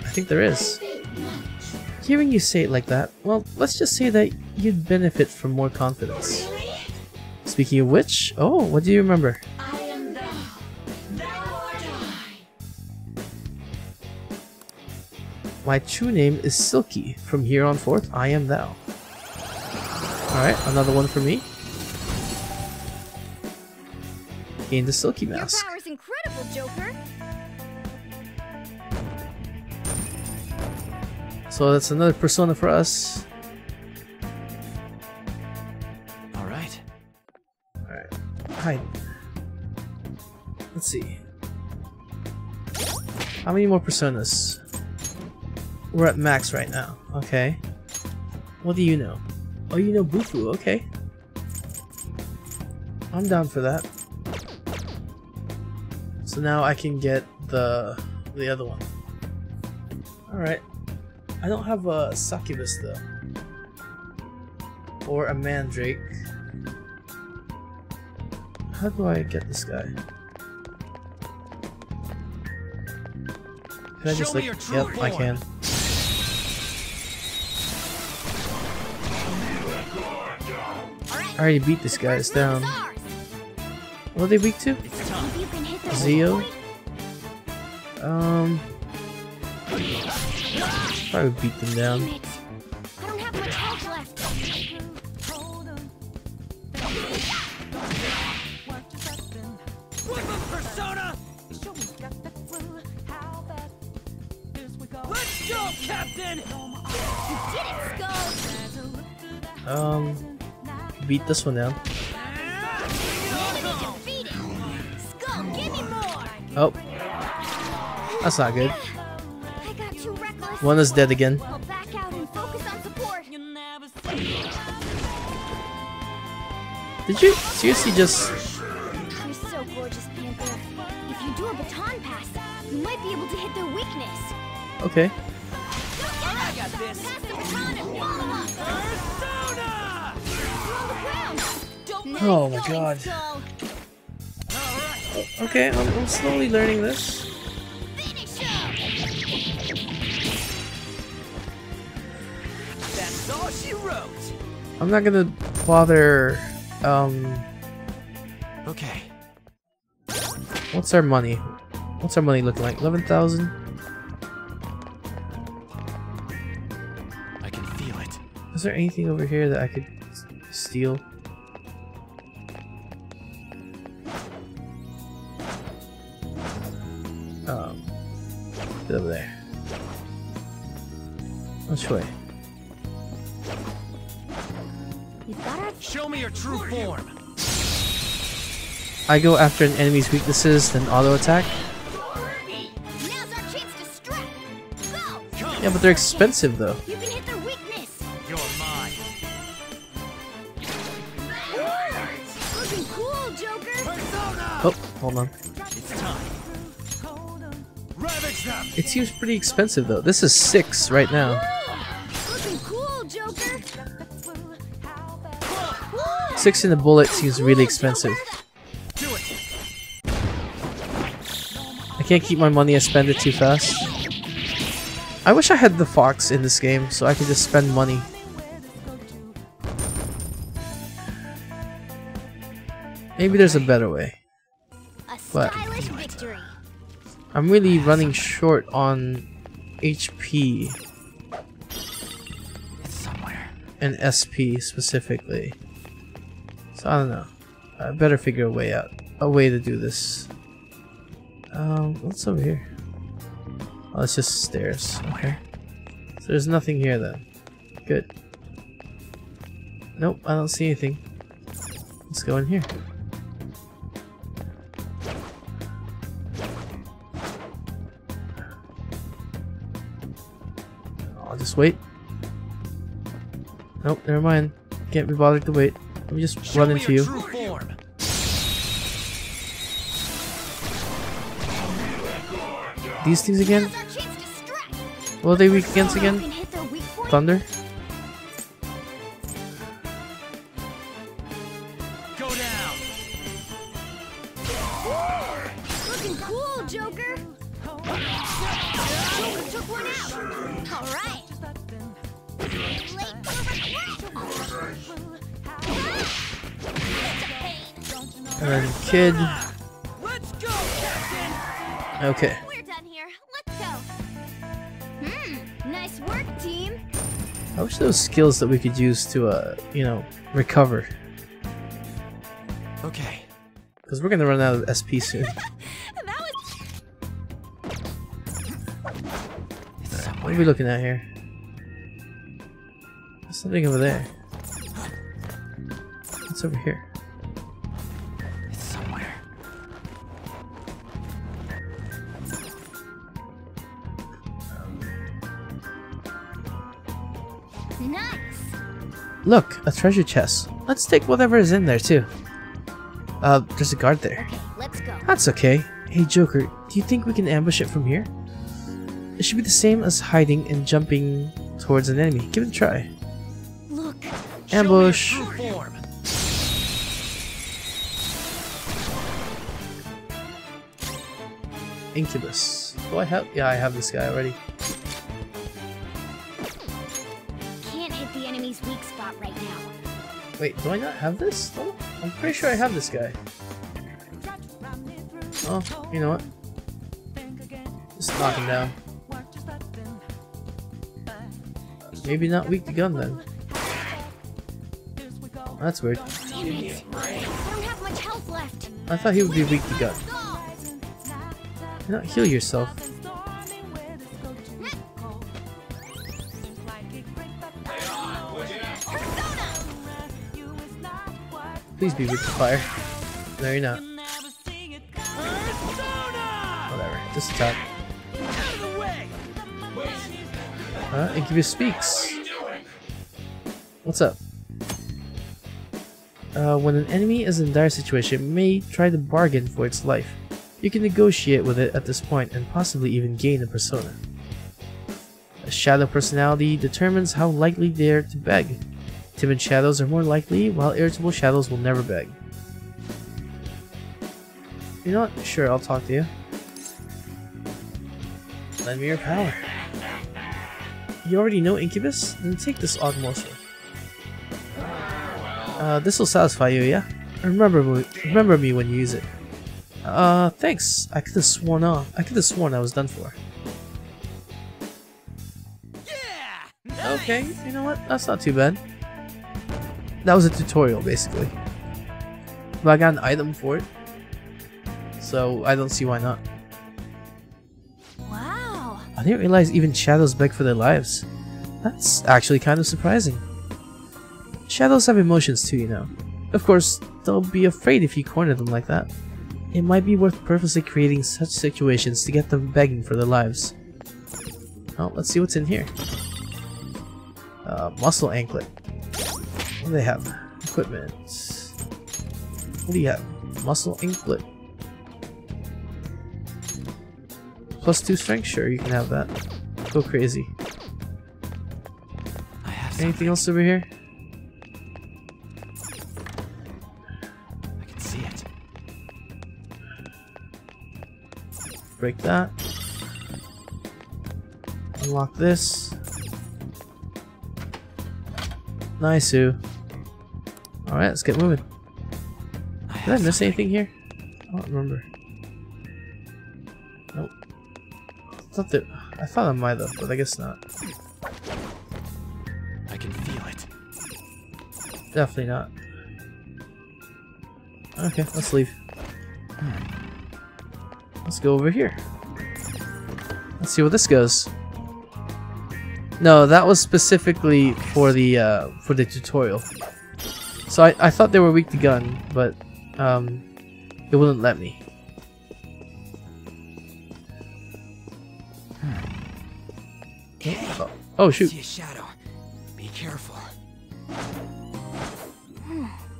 [SPEAKER 1] I think there is. Hearing you say it like that, well, let's just say that you'd benefit from more confidence. Speaking of which, oh, what do you remember? My true name is Silky. From here on forth, I am thou. Alright, another one for me. Gain the Silky
[SPEAKER 9] Your
[SPEAKER 1] mask.
[SPEAKER 9] power's incredible, Joker.
[SPEAKER 1] So that's another persona for us.
[SPEAKER 6] All right.
[SPEAKER 1] Alright. Hi. Let's see. How many more personas? We're at max right now. Okay. What do you know? Oh, you know Bufu. Okay. I'm down for that. So now I can get the the other one. Alright. I don't have a succubus though. Or a mandrake. How do I get this guy? Can I just like yep, I can. I already beat this guy, it's down. What are they weak to?
[SPEAKER 6] It's time.
[SPEAKER 9] If you can hit the Zio?
[SPEAKER 1] Um
[SPEAKER 9] You did it, Skull.
[SPEAKER 1] Um beat this one down.
[SPEAKER 9] Defeated. Skull, give me more.
[SPEAKER 1] Oh. That's not good. One is dead again.
[SPEAKER 9] I'll back out and focus on support.
[SPEAKER 1] Did you seriously just
[SPEAKER 9] You're so gorgeous, Panther. If you do a baton pass, you might be able to hit their weakness.
[SPEAKER 1] Okay.
[SPEAKER 9] I got this. Pass the baton and follow up.
[SPEAKER 6] Persona!
[SPEAKER 9] You're on the ground. Don't
[SPEAKER 1] Oh my god. Okay, I'm, I'm slowly learning this. I'm not gonna bother um
[SPEAKER 6] Okay.
[SPEAKER 1] what's our money? What's our money looking like? Eleven thousand?
[SPEAKER 6] I can feel it.
[SPEAKER 1] Is there anything over here that I could steal? Um get over there. Which way?
[SPEAKER 9] Our
[SPEAKER 6] Show me your true form.
[SPEAKER 1] I go after an enemy's weaknesses, then auto attack?
[SPEAKER 9] Now's our chance to strike. Go.
[SPEAKER 6] Come.
[SPEAKER 1] Yeah, but they're expensive though.
[SPEAKER 9] You can hit their weakness.
[SPEAKER 6] You're mine.
[SPEAKER 9] Looking cool, Joker.
[SPEAKER 6] Persona!
[SPEAKER 1] Oh, hold on.
[SPEAKER 6] It's time. Ravage them!
[SPEAKER 1] It seems pretty expensive though. This is six right now. Six in the bullet seems really expensive. I can't keep my money, I spend it too fast. I wish I had the fox in this game so I could just spend money. Maybe there's a better way.
[SPEAKER 9] Victory.
[SPEAKER 1] I'm really running short on HP and SP specifically. So I don't know. I better figure a way out. A way to do this. Um, what's over here? Oh, it's just stairs. Okay. So there's nothing here then. Good. Nope, I don't see anything. Let's go in here. I'll just wait. Nope, never mind. Can't be bothered to wait. Let me just
[SPEAKER 6] Show
[SPEAKER 1] run into you.
[SPEAKER 6] form.
[SPEAKER 1] These things again?
[SPEAKER 9] Now's our chance to strike.
[SPEAKER 1] What are they weak against again?
[SPEAKER 9] can hit their weak point.
[SPEAKER 1] Thunder? Kid.
[SPEAKER 6] Let's go, Captain!
[SPEAKER 1] Okay.
[SPEAKER 9] We're done here. Let's go. Hmm. Nice work, team.
[SPEAKER 1] I wish there was skills that we could use to, uh, you know, recover.
[SPEAKER 6] Okay.
[SPEAKER 1] Because we're gonna run out of SP soon.
[SPEAKER 9] That was
[SPEAKER 6] It's somewhere.
[SPEAKER 1] What are we looking at here? There's something over there. What's over here? Look, a treasure chest. Let's take whatever is in there too. Uh, there's a guard there.
[SPEAKER 9] Okay, let's go.
[SPEAKER 1] That's okay. Hey Joker, do you think we can ambush it from here? It should be the same as hiding and jumping towards an enemy. Give it a try.
[SPEAKER 9] Look.
[SPEAKER 1] Ambush.
[SPEAKER 6] Show me your true form.
[SPEAKER 1] Incubus. Do I have? Yeah, I have this guy already. Wait, do I not have this? I'm pretty sure I have this guy. Oh, you know what? Just knock him down. Maybe not weak to gun then. That's weird.
[SPEAKER 9] I
[SPEAKER 1] thought he would be weak to gun. You know, heal yourself. Please be weak to fire. No, you're not. Whatever. Just attack.
[SPEAKER 6] Out of the way!
[SPEAKER 1] Uh, Incubus speaks. What's up? Uh, when an enemy is in a dire situation, it may try to bargain for its life. You can negotiate with it at this point and possibly even gain a persona. A shadow personality determines how likely they are to beg. Timid shadows are more likely, while irritable shadows will never beg. You know what? Sure, I'll talk to you. Lend me your power. You already know Incubus? Then take this Og morsel. Uh, this will satisfy you, yeah? Remember me, remember me when you use it. Uh, thanks. I could have sworn off. I could have sworn I was done for.
[SPEAKER 6] Yeah!
[SPEAKER 1] Okay, you know what? That's not too bad. That was a tutorial, basically. But I got an item for it. So, I don't see why not.
[SPEAKER 9] Wow.
[SPEAKER 1] I didn't realize even shadows beg for their lives. That's actually kind of surprising. Shadows have emotions too, you know. Of course, they'll be afraid if you corner them like that. It might be worth purposely creating such situations to get them begging for their lives. Well, let's see what's in here. Uh, muscle anklet. Do they have? Equipment. What do you have? Muscle anklet. Plus two strength? Sure, you can have that. Go crazy.
[SPEAKER 6] I have
[SPEAKER 1] Anything else over here?
[SPEAKER 6] I can see it.
[SPEAKER 1] Break that. Unlock this. Nice, Alright, let's get moving. Did I
[SPEAKER 6] have
[SPEAKER 1] miss anything here? I don't remember. Nope. I thought that I thought I might have, but I guess not.
[SPEAKER 6] I can feel it.
[SPEAKER 1] Definitely not. Okay, let's leave. Let's go over here. Let's see where this goes. No, that was specifically for the uh, for the tutorial. So I, I thought they were weak to gun, but um, it wouldn't let me. Oh, oh shoot!
[SPEAKER 5] See a shadow. Be careful.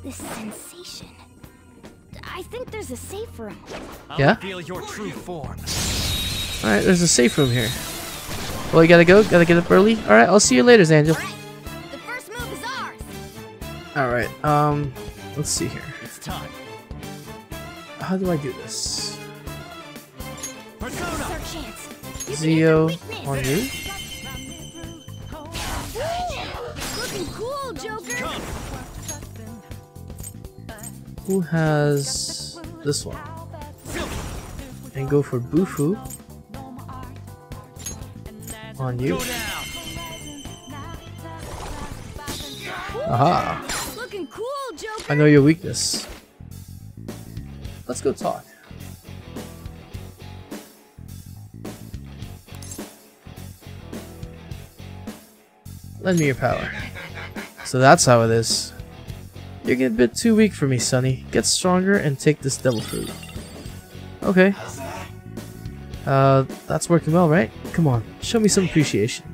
[SPEAKER 9] This sensation. I think there's a safe room.
[SPEAKER 6] I'll
[SPEAKER 1] Yeah?
[SPEAKER 6] reveal your true form.
[SPEAKER 1] Alright, there's a safe room here. Well, you gotta go? Gotta get up early? Alright, I'll see you later, Angel. Alright, um, let's see here.
[SPEAKER 6] It's time.
[SPEAKER 1] How do I do this?
[SPEAKER 9] chance. You can hit their
[SPEAKER 1] Zio on you.
[SPEAKER 9] Looking cool, Joker.
[SPEAKER 1] Who has this one? And go for Bufu on you. Aha!
[SPEAKER 9] Looking cool, Joker.
[SPEAKER 1] I know your weakness. Let's go talk. Lend me your power. So that's how it is. You're getting a bit too weak for me, Sonny. Get stronger and take this devil fruit. Okay. Uh, that's working well, right? Come on, show me some appreciation.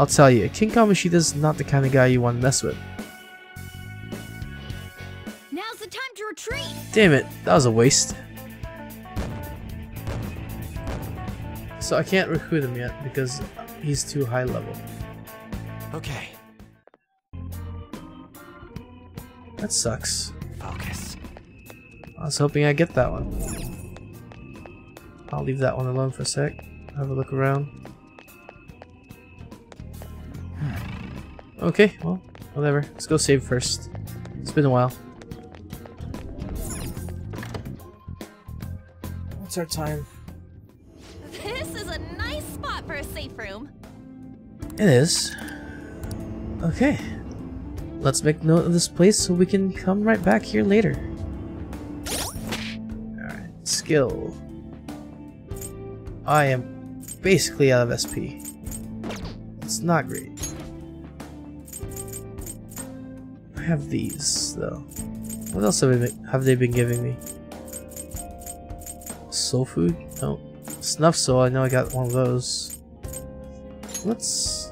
[SPEAKER 1] I'll tell you, King Kamoshida's not the kind of guy you want to mess with. Damn it, that was a waste. So I can't recruit him yet because he's too high level.
[SPEAKER 6] Okay,
[SPEAKER 1] That sucks.
[SPEAKER 6] focus.
[SPEAKER 1] I was hoping I'd get that one. I'll leave that one alone for a sec. Have a look around. Hmm. Okay, well, whatever. Let's go save first. It's been a while. What's our time?
[SPEAKER 8] This is a nice spot for a safe room.
[SPEAKER 1] It is. Okay. Let's make note of this place so we can come right back here later. Alright, skill. I am basically out of SP. It's not great. I have these, though. What else have, have they been giving me? Soul food? No. Snuff soul, I know I got one of those. Let's...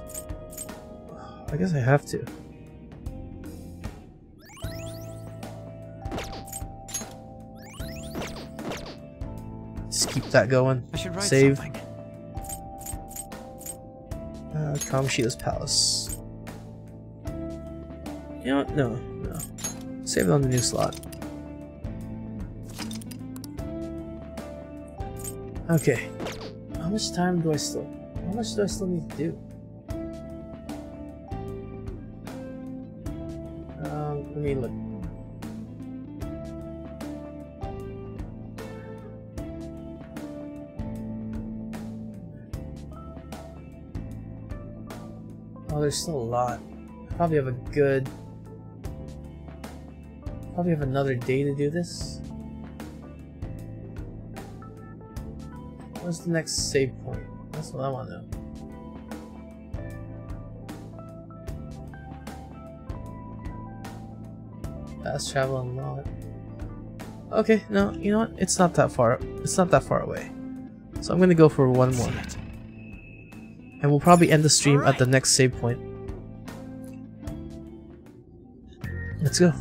[SPEAKER 1] I guess I have to. Just keep that going.
[SPEAKER 6] I should write
[SPEAKER 1] Save.
[SPEAKER 6] something.
[SPEAKER 1] Uh, Kamoshida's Palace. You know what? No, no. Save it on the new slot. Okay. How much time do I still... How much do I still need to do? Um, let me look. Oh, there's still a lot. Probably have a good. Probably have another day to do this. What's the next save point? That's what I want to know. Fast travel unlocked. Okay, no, you know what? It's not that far. It's not that far away. So I'm gonna go for one more. And we'll probably end the stream at the next save point. Let's go.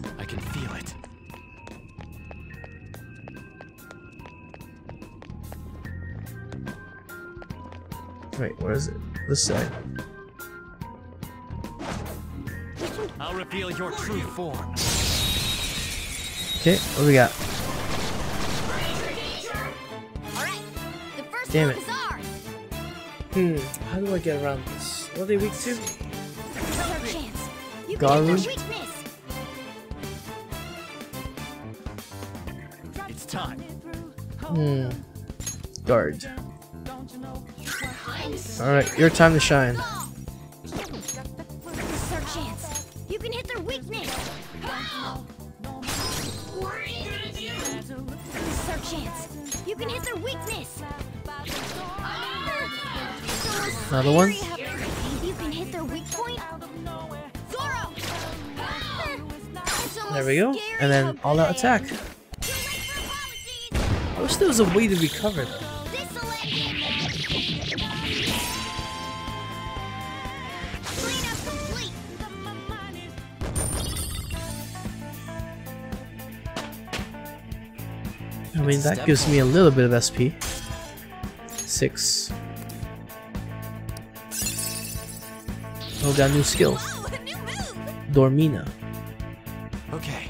[SPEAKER 1] Wait, where is it? This side.
[SPEAKER 6] I'll reveal your true form.
[SPEAKER 1] Okay, what do we got?
[SPEAKER 9] All right.
[SPEAKER 1] Damn
[SPEAKER 9] room
[SPEAKER 1] it.
[SPEAKER 9] is ours.
[SPEAKER 1] Hmm, how do I get around this? What are they weak to?
[SPEAKER 9] This is our chance. You can hit
[SPEAKER 1] Garu?
[SPEAKER 6] It's time.
[SPEAKER 1] Hmm. Guard. Alright, your time to shine.
[SPEAKER 9] This is our. You can hit their weakness. This is our chance. You can hit their.
[SPEAKER 1] Another one?
[SPEAKER 9] You can hit their weak point. Zorro. It's
[SPEAKER 1] There we go. And then all out attack.
[SPEAKER 9] Too late for apologies.
[SPEAKER 1] I wish there was a way to recover though. Mean, that gives me a little bit of SP. Six. Oh, got a new skill.
[SPEAKER 8] A new move!
[SPEAKER 1] Dormina.
[SPEAKER 6] Okay.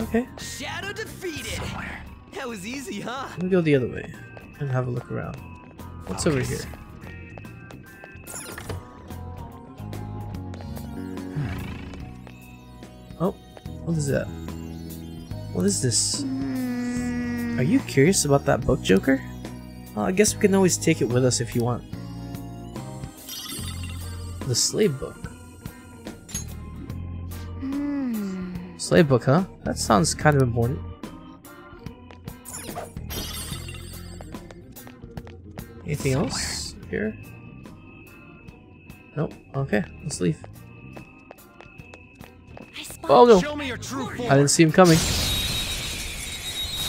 [SPEAKER 1] Okay,
[SPEAKER 5] Shadow defeated! That was easy, huh?
[SPEAKER 1] let me go the other way. and have a look around. What's over here? Hmm. Oh, what is that? What is this? Are you curious about that book, Joker? Well, I guess we can always take it with us if you want. The slave book. Slave book, huh? That sounds kind of important. Anything else here? Nope. Okay, let's leave. Oh no!
[SPEAKER 6] Show me your true
[SPEAKER 1] I didn't see him coming.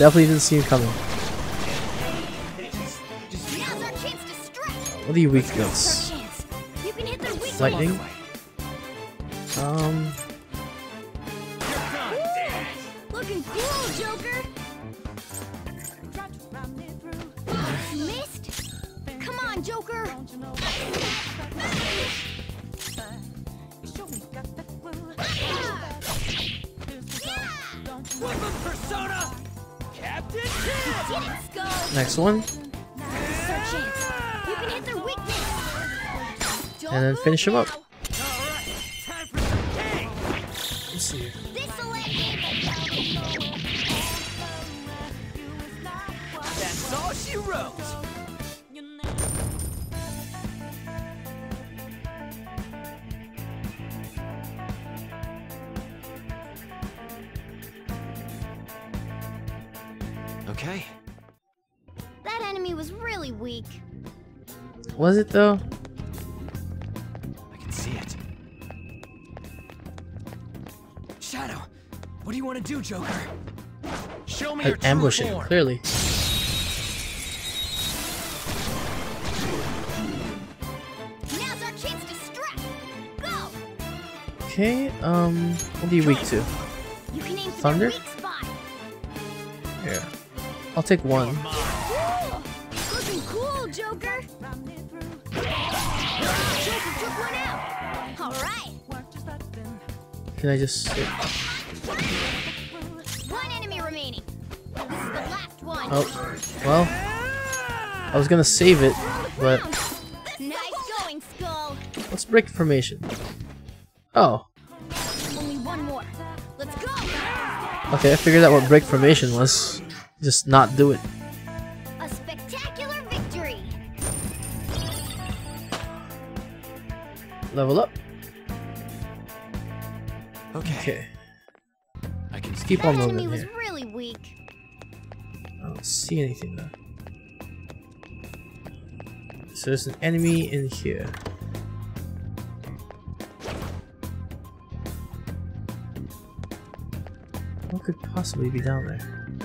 [SPEAKER 1] Definitely didn't see him coming.
[SPEAKER 9] Now's our chance to strike.
[SPEAKER 1] What are you weak
[SPEAKER 9] Our
[SPEAKER 1] against?
[SPEAKER 9] chance. You can hit their weak
[SPEAKER 1] Lightning? Um, all him up.
[SPEAKER 5] Okay.
[SPEAKER 9] That enemy was really weak.
[SPEAKER 1] Was it though?
[SPEAKER 5] Joker?
[SPEAKER 6] Show me
[SPEAKER 1] I
[SPEAKER 6] your true
[SPEAKER 1] ambushing
[SPEAKER 6] form.
[SPEAKER 1] clearly.
[SPEAKER 9] Now's our chance to strike. Go.
[SPEAKER 1] Okay. Um, what are you weak to?
[SPEAKER 9] You can aim
[SPEAKER 1] Thunder?
[SPEAKER 9] their weak spot.
[SPEAKER 1] Here, I'll take one.
[SPEAKER 9] Cool. Looking cool, Joker. Joker took one out. All right.
[SPEAKER 1] Can I just?
[SPEAKER 9] One
[SPEAKER 1] Oh, well. I was gonna save it, but
[SPEAKER 9] Nice going, Skull.
[SPEAKER 1] let's break formation. Oh,
[SPEAKER 9] Only one more. Let's go.
[SPEAKER 1] okay. I figured out what break formation was. Just not do it.
[SPEAKER 9] A spectacular victory.
[SPEAKER 1] Level up.
[SPEAKER 5] Okay.
[SPEAKER 1] Okay.
[SPEAKER 5] I can
[SPEAKER 1] Let's keep on
[SPEAKER 9] That enemy
[SPEAKER 1] moving
[SPEAKER 9] was
[SPEAKER 1] here. See anything though. So there's an enemy in here. What could possibly be down there?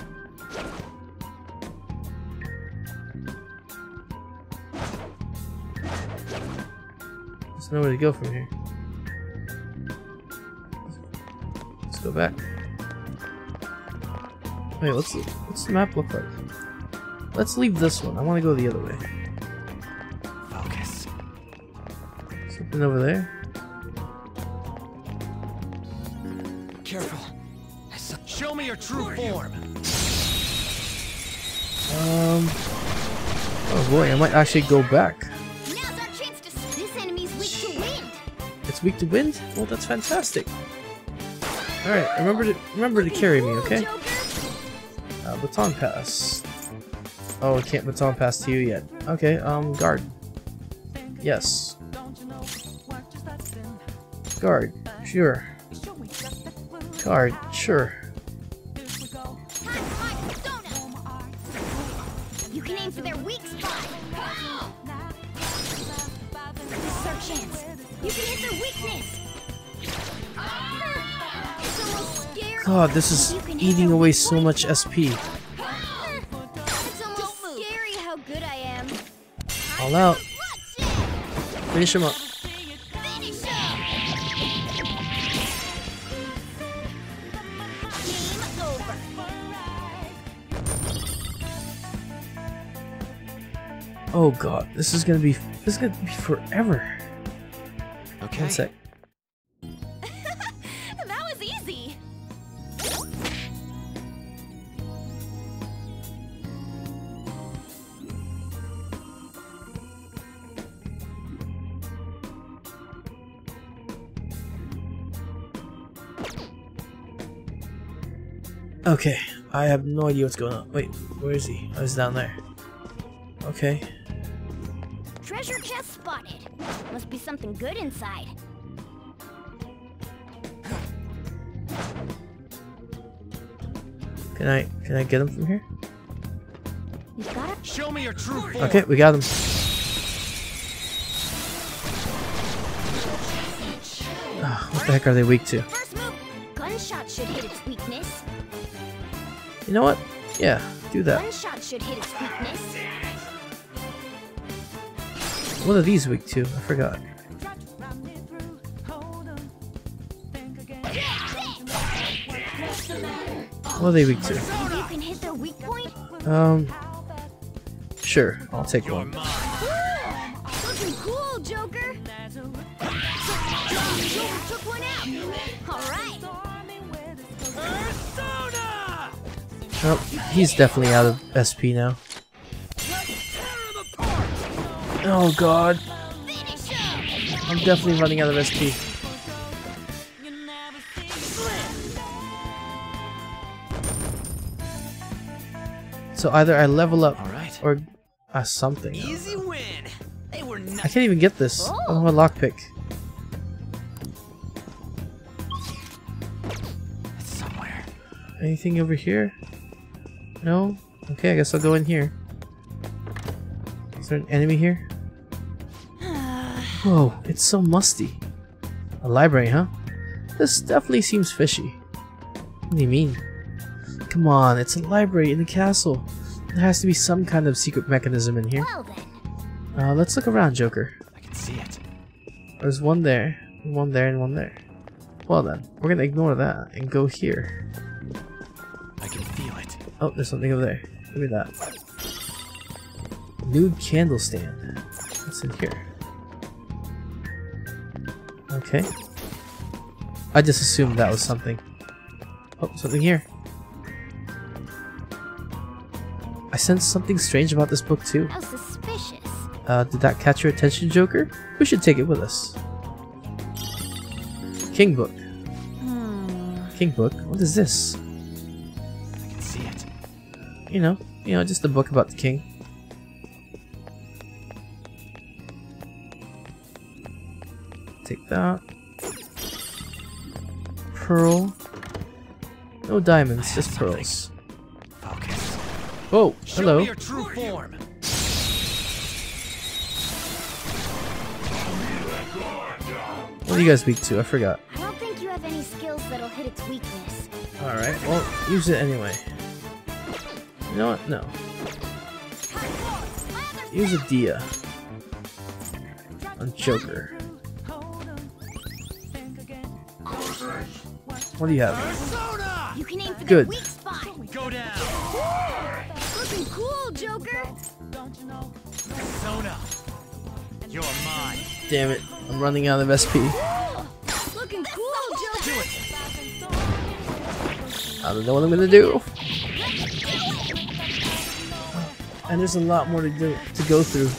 [SPEAKER 1] There's nowhere to go from here. Let's go back. Wait, what's the, what's the map look like? Let's leave this one. I want to go the other way.
[SPEAKER 5] focus.
[SPEAKER 1] Something over there.
[SPEAKER 5] Careful. I saw
[SPEAKER 6] Show me your true form.
[SPEAKER 1] Um. Oh boy, I might actually go back.
[SPEAKER 9] Now's our chance to. This enemy's weak to wind.
[SPEAKER 1] It's weak to wind. Well, that's fantastic. All right, remember to remember to carry me, okay? Baton pass. Oh, I can't baton pass to you yet. Okay, um, guard. Yes. Guard. Sure. Guard. Sure.
[SPEAKER 9] Time for my persona. You can aim for their weak spot. This is our chance. You can hit their weakness. It's almost scary.
[SPEAKER 1] God, this is
[SPEAKER 9] You can hit
[SPEAKER 1] eating away so much SP.
[SPEAKER 9] It's almost scary how good I am.
[SPEAKER 1] All out.
[SPEAKER 9] Watch it.
[SPEAKER 1] Finish him up.
[SPEAKER 9] Finish him. Game over.
[SPEAKER 1] Oh god, this is gonna be this is gonna be forever.
[SPEAKER 5] Okay.
[SPEAKER 1] One sec. Okay, I have no idea what's going on. Wait, where is he? Oh, he's down there. Okay.
[SPEAKER 9] Treasure chest spotted. Must be something good inside.
[SPEAKER 1] Can I can I get him from here?
[SPEAKER 9] You've got to
[SPEAKER 6] Show me your true form.
[SPEAKER 1] Okay, we got him. Ah, what the heck are they weak to? You know what? Yeah, do that.
[SPEAKER 9] Gunshot should hit its weakness.
[SPEAKER 1] What are these weak to? I forgot. What are they weak to?
[SPEAKER 9] You can hit their weak point.
[SPEAKER 1] Um, sure, I'll take one. He's definitely out of SP now. Oh god, I'm definitely running out of SP. So either I level up
[SPEAKER 5] right.
[SPEAKER 1] or uh, something.
[SPEAKER 5] Easy win. They were
[SPEAKER 1] I can't even get this. I don't have a lockpick.
[SPEAKER 5] Somewhere.
[SPEAKER 1] Anything over here? No? Okay, I guess I'll go in here. Is there an enemy here? Whoa, it's so musty. A library, huh? This definitely seems fishy. What do you mean? Come on, it's a library in the castle. There has to be some kind of secret mechanism in here.
[SPEAKER 9] Well then.
[SPEAKER 1] Uh, let's look around, Joker.
[SPEAKER 5] I can see it.
[SPEAKER 1] There's one there, one there, and one there. Well then, we're gonna ignore that and go here. Oh, there's something over there. Look at that. Nude candle stand. What's in here? Okay. I just assumed that was something. Oh, something here. I sense something strange about this book too.
[SPEAKER 9] How suspicious.
[SPEAKER 1] Uh, did that catch your attention, Joker? We should take it with us. King Book. King Book? What is this? You know, you know, just a book about the king. Take that. Pearl. No diamonds, just pearls.
[SPEAKER 5] Oh, Focus.
[SPEAKER 1] Whoa,
[SPEAKER 6] Show
[SPEAKER 1] hello.
[SPEAKER 6] your true form.
[SPEAKER 1] What are you guys weak to? I forgot.
[SPEAKER 9] I don't think you have any skills that'll hit its weakness.
[SPEAKER 1] Alright, well, use it anyway. You know what? No. Use a Dia. On Joker. What do you have?
[SPEAKER 9] You can aim for
[SPEAKER 1] Good.
[SPEAKER 9] weak spot.
[SPEAKER 6] Go down.
[SPEAKER 9] Looking cool, Joker.
[SPEAKER 6] Sona. You're mine.
[SPEAKER 1] Damn it, I'm running out of SP.
[SPEAKER 9] Looking cool, Joker.
[SPEAKER 1] I don't know what I'm gonna do. And there's a lot more to do to go through.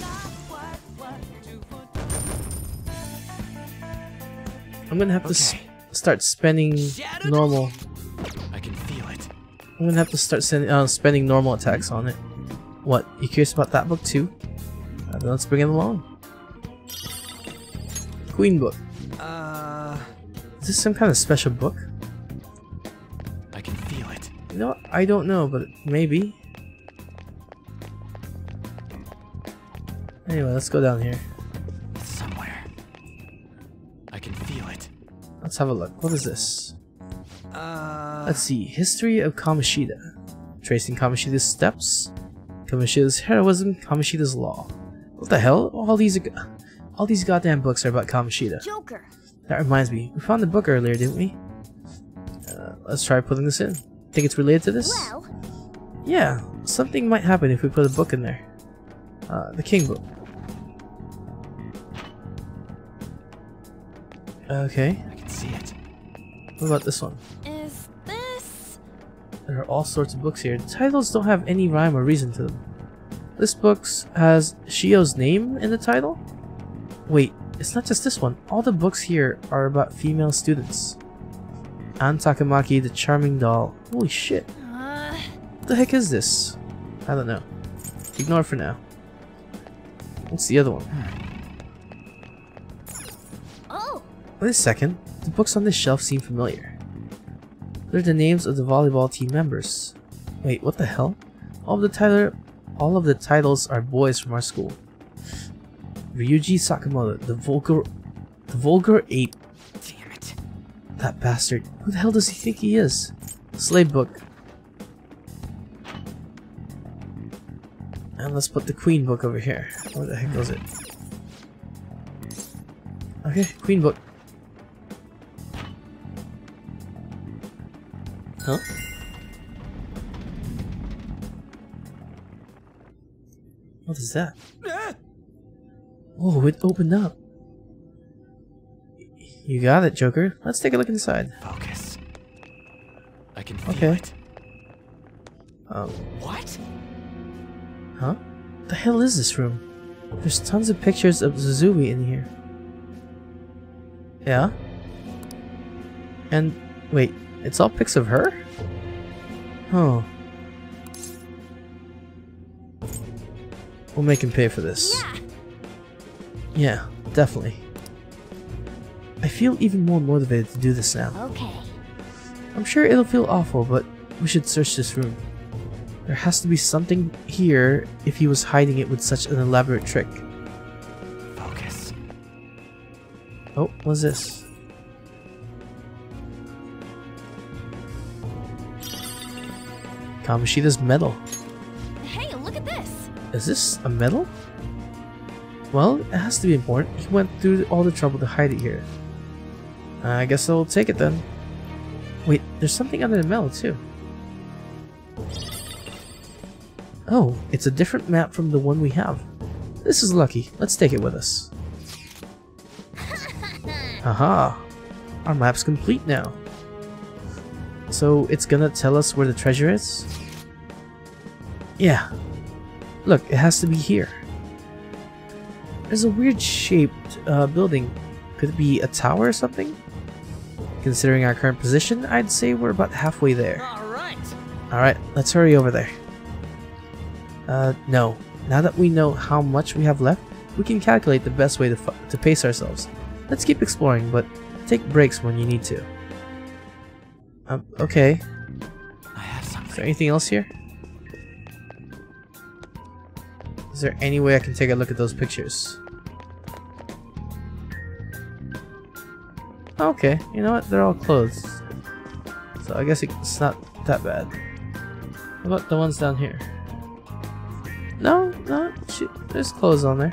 [SPEAKER 1] I'm gonna have to s start spending normal.
[SPEAKER 5] I can feel it.
[SPEAKER 1] I'm gonna have to start sending, uh, spending normal attacks on it. What? You curious about that book too? Uh, then let's bring it along. Queen book.
[SPEAKER 5] Uh,
[SPEAKER 1] Is this some kind of special book?
[SPEAKER 5] I can feel it.
[SPEAKER 1] You know, what? I don't know, but maybe. Anyway, let's go down here.
[SPEAKER 5] It's somewhere. I can feel it.
[SPEAKER 1] Let's have a look. What is this?
[SPEAKER 5] Uh,
[SPEAKER 1] Let's see. History of Kamoshida. Tracing Kamoshida's steps. Kamoshida's heroism. Kamoshida's law. What the hell? All these, all these goddamn books are about Kamoshida.
[SPEAKER 9] Joker.
[SPEAKER 1] That reminds me. We found the book earlier, didn't we? Uh, let's try putting this in. Think it's related to this?
[SPEAKER 9] Well,
[SPEAKER 1] Yeah, something might happen if we put a book in there. Uh, the King book. Okay,
[SPEAKER 5] I can see it.
[SPEAKER 1] what about this one?
[SPEAKER 8] Is this...
[SPEAKER 1] There are all sorts of books here. The titles don't have any rhyme or reason to them. This book has Shiho's name in the title? Wait, it's not just this one. All the books here are about female students. Ann Takamaki, the charming doll. Holy shit.
[SPEAKER 8] Uh,
[SPEAKER 1] What the heck is this? I don't know. Ignore for now. What's the other one? Wait a second. The books on this shelf seem familiar. They're the names of the volleyball team members. Wait, what the hell? All of the title, all of the titles are boys from our school. Ryuji Sakamoto, the vulgar, the vulgar ape.
[SPEAKER 5] Damn it.
[SPEAKER 1] That bastard. Who the hell does he think he is? Slave book. And let's put the queen book over here. Where the heck was it? Okay, queen book. Huh? What is that? Oh, it opened up. You got it, Joker. Let's take a look inside.
[SPEAKER 6] Focus. I can feel
[SPEAKER 1] Okay.
[SPEAKER 6] it.
[SPEAKER 1] Um,
[SPEAKER 5] What?
[SPEAKER 1] huh? The hell is this room? There's tons of pictures of Suzui in here. Yeah? And, wait, it's all pics of her? Oh. We'll make him pay for this.
[SPEAKER 8] yeah.
[SPEAKER 1] Yeah, definitely. I feel even more motivated to do this now.
[SPEAKER 9] Okay.
[SPEAKER 1] I'm sure it'll feel awful, but we should search this room. There has to be something here if he was hiding it with such an elaborate trick.
[SPEAKER 6] Focus.
[SPEAKER 1] Oh, what's this? Kamoshida's medal.
[SPEAKER 8] Hey, look at this.
[SPEAKER 1] Is this a medal? Well, it has to be important. He went through all the trouble to hide it here. Uh, I guess I'll take it then. Wait, there's something under the medal too. Oh, it's a different map from the one we have. This is lucky. Let's take it with us. Aha! Our map's complete now. So it's gonna tell us where the treasure is? Yeah. Look, it has to be here. There's a weird shaped uh, building. Could it be a tower or something? Considering our current position, I'd say we're about halfway there.
[SPEAKER 5] Alright.
[SPEAKER 1] Alright, let's hurry over there. Uh, no. Now that we know how much we have left, we can calculate the best way to, to pace ourselves. Let's keep exploring, but take breaks when you need to. Um, okay.
[SPEAKER 6] I have
[SPEAKER 1] Is
[SPEAKER 6] something.
[SPEAKER 1] there anything else here? Is there any way I can take a look at those pictures? Okay, you know what? They're all closed. So I guess it's not that bad. What about the ones down here? No, no, shoot, there's clothes on there.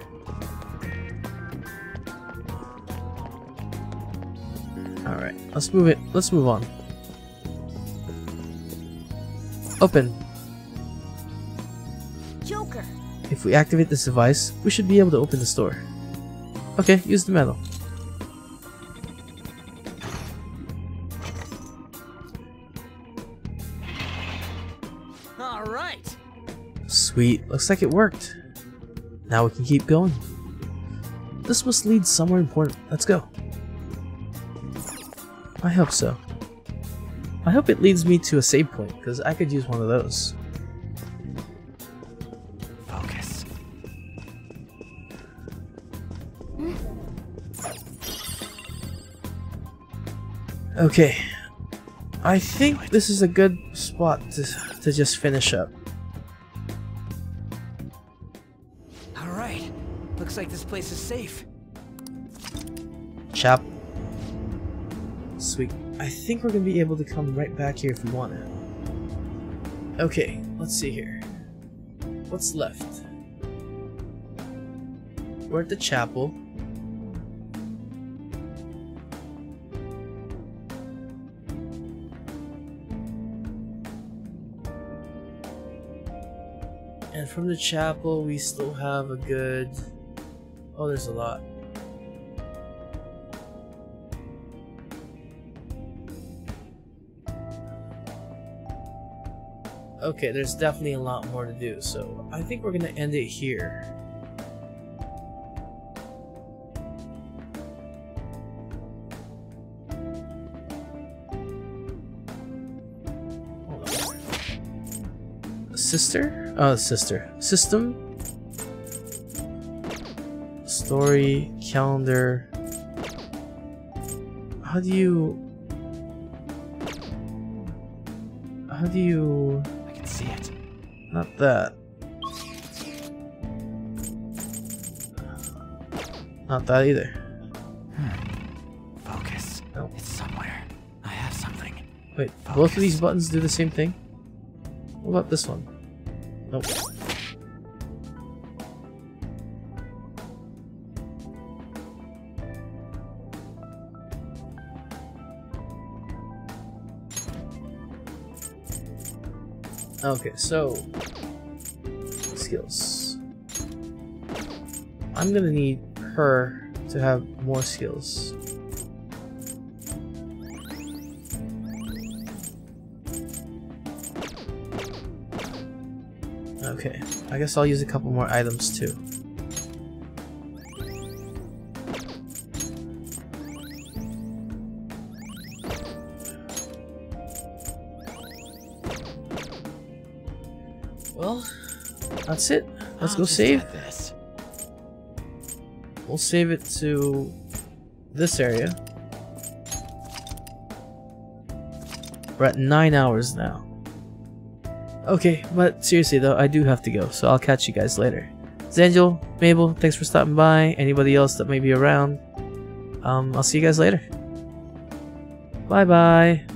[SPEAKER 1] Alright, let's move it. Let's move on. Open. If we activate this device, we should be able to open the store. Okay, use the medal.
[SPEAKER 5] Alright.
[SPEAKER 1] Sweet, looks like it worked. Now we can keep going. This must lead somewhere important. Let's go. I hope so. I hope it leads me to a save point, because I could use one of those. Okay. I think this is a good spot to, to just finish up.
[SPEAKER 5] Alright. Looks like this place is safe.
[SPEAKER 1] Chap. Sweet. I think we're gonna be able to come right back here if we want to. Okay, let's see here. What's left? We're at the chapel. from the chapel, we still have a good... Oh, there's a lot. Okay, there's definitely a lot more to do, so I think we're gonna end it here. sister? Uh, sister. System. Story, calendar. How do you... How do you...
[SPEAKER 6] I can see it.
[SPEAKER 1] Not that. Not that either.
[SPEAKER 6] Focus.
[SPEAKER 1] No.
[SPEAKER 6] It's somewhere. I have something.
[SPEAKER 1] Wait, both of these buttons do the same thing? What about this one? Nope. Okay, so skills. I'm gonna need her to have more skills. I guess I'll use a couple more items too. Well, that's it. Let's
[SPEAKER 6] I'll
[SPEAKER 1] go save.
[SPEAKER 6] This.
[SPEAKER 1] We'll save it to this area. We're at nine hours now. Okay, but seriously though, I do have to go, so I'll catch you guys later. Zangel, Mabel, thanks for stopping by. Anybody else that may be around, um, I'll see you guys later. Bye bye.